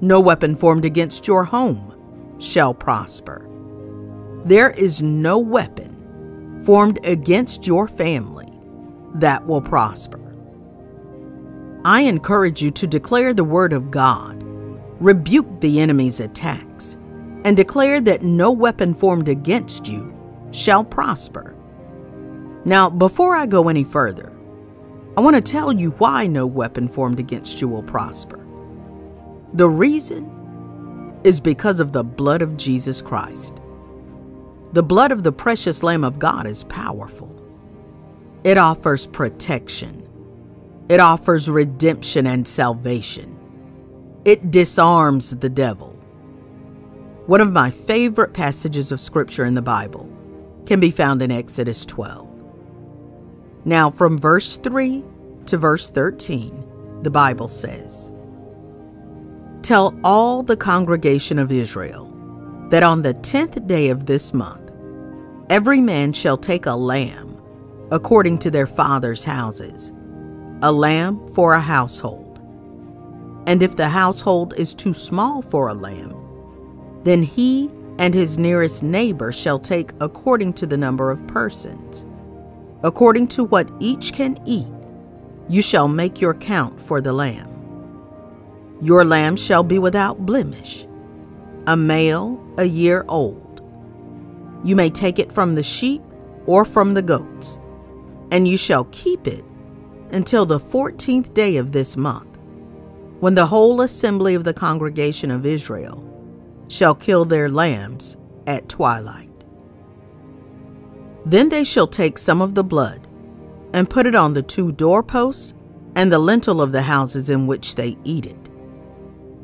No weapon formed against your home shall prosper. There is no weapon formed against your family that will prosper. I encourage you to declare the word of God, rebuke the enemy's attacks, and declare that no weapon formed against you shall prosper. Now, before I go any further, I want to tell you why no weapon formed against you will prosper. The reason is because of the blood of Jesus Christ. The blood of the precious Lamb of God is powerful. It offers protection. It offers redemption and salvation. It disarms the devil. One of my favorite passages of Scripture in the Bible can be found in Exodus 12. Now, from verse 3 to verse 13, the Bible says Tell all the congregation of Israel that on the tenth day of this month, every man shall take a lamb according to their father's houses, a lamb for a household. And if the household is too small for a lamb, then he and his nearest neighbor shall take according to the number of persons. According to what each can eat, you shall make your count for the lamb. Your lamb shall be without blemish, a male a year old. You may take it from the sheep or from the goats, and you shall keep it until the fourteenth day of this month, when the whole assembly of the congregation of Israel shall kill their lambs at twilight. Then they shall take some of the blood and put it on the two doorposts and the lintel of the houses in which they eat it.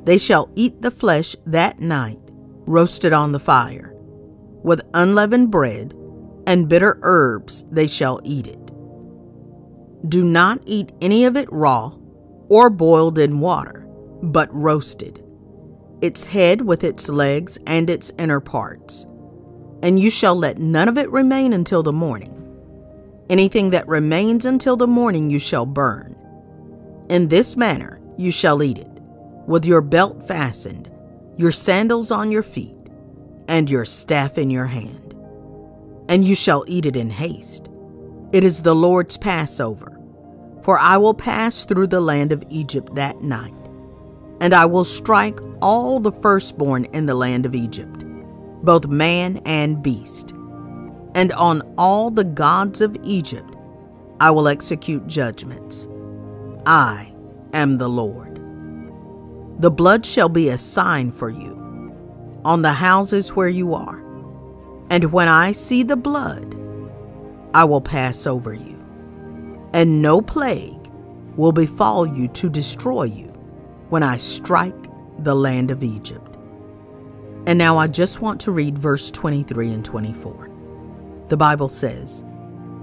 They shall eat the flesh that night, roasted on the fire. With unleavened bread and bitter herbs they shall eat it. Do not eat any of it raw or boiled in water, but roasted its head with its legs and its inner parts. And you shall let none of it remain until the morning. Anything that remains until the morning you shall burn. In this manner you shall eat it, with your belt fastened, your sandals on your feet, and your staff in your hand. And you shall eat it in haste. It is the Lord's Passover. For I will pass through the land of Egypt that night and I will strike all the firstborn in the land of Egypt, both man and beast, and on all the gods of Egypt I will execute judgments. I am the Lord. The blood shall be a sign for you on the houses where you are. And when I see the blood, I will pass over you, and no plague will befall you to destroy you when I strike the land of Egypt. And now I just want to read verse 23 and 24. The Bible says,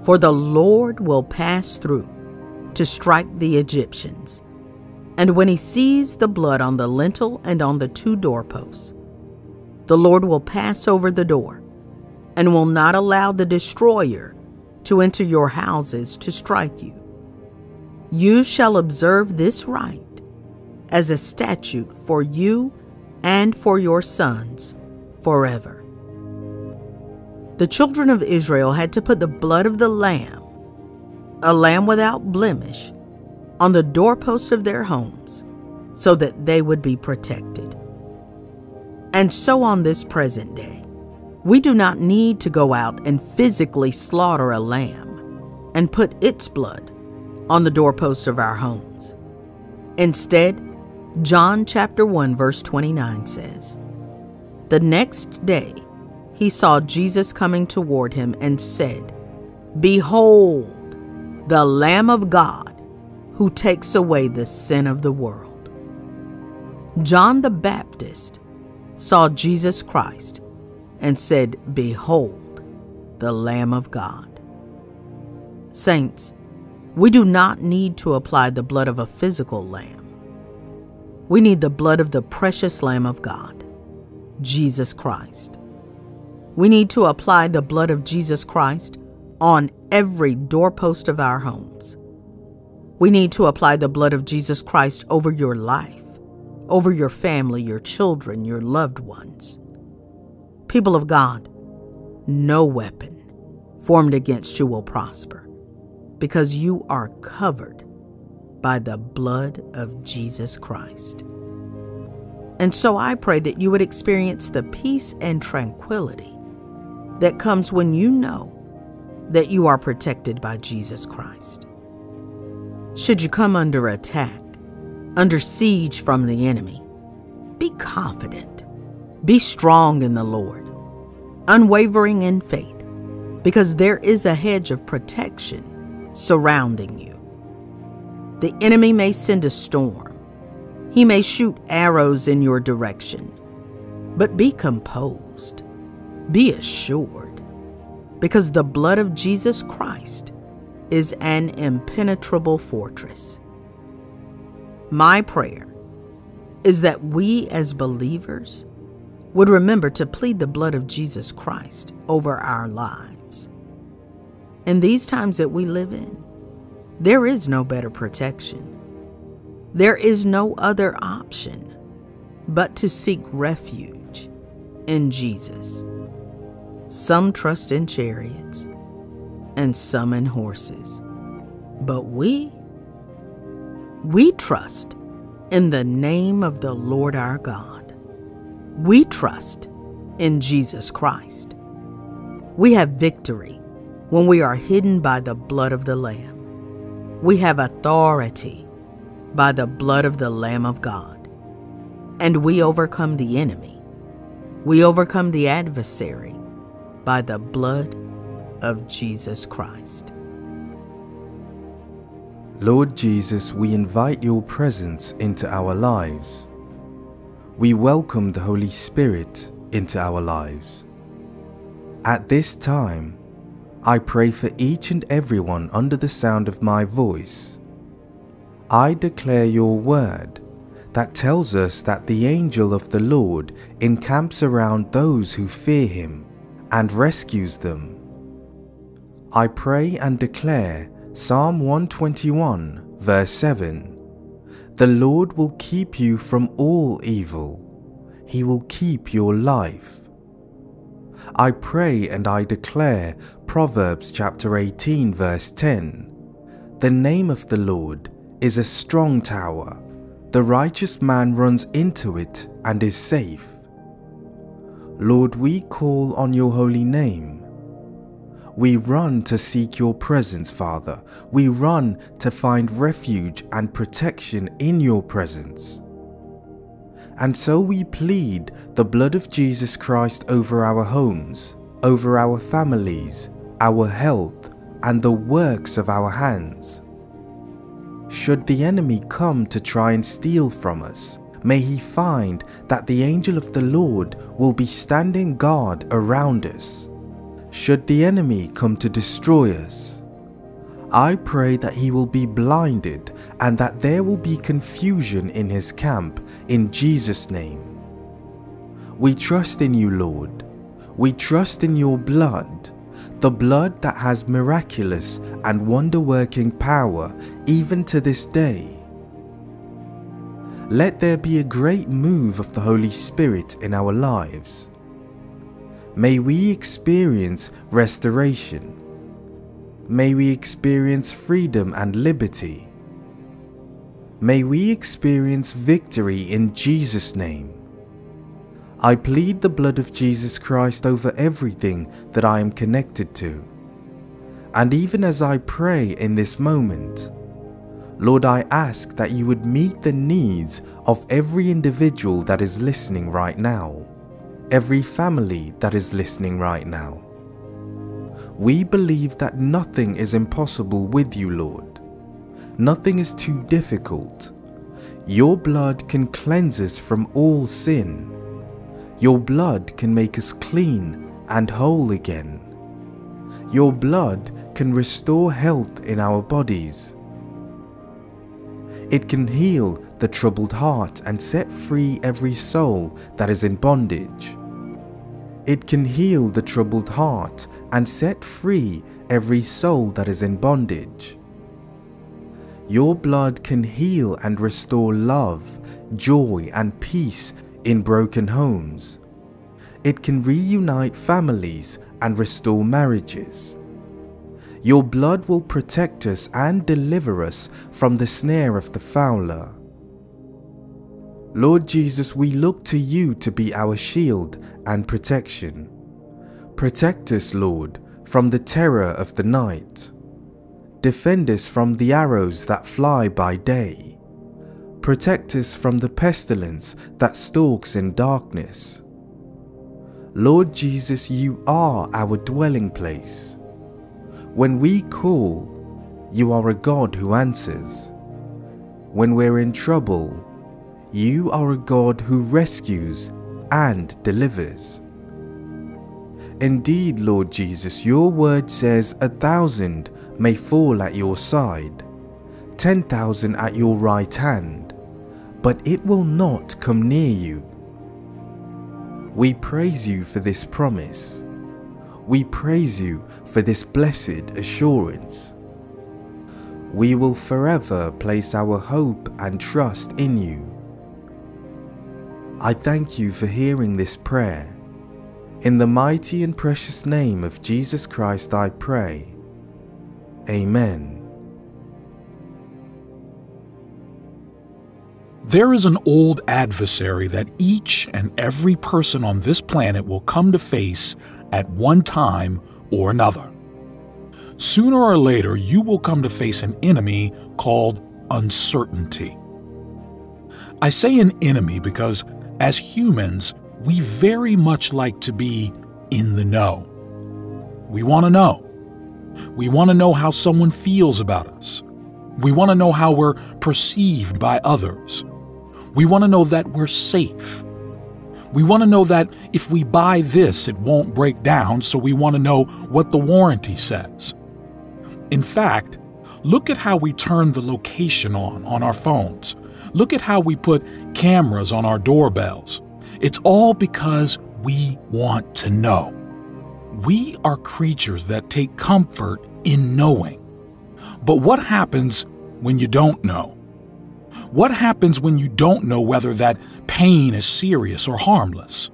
For the Lord will pass through to strike the Egyptians, and when he sees the blood on the lintel and on the two doorposts, the Lord will pass over the door and will not allow the destroyer to enter your houses to strike you. You shall observe this rite as a statute for you and for your sons forever. The children of Israel had to put the blood of the lamb, a lamb without blemish, on the doorposts of their homes so that they would be protected. And so on this present day, we do not need to go out and physically slaughter a lamb and put its blood on the doorposts of our homes. Instead, John chapter 1 verse 29 says, The next day he saw Jesus coming toward him and said, Behold, the Lamb of God who takes away the sin of the world. John the Baptist saw Jesus Christ and said, Behold, the Lamb of God. Saints, we do not need to apply the blood of a physical lamb. We need the blood of the precious Lamb of God, Jesus Christ. We need to apply the blood of Jesus Christ on every doorpost of our homes. We need to apply the blood of Jesus Christ over your life, over your family, your children, your loved ones. People of God, no weapon formed against you will prosper because you are covered by the blood of Jesus Christ. And so I pray that you would experience the peace and tranquility that comes when you know that you are protected by Jesus Christ. Should you come under attack, under siege from the enemy, be confident, be strong in the Lord, unwavering in faith, because there is a hedge of protection surrounding you. The enemy may send a storm. He may shoot arrows in your direction. But be composed. Be assured. Because the blood of Jesus Christ is an impenetrable fortress. My prayer is that we as believers would remember to plead the blood of Jesus Christ over our lives. In these times that we live in, there is no better protection. There is no other option but to seek refuge in Jesus. Some trust in chariots and some in horses. But we, we trust in the name of the Lord our God. We trust in Jesus Christ. We have victory when we are hidden by the blood of the Lamb. We have authority by the blood of the Lamb of God. And we overcome the enemy. We overcome the adversary by the blood of Jesus Christ. Lord Jesus, we invite your presence into our lives. We welcome the Holy Spirit into our lives. At this time, I pray for each and everyone under the sound of my voice. I declare your word that tells us that the angel of the Lord encamps around those who fear him and rescues them. I pray and declare Psalm 121, verse 7 The Lord will keep you from all evil, He will keep your life. I pray and I declare Proverbs chapter 18 verse 10 The name of the Lord is a strong tower. The righteous man runs into it and is safe. Lord, we call on your holy name. We run to seek your presence, Father. We run to find refuge and protection in your presence. And so we plead the blood of Jesus Christ over our homes, over our families, our health, and the works of our hands. Should the enemy come to try and steal from us, may he find that the angel of the Lord will be standing guard around us. Should the enemy come to destroy us, I pray that he will be blinded and that there will be confusion in his camp in Jesus' name. We trust in you, Lord. We trust in your blood, the blood that has miraculous and wonder working power even to this day. Let there be a great move of the Holy Spirit in our lives. May we experience restoration. May we experience freedom and liberty. May we experience victory in Jesus' name. I plead the blood of Jesus Christ over everything that I am connected to. And even as I pray in this moment, Lord, I ask that you would meet the needs of every individual that is listening right now, every family that is listening right now. We believe that nothing is impossible with you, Lord. Nothing is too difficult. Your blood can cleanse us from all sin. Your blood can make us clean and whole again. Your blood can restore health in our bodies. It can heal the troubled heart and set free every soul that is in bondage. It can heal the troubled heart and set free every soul that is in bondage. Your blood can heal and restore love, joy, and peace in broken homes. It can reunite families and restore marriages. Your blood will protect us and deliver us from the snare of the fowler. Lord Jesus, we look to you to be our shield and protection. Protect us, Lord, from the terror of the night. Defend us from the arrows that fly by day. Protect us from the pestilence that stalks in darkness. Lord Jesus, you are our dwelling place. When we call, you are a God who answers. When we're in trouble, you are a God who rescues and delivers. Indeed, Lord Jesus, your word says a thousand may fall at your side, ten thousand at your right hand, but it will not come near you. We praise you for this promise. We praise you for this blessed assurance. We will forever place our hope and trust in you. I thank you for hearing this prayer. In the mighty and precious name of Jesus Christ I pray. Amen. There is an old adversary that each and every person on this planet will come to face at one time or another. Sooner or later, you will come to face an enemy called uncertainty. I say an enemy because, as humans, we very much like to be in the know. We want to know. We want to know how someone feels about us. We want to know how we're perceived by others. We want to know that we're safe. We want to know that if we buy this, it won't break down, so we want to know what the warranty says. In fact, look at how we turn the location on on our phones. Look at how we put cameras on our doorbells. It's all because we want to know. We are creatures that take comfort in knowing. But what happens when you don't know? What happens when you don't know whether that pain is serious or harmless?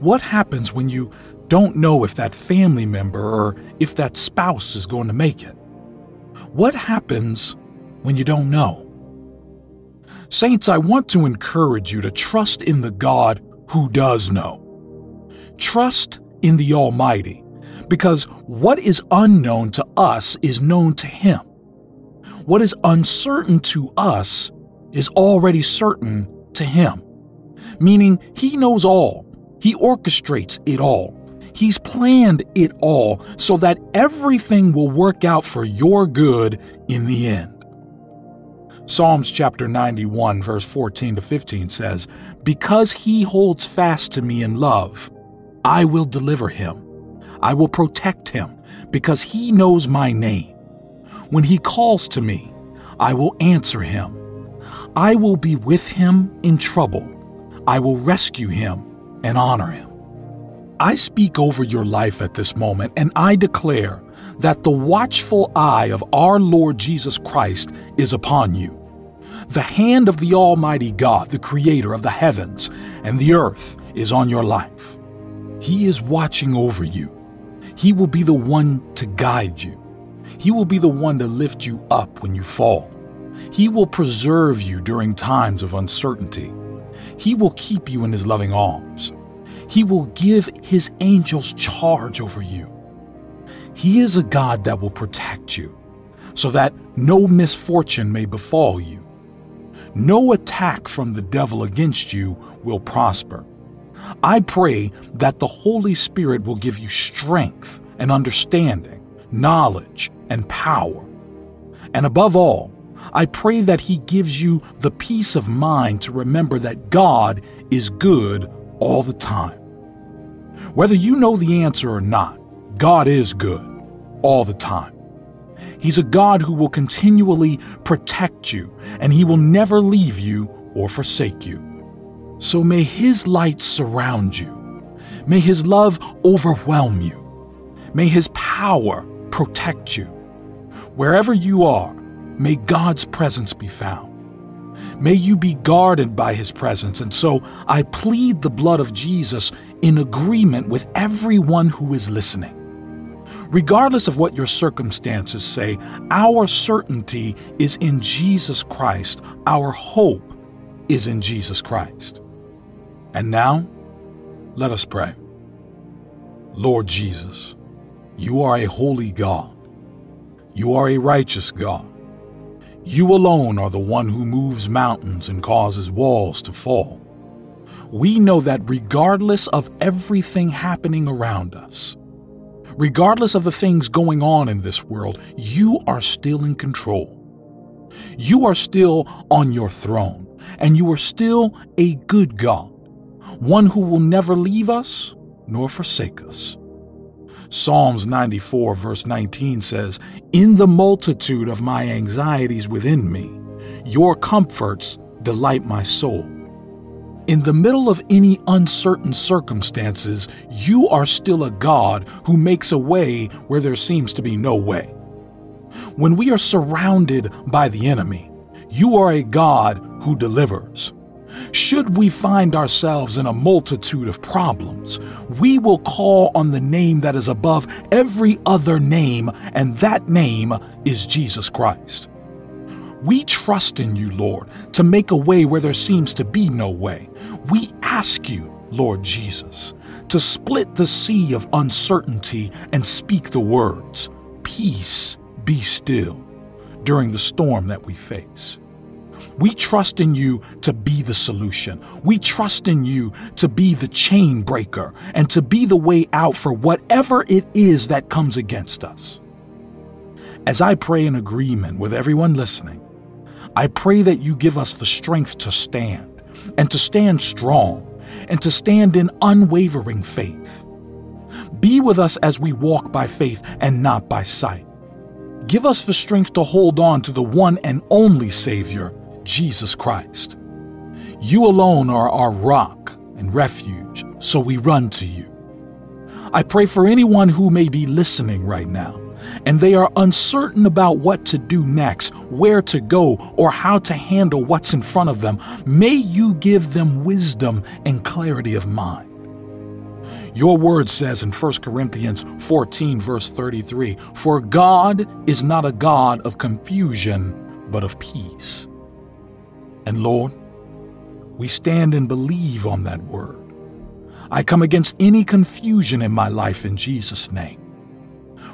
What happens when you don't know if that family member or if that spouse is going to make it? What happens when you don't know? Saints, I want to encourage you to trust in the God who does know. Trust in the Almighty, Because what is unknown to us is known to Him. What is uncertain to us is already certain to Him. Meaning, He knows all, He orchestrates it all. He's planned it all so that everything will work out for your good in the end. Psalms chapter 91, verse 14 to 15 says, Because he holds fast to me in love, I will deliver him. I will protect him, because he knows my name. When he calls to me, I will answer him. I will be with him in trouble. I will rescue him and honor him. I speak over your life at this moment, and I declare that the watchful eye of our Lord Jesus Christ is upon you. The hand of the Almighty God, the Creator of the heavens and the earth, is on your life. He is watching over you. He will be the one to guide you. He will be the one to lift you up when you fall. He will preserve you during times of uncertainty. He will keep you in His loving arms. He will give His angels charge over you. He is a God that will protect you so that no misfortune may befall you. No attack from the devil against you will prosper. I pray that the Holy Spirit will give you strength and understanding, knowledge and power. And above all, I pray that He gives you the peace of mind to remember that God is good all the time. Whether you know the answer or not, God is good all the time. He's a God who will continually protect you, and He will never leave you or forsake you. So may His light surround you. May His love overwhelm you. May His power protect you. Wherever you are, may God's presence be found. May you be guarded by His presence, and so I plead the blood of Jesus in agreement with everyone who is listening. Regardless of what your circumstances say, our certainty is in Jesus Christ. Our hope is in Jesus Christ. And now, let us pray. Lord Jesus, you are a holy God. You are a righteous God. You alone are the one who moves mountains and causes walls to fall. We know that regardless of everything happening around us, regardless of the things going on in this world, you are still in control. You are still on your throne, and you are still a good God, one who will never leave us nor forsake us. Psalms 94, verse 19 says, In the multitude of my anxieties within me, your comforts delight my soul. In the middle of any uncertain circumstances, you are still a God who makes a way where there seems to be no way. When we are surrounded by the enemy, you are a God who delivers. Should we find ourselves in a multitude of problems, we will call on the name that is above every other name, and that name is Jesus Christ. We trust in you, Lord, to make a way where there seems to be no way. We ask you, Lord Jesus, to split the sea of uncertainty and speak the words, Peace, be still, during the storm that we face. We trust in you to be the solution. We trust in you to be the chain breaker and to be the way out for whatever it is that comes against us. As I pray in agreement with everyone listening, I pray that you give us the strength to stand, and to stand strong, and to stand in unwavering faith. Be with us as we walk by faith and not by sight. Give us the strength to hold on to the one and only Savior, Jesus Christ. You alone are our rock and refuge, so we run to you. I pray for anyone who may be listening right now and they are uncertain about what to do next, where to go, or how to handle what's in front of them, may you give them wisdom and clarity of mind. Your word says in 1 Corinthians 14, verse 33 For God is not a God of confusion, but of peace. And Lord, we stand and believe on that word. I come against any confusion in my life in Jesus' name.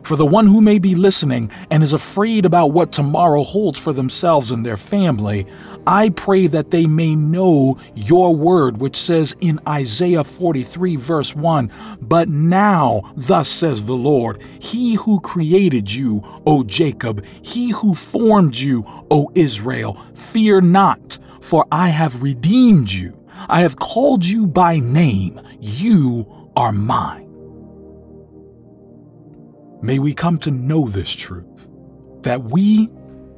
For the one who may be listening and is afraid about what tomorrow holds for themselves and their family, I pray that they may know your word, which says in Isaiah 43, verse 1 But now, thus says the Lord, He who created you, O Jacob, He who formed you, O Israel, fear not, for I have redeemed you. I have called you by name. You are mine. May we come to know this truth that we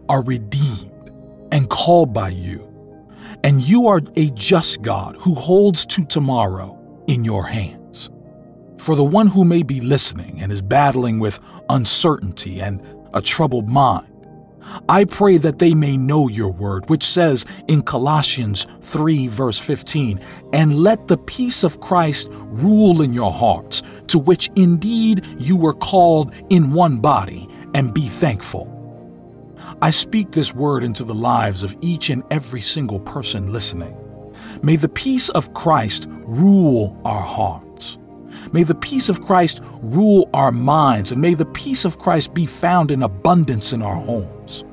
are redeemed and called by you, and you are a just God who holds to tomorrow in your hands. For the one who may be listening and is battling with uncertainty and a troubled mind, I pray that they may know your word, which says in Colossians 3, verse 15, and let the peace of Christ rule in your hearts, to which indeed you were called in one body, and be thankful. I speak this word into the lives of each and every single person listening. May the peace of Christ rule our hearts. May the peace of Christ rule our minds, and may the peace of Christ be found in abundance in our homes.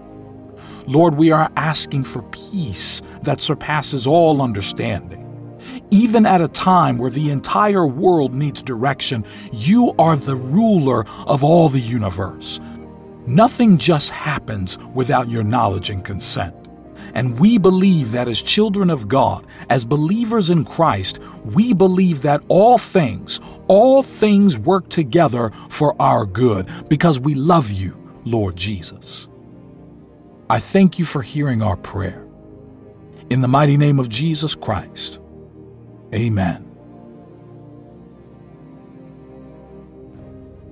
Lord, we are asking for peace that surpasses all understanding. Even at a time where the entire world needs direction, you are the ruler of all the universe. Nothing just happens without your knowledge and consent. And we believe that as children of God, as believers in Christ, we believe that all things, all things work together for our good because we love you, Lord Jesus. I thank you for hearing our prayer. In the mighty name of Jesus Christ, amen.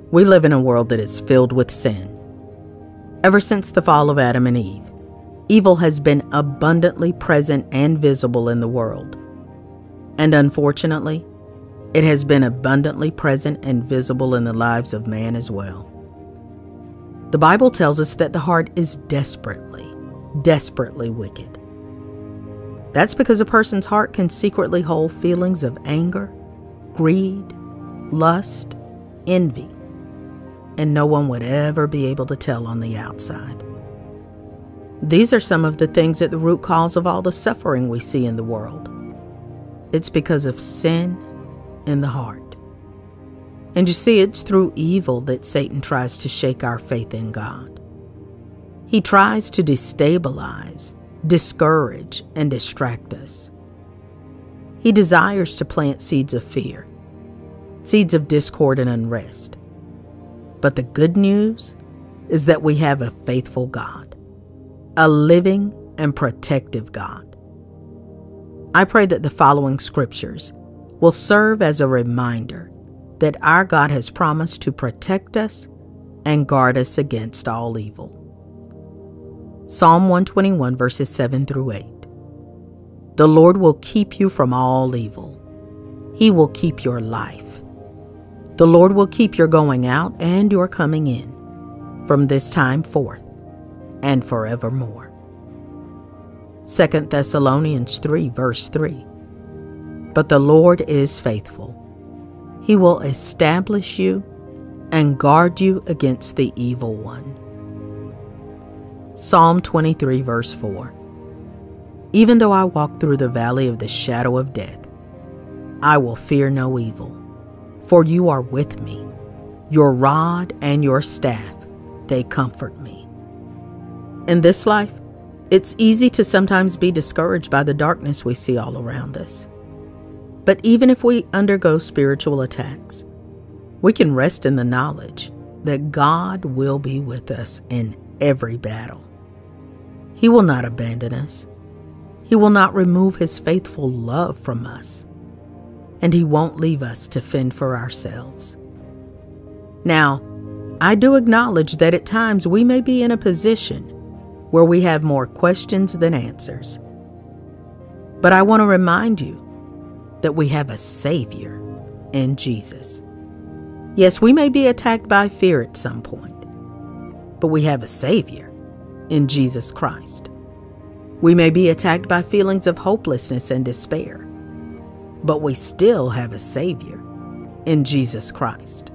We live in a world that is filled with sin. Ever since the fall of Adam and Eve, evil has been abundantly present and visible in the world. And unfortunately, it has been abundantly present and visible in the lives of man as well. The Bible tells us that the heart is desperately, desperately wicked. That's because a person's heart can secretly hold feelings of anger, greed, lust, envy, and no one would ever be able to tell on the outside. These are some of the things at the root cause of all the suffering we see in the world. It's because of sin in the heart. And you see, it's through evil that Satan tries to shake our faith in God. He tries to destabilize, discourage, and distract us. He desires to plant seeds of fear, seeds of discord and unrest. But the good news is that we have a faithful God, a living and protective God. I pray that the following scriptures will serve as a reminder that our God has promised to protect us and guard us against all evil. Psalm 121, verses 7 through 8. The Lord will keep you from all evil. He will keep your life. The Lord will keep your going out and your coming in from this time forth and forevermore. 2 Thessalonians 3, verse 3. But the Lord is faithful he will establish you and guard you against the evil one. Psalm 23, verse 4 Even though I walk through the valley of the shadow of death, I will fear no evil, for you are with me. Your rod and your staff, they comfort me. In this life, it's easy to sometimes be discouraged by the darkness we see all around us. But even if we undergo spiritual attacks, we can rest in the knowledge that God will be with us in every battle. He will not abandon us. He will not remove His faithful love from us. And He won't leave us to fend for ourselves. Now, I do acknowledge that at times we may be in a position where we have more questions than answers. But I want to remind you that we have a Savior in Jesus. Yes, we may be attacked by fear at some point, but we have a Savior in Jesus Christ. We may be attacked by feelings of hopelessness and despair, but we still have a Savior in Jesus Christ.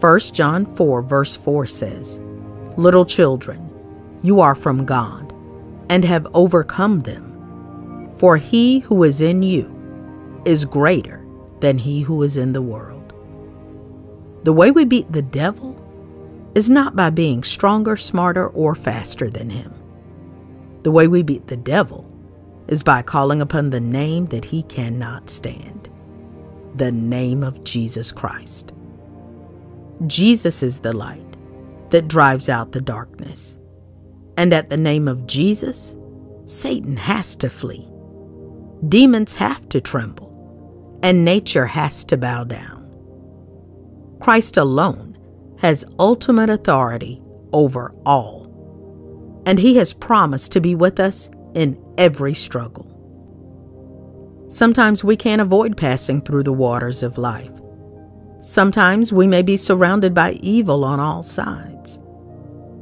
1 John 4, verse 4 says, Little children, you are from God, and have overcome them. For he who is in you is greater than he who is in the world. The way we beat the devil is not by being stronger, smarter, or faster than him. The way we beat the devil is by calling upon the name that he cannot stand the name of Jesus Christ. Jesus is the light that drives out the darkness. And at the name of Jesus, Satan has to flee. Demons have to tremble, and nature has to bow down. Christ alone has ultimate authority over all, and he has promised to be with us in every struggle. Sometimes we can't avoid passing through the waters of life. Sometimes we may be surrounded by evil on all sides.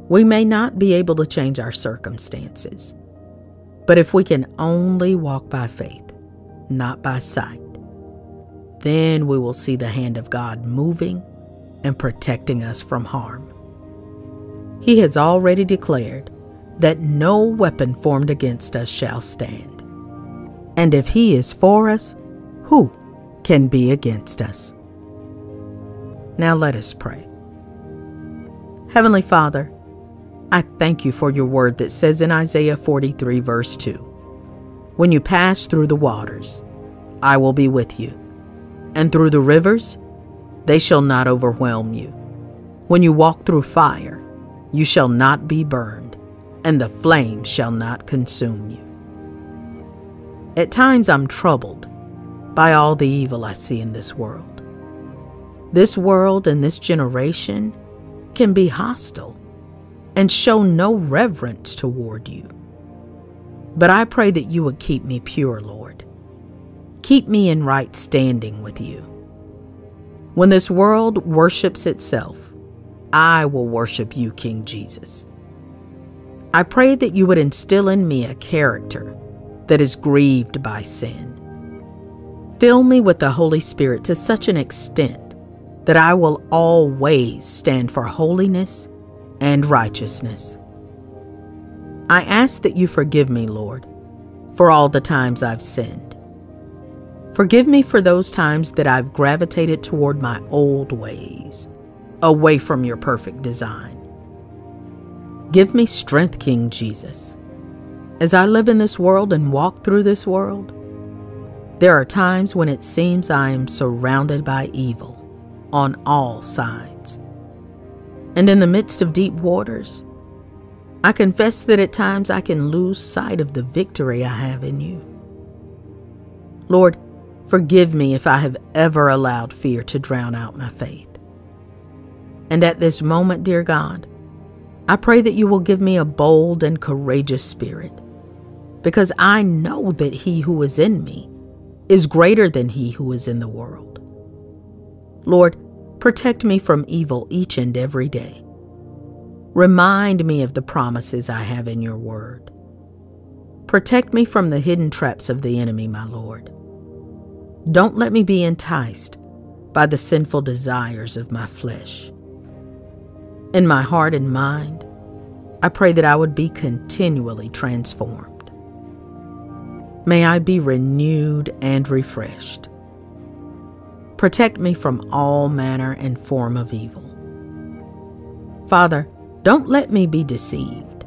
We may not be able to change our circumstances. But if we can only walk by faith, not by sight, then we will see the hand of God moving and protecting us from harm. He has already declared that no weapon formed against us shall stand. And if He is for us, who can be against us? Now let us pray. Heavenly Father, I thank you for your word that says in Isaiah 43, verse 2 When you pass through the waters, I will be with you, and through the rivers, they shall not overwhelm you. When you walk through fire, you shall not be burned, and the flame shall not consume you. At times I'm troubled by all the evil I see in this world. This world and this generation can be hostile and show no reverence toward you. But I pray that you would keep me pure, Lord. Keep me in right standing with you. When this world worships itself, I will worship you, King Jesus. I pray that you would instill in me a character that is grieved by sin. Fill me with the Holy Spirit to such an extent that I will always stand for holiness and righteousness. I ask that you forgive me, Lord, for all the times I've sinned. Forgive me for those times that I've gravitated toward my old ways, away from your perfect design. Give me strength, King Jesus. As I live in this world and walk through this world, there are times when it seems I am surrounded by evil on all sides. And in the midst of deep waters, I confess that at times I can lose sight of the victory I have in you. Lord, forgive me if I have ever allowed fear to drown out my faith. And at this moment, dear God, I pray that you will give me a bold and courageous spirit, because I know that he who is in me is greater than he who is in the world. Lord, protect me from evil each and every day. Remind me of the promises I have in your word. Protect me from the hidden traps of the enemy, my Lord. Don't let me be enticed by the sinful desires of my flesh. In my heart and mind, I pray that I would be continually transformed. May I be renewed and refreshed. Protect me from all manner and form of evil. Father, don't let me be deceived,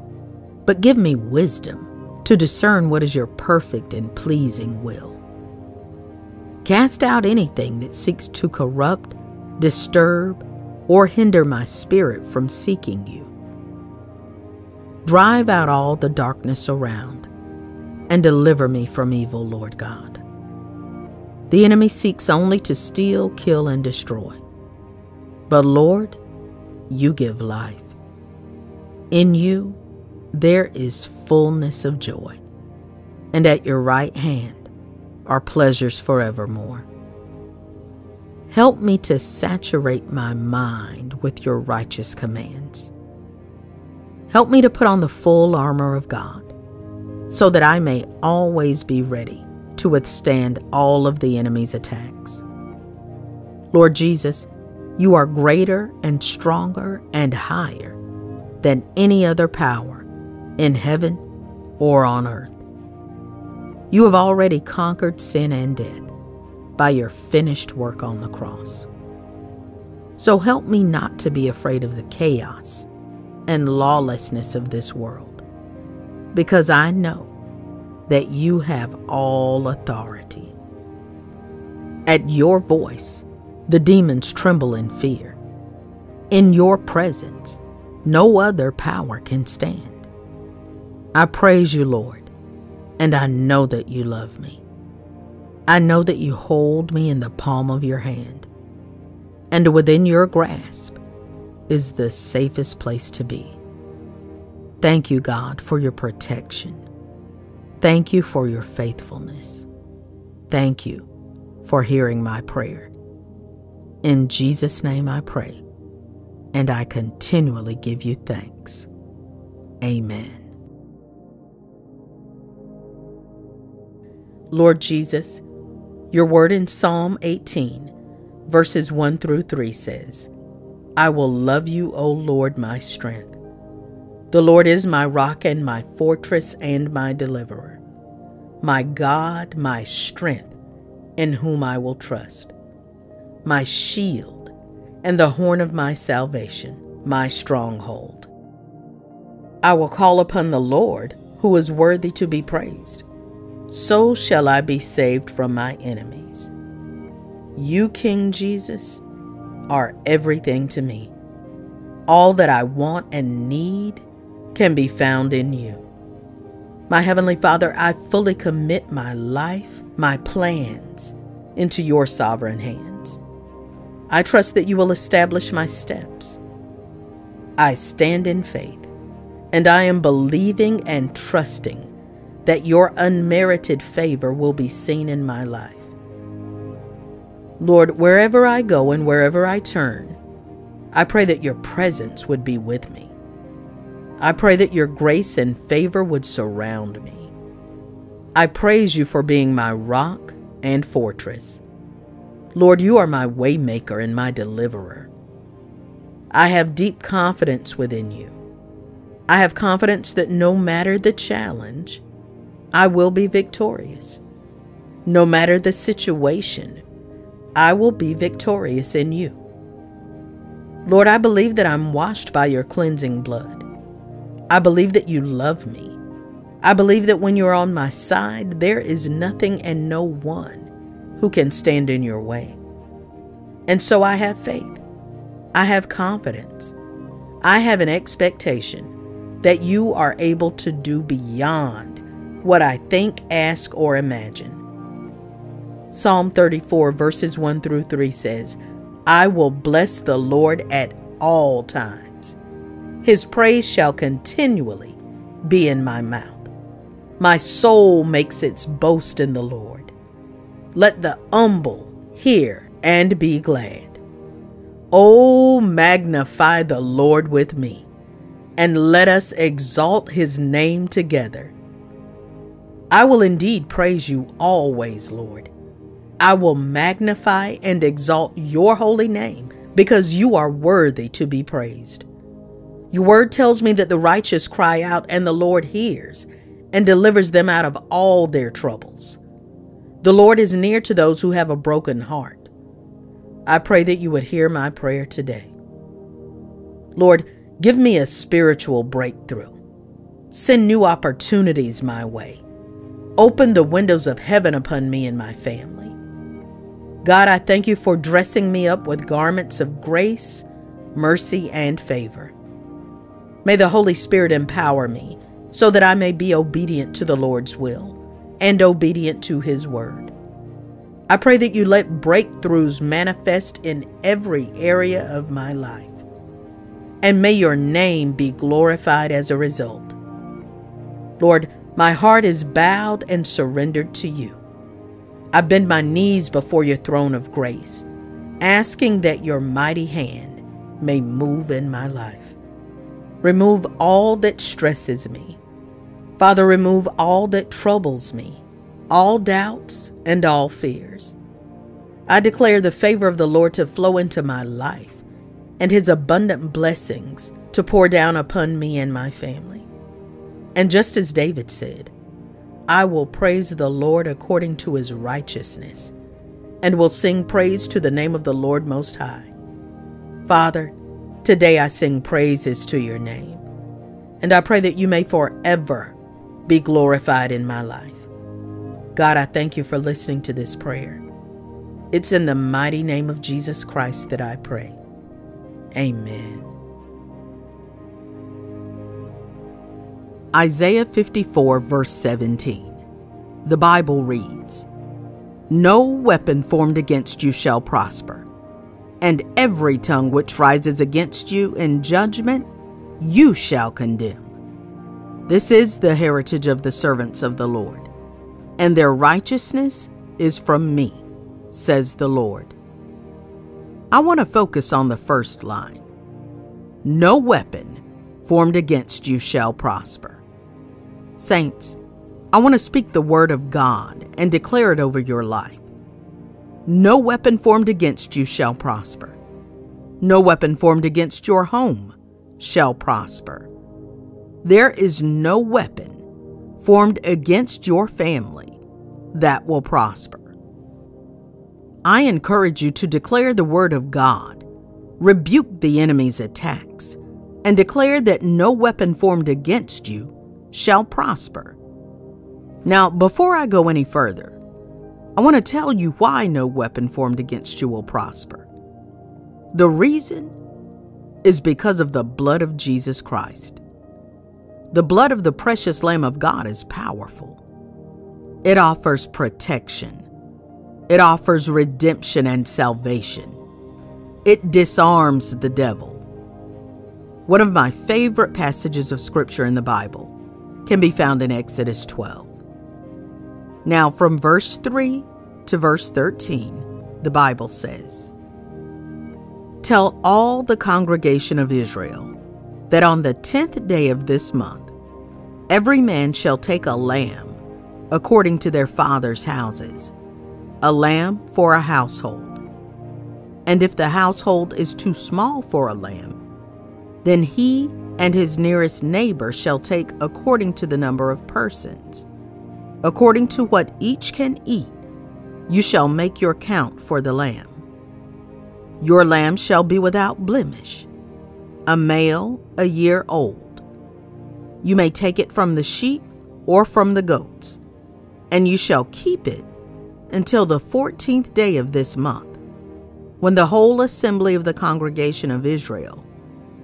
but give me wisdom to discern what is your perfect and pleasing will. Cast out anything that seeks to corrupt, disturb, or hinder my spirit from seeking you. Drive out all the darkness around and deliver me from evil, Lord God. The enemy seeks only to steal, kill, and destroy. But Lord, you give life. In you, there is fullness of joy, and at your right hand are pleasures forevermore. Help me to saturate my mind with your righteous commands. Help me to put on the full armor of God so that I may always be ready to withstand all of the enemy's attacks. Lord Jesus, You are greater and stronger and higher than any other power in heaven or on earth. You have already conquered sin and death by your finished work on the cross. So help me not to be afraid of the chaos and lawlessness of this world, because I know that you have all authority. At your voice, the demons tremble in fear. In your presence, no other power can stand. I praise you, Lord, and I know that you love me. I know that you hold me in the palm of your hand, and within your grasp is the safest place to be. Thank you, God, for your protection. Thank you for your faithfulness. Thank you for hearing my prayer. In Jesus' name I pray, and I continually give you thanks. Amen. Lord Jesus, your word in Psalm 18, verses 1 through 3 says, I will love you, O Lord, my strength. The Lord is my rock and my fortress and my deliverer, my God, my strength, in whom I will trust, my shield and the horn of my salvation, my stronghold. I will call upon the Lord, who is worthy to be praised. So shall I be saved from my enemies. You, King Jesus, are everything to me. All that I want and need can be found in you. My Heavenly Father, I fully commit my life, my plans, into your sovereign hands. I trust that you will establish my steps. I stand in faith, and I am believing and trusting that your unmerited favor will be seen in my life. Lord, wherever I go and wherever I turn, I pray that your presence would be with me. I pray that your grace and favor would surround me. I praise you for being my rock and fortress. Lord, you are my waymaker and my deliverer. I have deep confidence within you. I have confidence that no matter the challenge, I will be victorious. No matter the situation, I will be victorious in you. Lord, I believe that I'm washed by your cleansing blood. I believe that you love me. I believe that when you're on my side, there is nothing and no one who can stand in your way. And so I have faith. I have confidence. I have an expectation that you are able to do beyond what I think, ask, or imagine. Psalm 34, verses 1 through 3 says, I will bless the Lord at all times. His praise shall continually be in my mouth. My soul makes its boast in the Lord. Let the humble hear and be glad. Oh, magnify the Lord with me, and let us exalt his name together. I will indeed praise you always, Lord I will magnify and exalt your holy name because you are worthy to be praised. Your word tells me that the righteous cry out and the Lord hears and delivers them out of all their troubles. The Lord is near to those who have a broken heart. I pray that you would hear my prayer today. Lord, give me a spiritual breakthrough. Send new opportunities my way. Open the windows of heaven upon me and my family. God, I thank you for dressing me up with garments of grace, mercy, and favor. May the Holy Spirit empower me so that I may be obedient to the Lord's will and obedient to His word. I pray that you let breakthroughs manifest in every area of my life, and may your name be glorified as a result. Lord, my heart is bowed and surrendered to you. I bend my knees before your throne of grace, asking that your mighty hand may move in my life. Remove all that stresses me. Father, remove all that troubles me, all doubts and all fears. I declare the favor of the Lord to flow into my life and his abundant blessings to pour down upon me and my family. And just as David said, I will praise the Lord according to his righteousness and will sing praise to the name of the Lord Most High. Father, today I sing praises to your name, and I pray that you may forever be glorified in my life. God, I thank you for listening to this prayer. It's in the mighty name of Jesus Christ that I pray. Amen. Isaiah 54, verse 17. The Bible reads No weapon formed against you shall prosper, and every tongue which rises against you in judgment you shall condemn. This is the heritage of the servants of the Lord, and their righteousness is from me, says the Lord. I want to focus on the first line No weapon formed against you shall prosper. Saints, I want to speak the word of God and declare it over your life. No weapon formed against you shall prosper. No weapon formed against your home shall prosper. There is no weapon formed against your family that will prosper. I encourage you to declare the word of God, rebuke the enemy's attacks, and declare that no weapon formed against you shall prosper. Now, before I go any further, I want to tell you why no weapon formed against you will prosper. The reason is because of the blood of Jesus Christ. The blood of the precious Lamb of God is powerful. It offers protection. It offers redemption and salvation. It disarms the devil. One of my favorite passages of scripture in the Bible can be found in Exodus 12. Now, from verse 3 to verse 13, the Bible says Tell all the congregation of Israel that on the tenth day of this month, every man shall take a lamb according to their father's houses, a lamb for a household. And if the household is too small for a lamb, then he and his nearest neighbor shall take according to the number of persons. According to what each can eat, you shall make your count for the lamb. Your lamb shall be without blemish, a male a year old. You may take it from the sheep or from the goats, and you shall keep it until the fourteenth day of this month, when the whole assembly of the congregation of Israel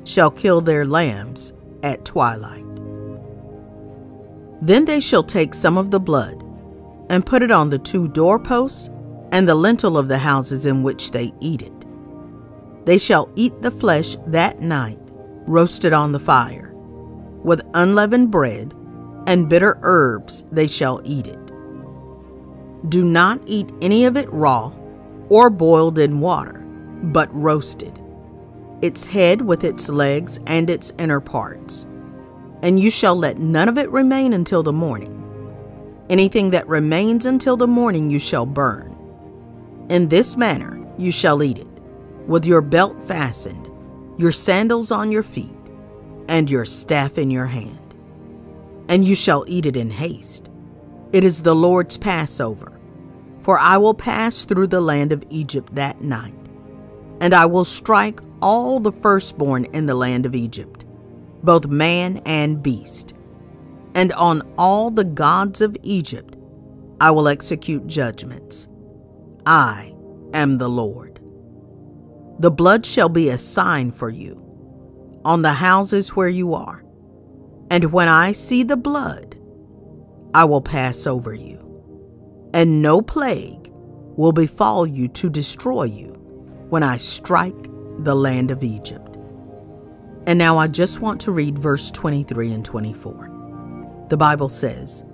shall kill their lambs at twilight. Then they shall take some of the blood and put it on the two doorposts and the lintel of the houses in which they eat it. They shall eat the flesh that night, roasted on the fire. With unleavened bread and bitter herbs they shall eat it. Do not eat any of it raw or boiled in water, but roasted its head with its legs and its inner parts. And you shall let none of it remain until the morning. Anything that remains until the morning you shall burn. In this manner you shall eat it, with your belt fastened, your sandals on your feet, and your staff in your hand. And you shall eat it in haste. It is the Lord's Passover. For I will pass through the land of Egypt that night, and I will strike all the firstborn in the land of Egypt, both man and beast. And on all the gods of Egypt I will execute judgments. I am the Lord. The blood shall be a sign for you on the houses where you are. And when I see the blood, I will pass over you, and no plague will befall you to destroy you when I strike the land of Egypt. And now I just want to read verse 23 and 24. The Bible says,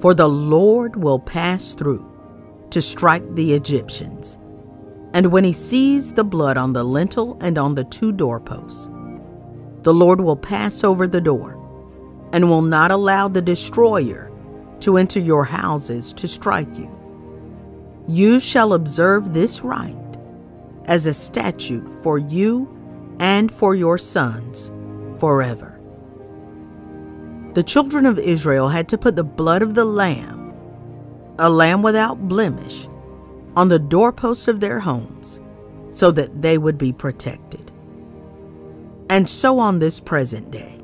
For the Lord will pass through to strike the Egyptians. And when he sees the blood on the lintel and on the two doorposts, the Lord will pass over the door and will not allow the destroyer to enter your houses to strike you. You shall observe this rite as a statute for you and for your sons forever. The children of Israel had to put the blood of the lamb, a lamb without blemish, on the doorposts of their homes so that they would be protected. And so on this present day,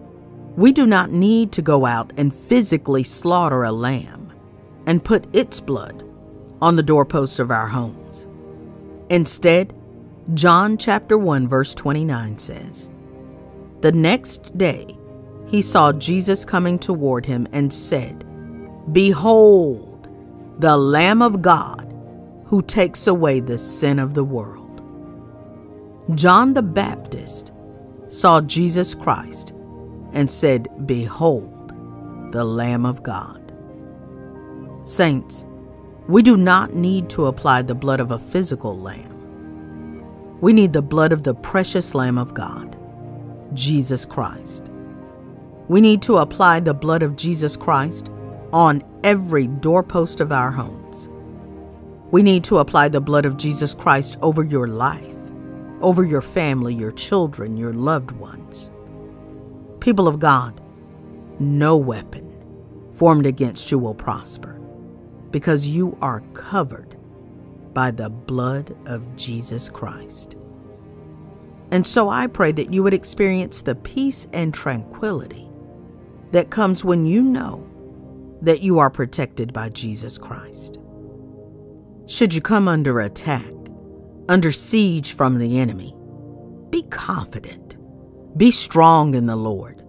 we do not need to go out and physically slaughter a lamb and put its blood on the doorposts of our homes. Instead, John chapter 1 verse 29 says, The next day he saw Jesus coming toward him and said, Behold, the Lamb of God who takes away the sin of the world. John the Baptist saw Jesus Christ and said, Behold, the Lamb of God. Saints, we do not need to apply the blood of a physical lamb. We need the blood of the precious Lamb of God, Jesus Christ. We need to apply the blood of Jesus Christ on every doorpost of our homes. We need to apply the blood of Jesus Christ over your life over your family, your children, your loved ones. People of God, no weapon formed against you will prosper because you are covered by the blood of Jesus Christ. And so I pray that you would experience the peace and tranquility that comes when you know that you are protected by Jesus Christ. Should you come under attack, under siege from the enemy, be confident. Be strong in the Lord,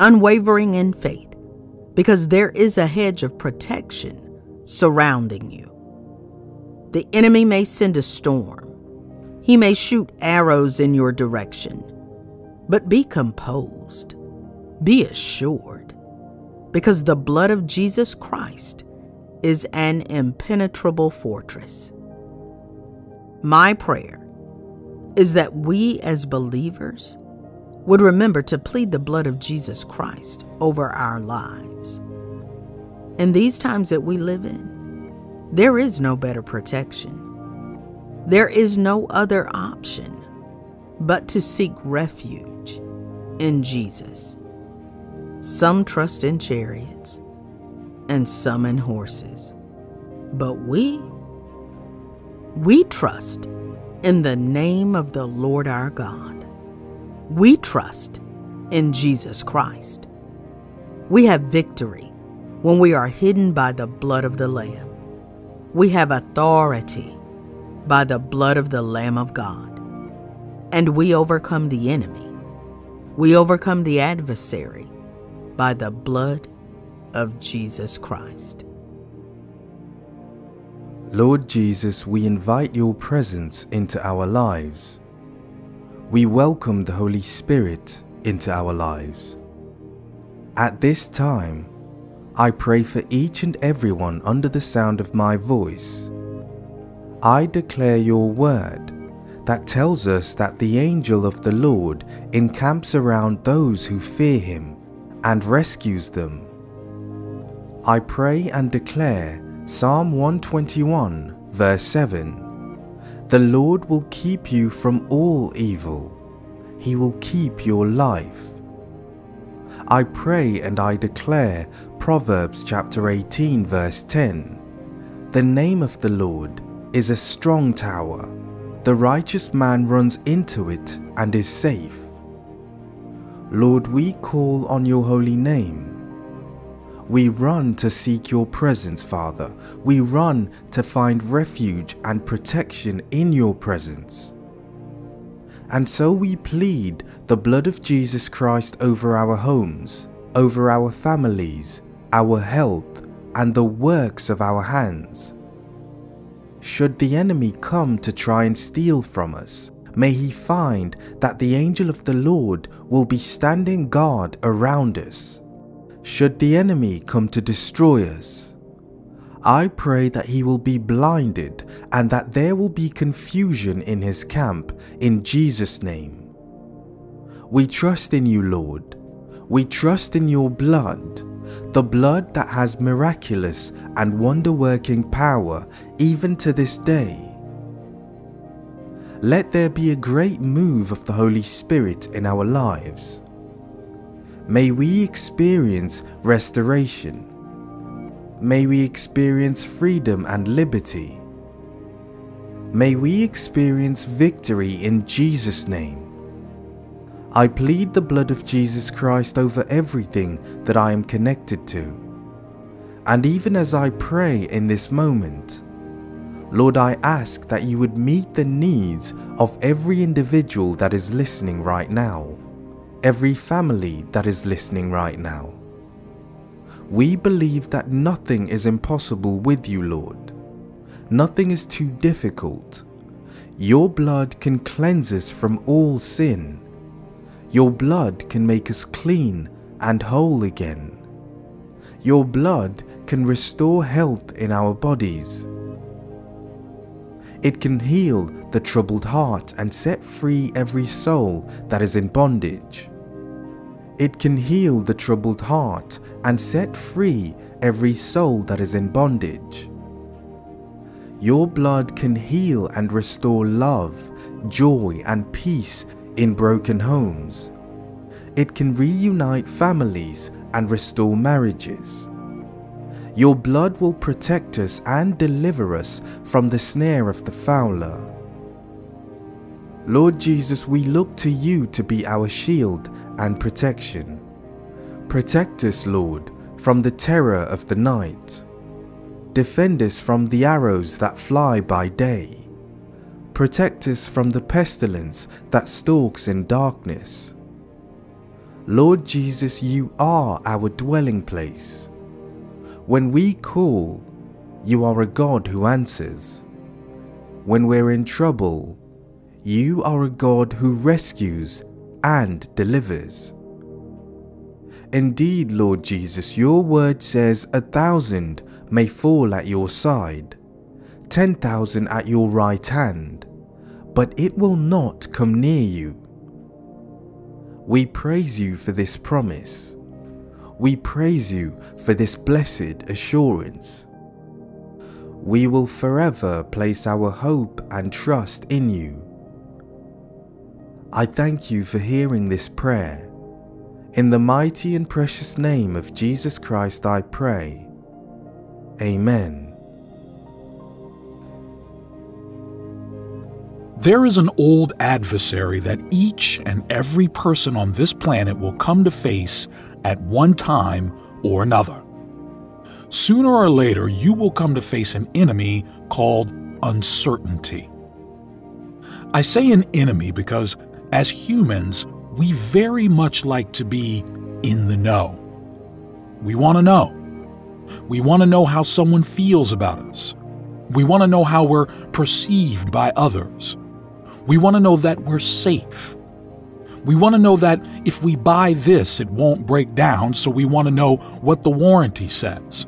unwavering in faith, because there is a hedge of protection surrounding you. The enemy may send a storm, he may shoot arrows in your direction, but be composed, be assured, because the blood of Jesus Christ is an impenetrable fortress. My prayer is that we as believers would remember to plead the blood of Jesus Christ over our lives. In these times that we live in, there is no better protection. There is no other option but to seek refuge in Jesus. Some trust in chariots and some in horses, but we we trust in the name of the Lord our God. We trust in Jesus Christ. We have victory when we are hidden by the blood of the Lamb. We have authority by the blood of the Lamb of God. And we overcome the enemy. We overcome the adversary by the blood of Jesus Christ. Lord Jesus, we invite your presence into our lives. We welcome the Holy Spirit into our lives. At this time, I pray for each and everyone under the sound of my voice. I declare your word that tells us that the angel of the Lord encamps around those who fear him and rescues them. I pray and declare Psalm 121, verse 7 The Lord will keep you from all evil, He will keep your life. I pray and I declare Proverbs chapter 18, verse 10 The name of the Lord is a strong tower, the righteous man runs into it and is safe. Lord, we call on your holy name we run to seek your presence, Father. We run to find refuge and protection in your presence. And so we plead the blood of Jesus Christ over our homes, over our families, our health, and the works of our hands. Should the enemy come to try and steal from us, may he find that the angel of the Lord will be standing guard around us should the enemy come to destroy us. I pray that he will be blinded and that there will be confusion in his camp in Jesus' name. We trust in you, Lord. We trust in your blood. The blood that has miraculous and wonder working power even to this day. Let there be a great move of the Holy Spirit in our lives. May we experience restoration. May we experience freedom and liberty. May we experience victory in Jesus' name. I plead the blood of Jesus Christ over everything that I am connected to. And even as I pray in this moment, Lord, I ask that you would meet the needs of every individual that is listening right now, every family that is listening right now. We believe that nothing is impossible with you, Lord. Nothing is too difficult. Your blood can cleanse us from all sin. Your blood can make us clean and whole again. Your blood can restore health in our bodies it can heal the troubled heart and set free every soul that is in bondage. It can heal the troubled heart and set free every soul that is in bondage. Your blood can heal and restore love, joy, and peace in broken homes. It can reunite families and restore marriages. Your blood will protect us and deliver us from the snare of the fowler. Lord Jesus, we look to you to be our shield and protection. Protect us, Lord, from the terror of the night. Defend us from the arrows that fly by day. Protect us from the pestilence that stalks in darkness. Lord Jesus, you are our dwelling place. When we call, you are a God who answers. When we're in trouble, you are a God who rescues and delivers. Indeed, Lord Jesus, your word says a thousand may fall at your side, ten thousand at your right hand, but it will not come near you. We praise you for this promise. We praise you for this blessed assurance. We will forever place our hope and trust in you. I thank you for hearing this prayer. In the mighty and precious name of Jesus Christ I pray. Amen. There is an old adversary that each and every person on this planet will come to face at one time or another. Sooner or later, you will come to face an enemy called uncertainty. I say an enemy because, as humans, we very much like to be in the know. We want to know. We want to know how someone feels about us. We want to know how we're perceived by others. We want to know that we're safe. We want to know that if we buy this, it won't break down, so we want to know what the warranty says.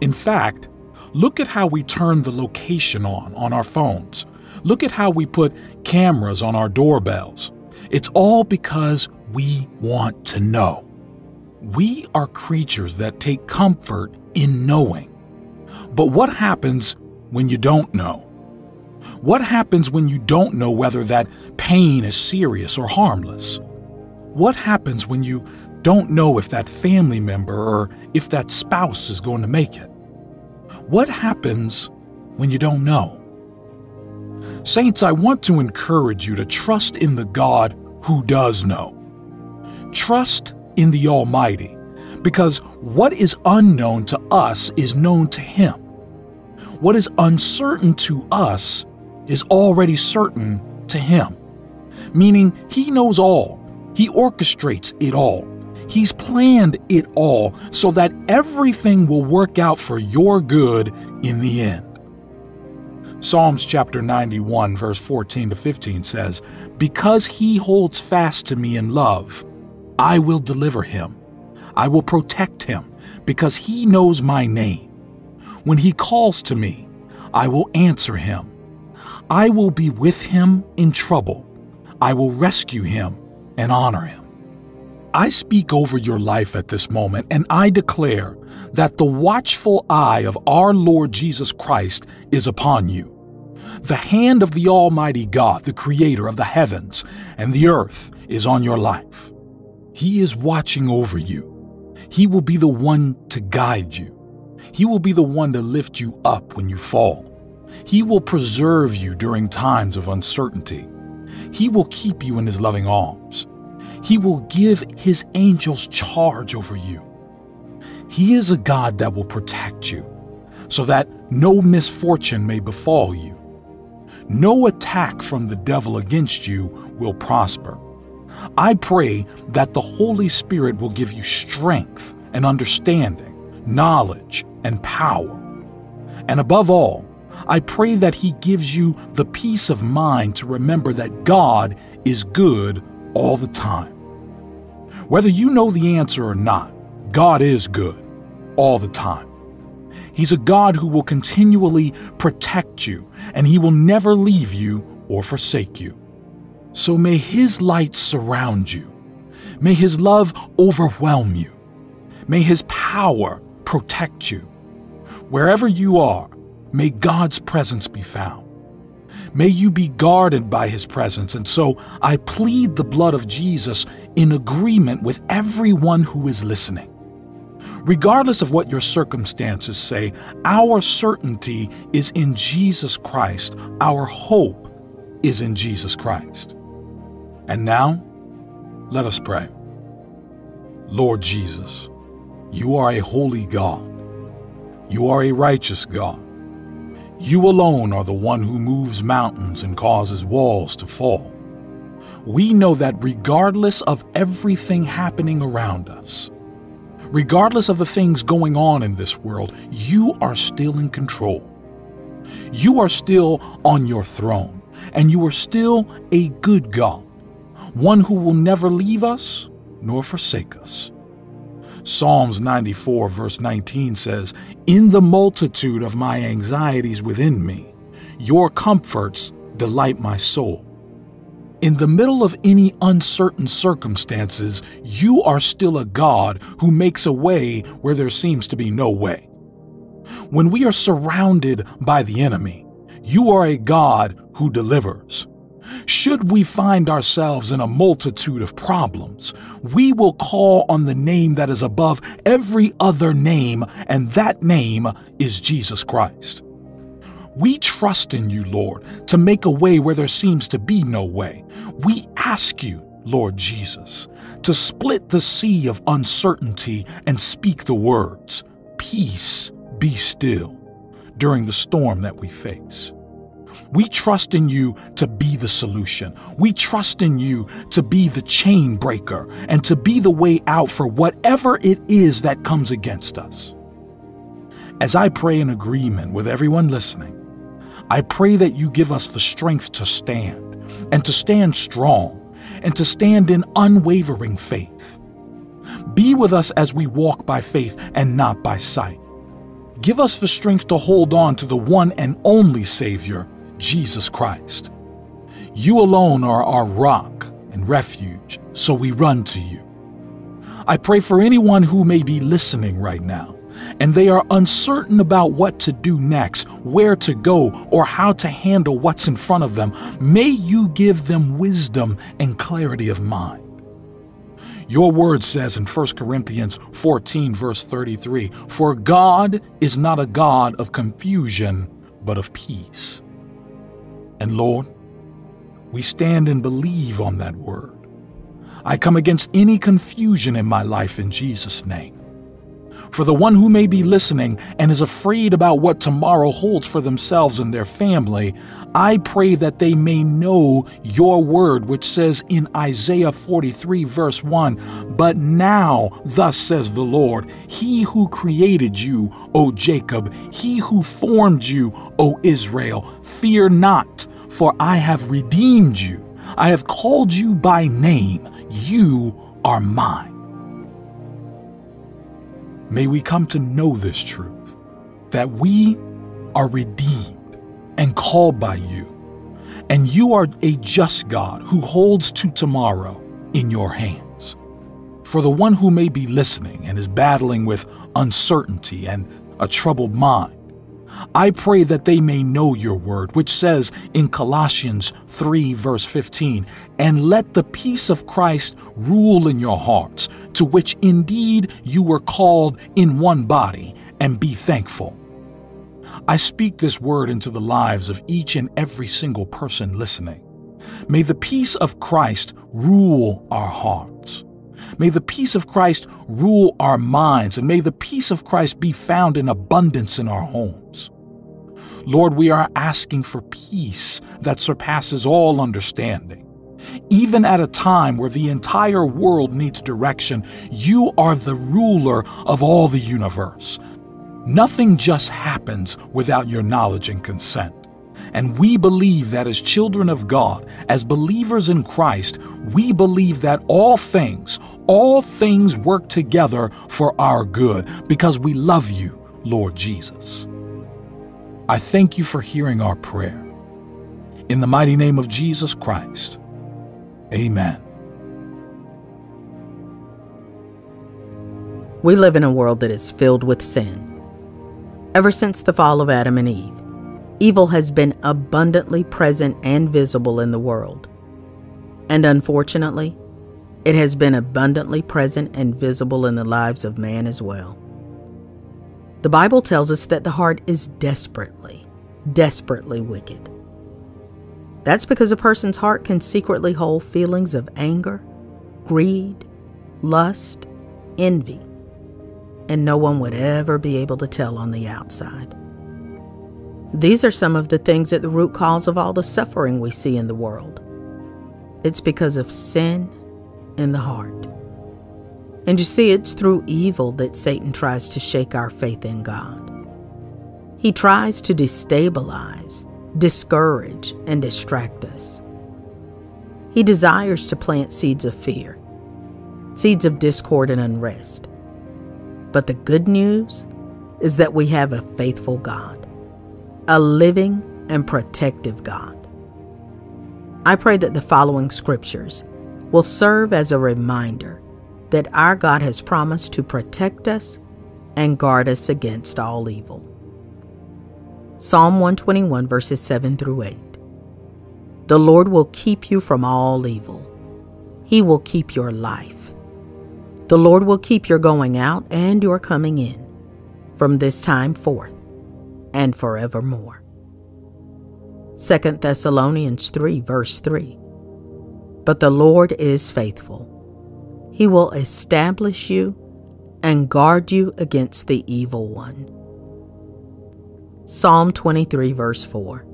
In fact, look at how we turn the location on on our phones. Look at how we put cameras on our doorbells. It's all because we want to know. We are creatures that take comfort in knowing. But what happens when you don't know? What happens when you don't know whether that pain is serious or harmless? What happens when you don't know if that family member or if that spouse is going to make it? What happens when you don't know? Saints, I want to encourage you to trust in the God who does know. Trust in the Almighty, because what is unknown to us is known to Him. What is uncertain to us is already certain to him, meaning he knows all, he orchestrates it all, he's planned it all so that everything will work out for your good in the end. Psalms chapter 91, verse 14 to 15 says, Because he holds fast to me in love, I will deliver him. I will protect him, because he knows my name. When he calls to me, I will answer him. I will be with him in trouble. I will rescue him and honor him. I speak over your life at this moment, and I declare that the watchful eye of our Lord Jesus Christ is upon you. The hand of the Almighty God, the Creator of the heavens and the earth, is on your life. He is watching over you. He will be the one to guide you. He will be the one to lift you up when you fall. He will preserve you during times of uncertainty. He will keep you in His loving arms. He will give His angels charge over you. He is a God that will protect you so that no misfortune may befall you. No attack from the devil against you will prosper. I pray that the Holy Spirit will give you strength and understanding, knowledge and power. And above all, I pray that He gives you the peace of mind to remember that God is good all the time. Whether you know the answer or not, God is good all the time. He's a God who will continually protect you, and He will never leave you or forsake you. So may His light surround you. May His love overwhelm you. May His power protect you. Wherever you are, may God's presence be found. May you be guarded by His presence, and so I plead the blood of Jesus in agreement with everyone who is listening. Regardless of what your circumstances say, our certainty is in Jesus Christ. Our hope is in Jesus Christ. And now, let us pray. Lord Jesus, you are a holy God. You are a righteous God. You alone are the one who moves mountains and causes walls to fall. We know that regardless of everything happening around us, regardless of the things going on in this world, you are still in control. You are still on your throne, and you are still a good God, one who will never leave us nor forsake us. Psalms 94, verse 19 says, In the multitude of my anxieties within me, your comforts delight my soul. In the middle of any uncertain circumstances, you are still a God who makes a way where there seems to be no way. When we are surrounded by the enemy, you are a God who delivers. Should we find ourselves in a multitude of problems, we will call on the name that is above every other name, and that name is Jesus Christ. We trust in you, Lord, to make a way where there seems to be no way. We ask you, Lord Jesus, to split the sea of uncertainty and speak the words, Peace, be still, during the storm that we face. We trust in you to be the solution. We trust in you to be the chain breaker and to be the way out for whatever it is that comes against us. As I pray in agreement with everyone listening, I pray that you give us the strength to stand and to stand strong and to stand in unwavering faith. Be with us as we walk by faith and not by sight. Give us the strength to hold on to the one and only Savior, Jesus Christ. You alone are our rock and refuge, so we run to you. I pray for anyone who may be listening right now and they are uncertain about what to do next, where to go, or how to handle what's in front of them, may you give them wisdom and clarity of mind. Your word says in 1 Corinthians 14, verse 33 For God is not a God of confusion, but of peace. And Lord, we stand and believe on that word. I come against any confusion in my life in Jesus' name. For the one who may be listening and is afraid about what tomorrow holds for themselves and their family, I pray that they may know your word, which says in Isaiah 43, verse 1 But now, thus says the Lord, He who created you, O Jacob, He who formed you, O Israel, fear not, for I have redeemed you. I have called you by name. You are mine. May we come to know this truth that we are redeemed and called by you, and you are a just God who holds to tomorrow in your hands. for the one who may be listening and is battling with uncertainty and a troubled mind. I pray that they may know your word, which says in Colossians 3, verse 15, and let the peace of Christ rule in your hearts, to which indeed you were called in one body, and be thankful. I speak this word into the lives of each and every single person listening. May the peace of Christ rule our hearts. May the peace of Christ rule our minds, and may the peace of Christ be found in abundance in our homes. Lord, we are asking for peace that surpasses all understanding. Even at a time where the entire world needs direction, you are the ruler of all the universe. Nothing just happens without your knowledge and consent. And we believe that as children of God, as believers in Christ, we believe that all things, all things work together for our good because we love you, Lord Jesus. I thank you for hearing our prayer. In the mighty name of Jesus Christ, amen. We live in a world that is filled with sin. Ever since the fall of Adam and Eve, evil has been abundantly present and visible in the world. And unfortunately, it has been abundantly present and visible in the lives of man as well. The Bible tells us that the heart is desperately, desperately wicked. That's because a person's heart can secretly hold feelings of anger, greed, lust, envy, and no one would ever be able to tell on the outside. These are some of the things at the root cause of all the suffering we see in the world. It's because of sin in the heart. And you see, it's through evil that Satan tries to shake our faith in God. He tries to destabilize, discourage, and distract us. He desires to plant seeds of fear, seeds of discord and unrest. But the good news is that we have a faithful God, a living and protective God. I pray that the following scriptures will serve as a reminder that our God has promised to protect us and guard us against all evil. Psalm 121, verses 7 through 8. The Lord will keep you from all evil. He will keep your life. The Lord will keep your going out and your coming in from this time forth and forevermore. 2 Thessalonians 3, verse 3. But the Lord is faithful he will establish you and guard you against the evil one. Psalm 23, verse 4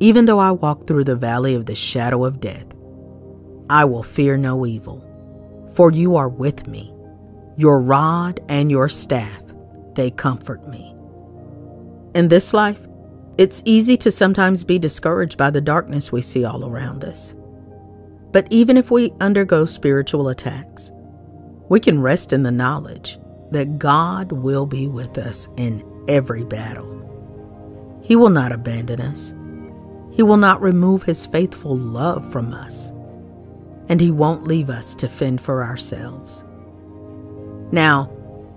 Even though I walk through the valley of the shadow of death, I will fear no evil, for you are with me. Your rod and your staff, they comfort me. In this life, it's easy to sometimes be discouraged by the darkness we see all around us. But even if we undergo spiritual attacks, we can rest in the knowledge that God will be with us in every battle. He will not abandon us. He will not remove His faithful love from us. And He won't leave us to fend for ourselves. Now,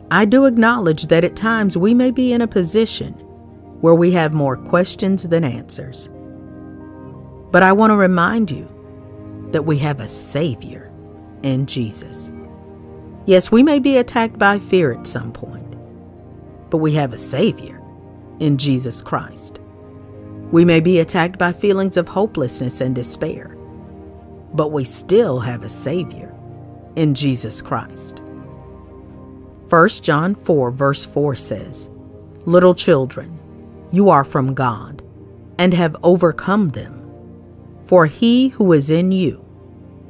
I do acknowledge that at times we may be in a position where we have more questions than answers. But I want to remind you that we have a Savior in Jesus. Yes, we may be attacked by fear at some point, but we have a Savior in Jesus Christ. We may be attacked by feelings of hopelessness and despair, but we still have a Savior in Jesus Christ. 1 John 4, verse 4 says, Little children, you are from God and have overcome them. For he who is in you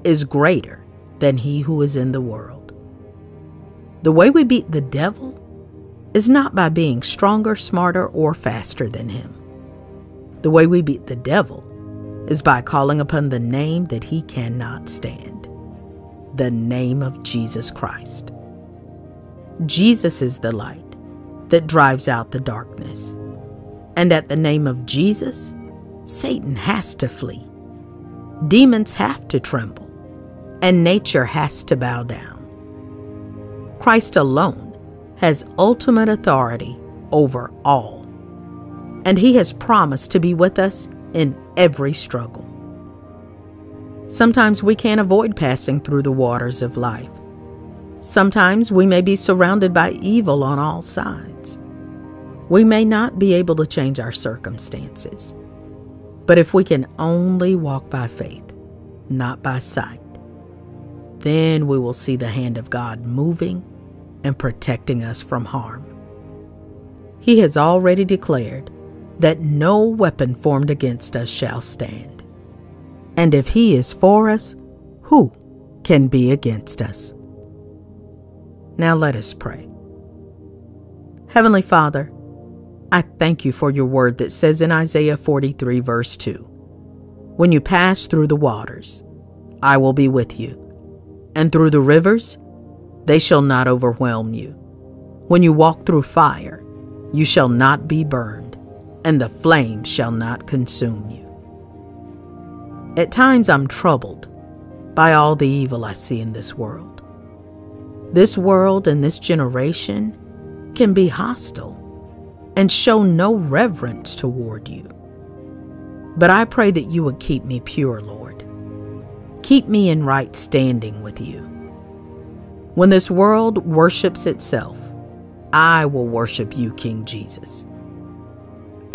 is greater than he who is in the world. The way we beat the devil is not by being stronger, smarter, or faster than him. The way we beat the devil is by calling upon the name that he cannot stand the name of Jesus Christ. Jesus is the light that drives out the darkness. And at the name of Jesus, Satan has to flee. Demons have to tremble and nature has to bow down. Christ alone has ultimate authority over all, and He has promised to be with us in every struggle. Sometimes we can't avoid passing through the waters of life. Sometimes we may be surrounded by evil on all sides. We may not be able to change our circumstances. But if we can only walk by faith, not by sight, then we will see the hand of God moving and protecting us from harm. He has already declared that no weapon formed against us shall stand. And if He is for us, who can be against us? Now let us pray. Heavenly Father, I thank you for your word that says in Isaiah 43, verse 2 When you pass through the waters, I will be with you, and through the rivers, they shall not overwhelm you. When you walk through fire, you shall not be burned, and the flame shall not consume you. At times I'm troubled by all the evil I see in this world. This world and this generation can be hostile and show no reverence toward you. But I pray that you would keep me pure, Lord. Keep me in right standing with you. When this world worships itself, I will worship you, King Jesus.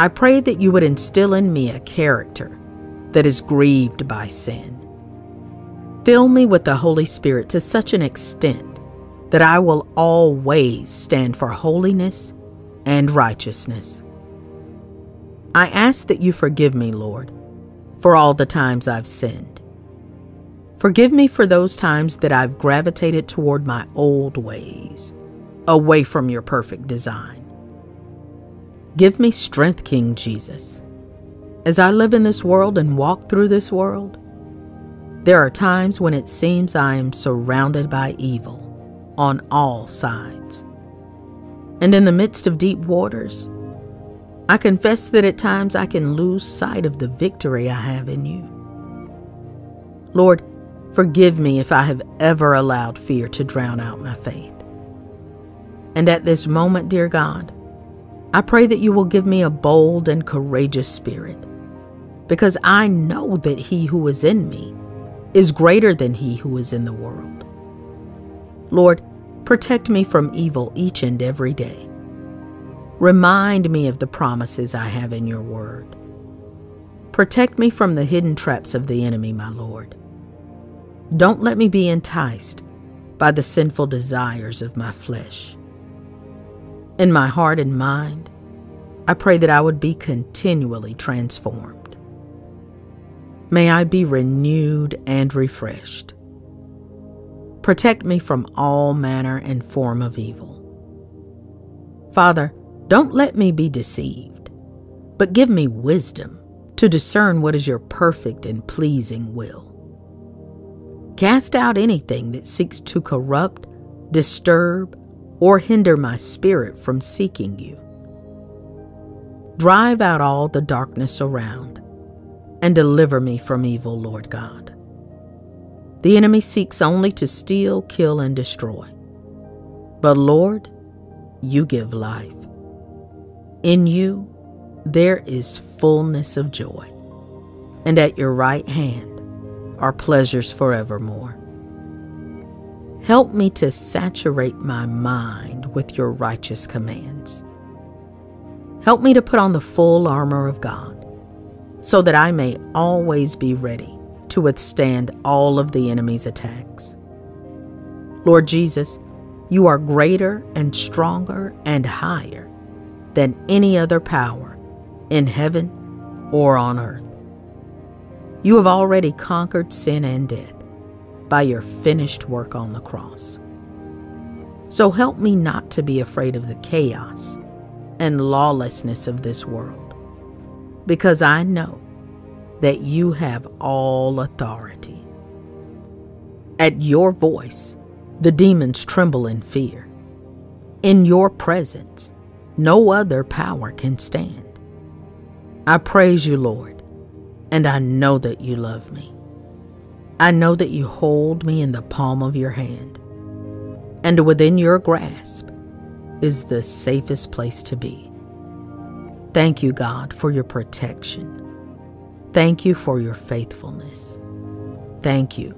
I pray that you would instill in me a character that is grieved by sin. Fill me with the Holy Spirit to such an extent that I will always stand for holiness and righteousness. I ask that you forgive me, Lord, for all the times I've sinned. Forgive me for those times that I've gravitated toward my old ways, away from your perfect design. Give me strength, King Jesus. As I live in this world and walk through this world, there are times when it seems I am surrounded by evil on all sides. And in the midst of deep waters, I confess that at times I can lose sight of the victory I have in you. Lord, forgive me if I have ever allowed fear to drown out my faith. And at this moment, dear God, I pray that you will give me a bold and courageous spirit, because I know that he who is in me is greater than he who is in the world. Lord, Protect me from evil each and every day. Remind me of the promises I have in your word. Protect me from the hidden traps of the enemy, my Lord. Don't let me be enticed by the sinful desires of my flesh. In my heart and mind, I pray that I would be continually transformed. May I be renewed and refreshed. Protect me from all manner and form of evil. Father, don't let me be deceived, but give me wisdom to discern what is your perfect and pleasing will. Cast out anything that seeks to corrupt, disturb, or hinder my spirit from seeking you. Drive out all the darkness around and deliver me from evil, Lord God. The enemy seeks only to steal, kill, and destroy. But Lord, you give life. In you, there is fullness of joy, and at your right hand are pleasures forevermore. Help me to saturate my mind with your righteous commands. Help me to put on the full armor of God so that I may always be ready to withstand all of the enemy's attacks. Lord Jesus, you are greater and stronger and higher than any other power in heaven or on earth. You have already conquered sin and death by your finished work on the cross. So help me not to be afraid of the chaos and lawlessness of this world, because I know that you have all authority. At your voice, the demons tremble in fear. In your presence, no other power can stand. I praise you, Lord, and I know that you love me. I know that you hold me in the palm of your hand, and within your grasp is the safest place to be. Thank you, God, for your protection. Thank you for your faithfulness. Thank you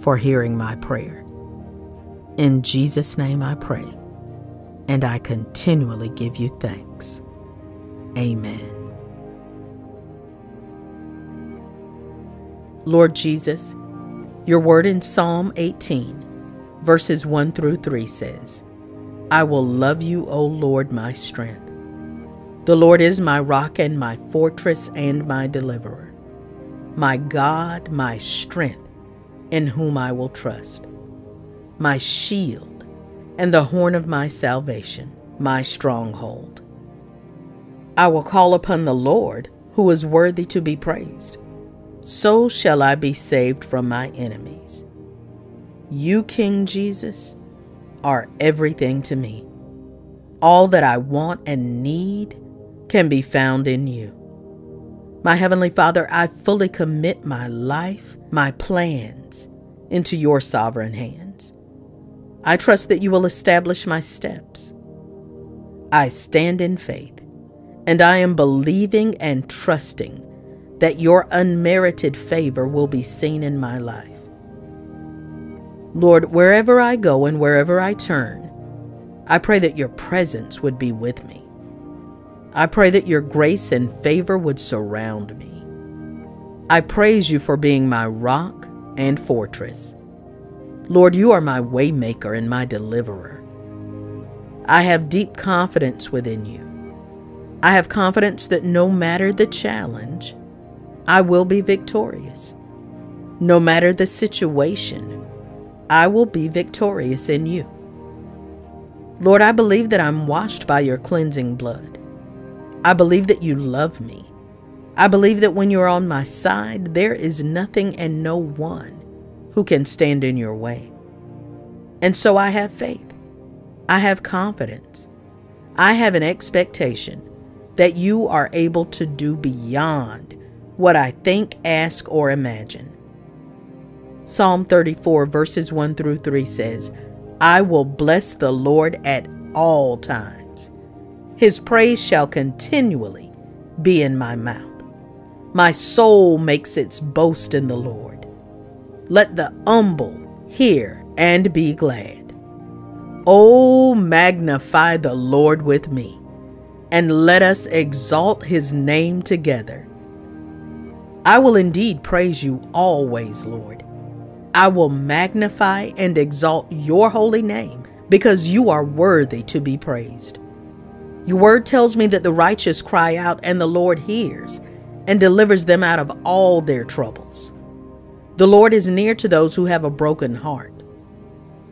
for hearing my prayer. In Jesus' name I pray, and I continually give you thanks. Amen. Lord Jesus, your word in Psalm 18, verses 1 through 3 says, I will love you, O Lord, my strength. The Lord is my rock and my fortress and my deliverer, my God, my strength, in whom I will trust, my shield and the horn of my salvation, my stronghold. I will call upon the Lord, who is worthy to be praised. So shall I be saved from my enemies. You, King Jesus, are everything to me. All that I want and need can be found in you. My Heavenly Father, I fully commit my life, my plans, into your sovereign hands. I trust that you will establish my steps. I stand in faith, and I am believing and trusting that your unmerited favor will be seen in my life. Lord, wherever I go and wherever I turn, I pray that your presence would be with me. I pray that your grace and favor would surround me. I praise you for being my rock and fortress. Lord, you are my waymaker and my deliverer. I have deep confidence within you. I have confidence that no matter the challenge, I will be victorious. No matter the situation, I will be victorious in you. Lord, I believe that I'm washed by your cleansing blood. I believe that you love me. I believe that when you're on my side, there is nothing and no one who can stand in your way. And so I have faith. I have confidence. I have an expectation that you are able to do beyond what I think, ask, or imagine. Psalm 34, verses 1 through 3 says, I will bless the Lord at all times. His praise shall continually be in my mouth. My soul makes its boast in the Lord. Let the humble hear and be glad. Oh, magnify the Lord with me, and let us exalt his name together. I will indeed praise you always, Lord. I will magnify and exalt your holy name because you are worthy to be praised. Your word tells me that the righteous cry out and the Lord hears and delivers them out of all their troubles. The Lord is near to those who have a broken heart.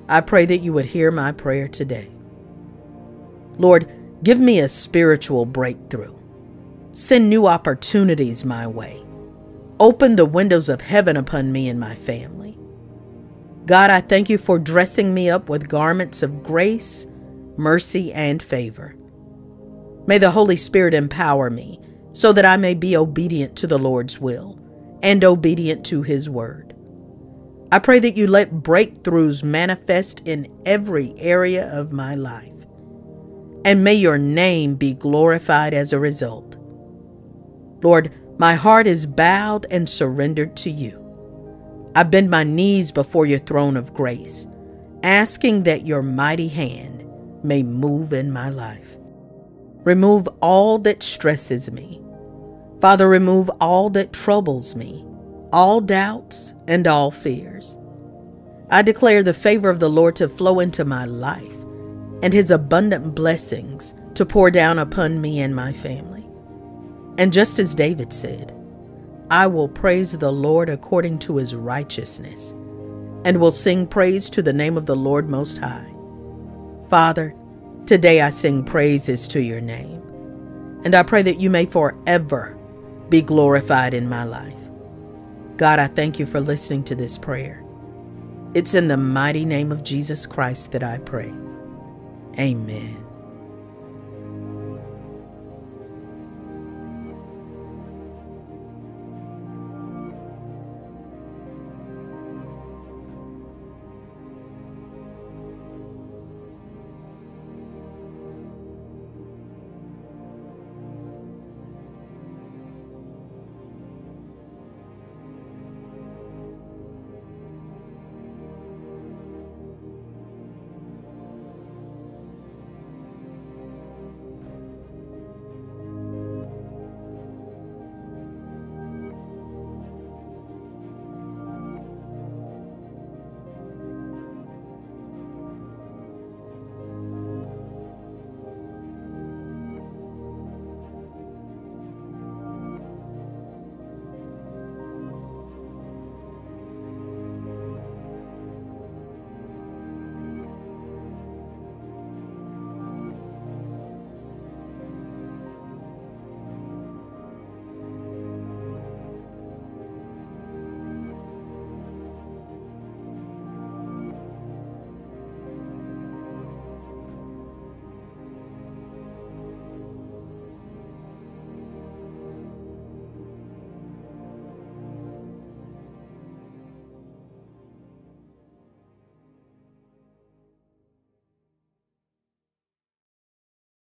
I pray that you would hear my prayer today. Lord, give me a spiritual breakthrough. Send new opportunities my way. Open the windows of heaven upon me and my family. God, I thank you for dressing me up with garments of grace, mercy, and favor. May the Holy Spirit empower me so that I may be obedient to the Lord's will and obedient to His word. I pray that you let breakthroughs manifest in every area of my life, and may your name be glorified as a result. Lord, my heart is bowed and surrendered to you. I bend my knees before your throne of grace, asking that your mighty hand may move in my life. Remove all that stresses me. Father, remove all that troubles me, all doubts and all fears. I declare the favor of the Lord to flow into my life and his abundant blessings to pour down upon me and my family. And just as David said, I will praise the Lord according to his righteousness and will sing praise to the name of the Lord Most High. Father, Today I sing praises to your name, and I pray that you may forever be glorified in my life. God, I thank you for listening to this prayer. It's in the mighty name of Jesus Christ that I pray. Amen.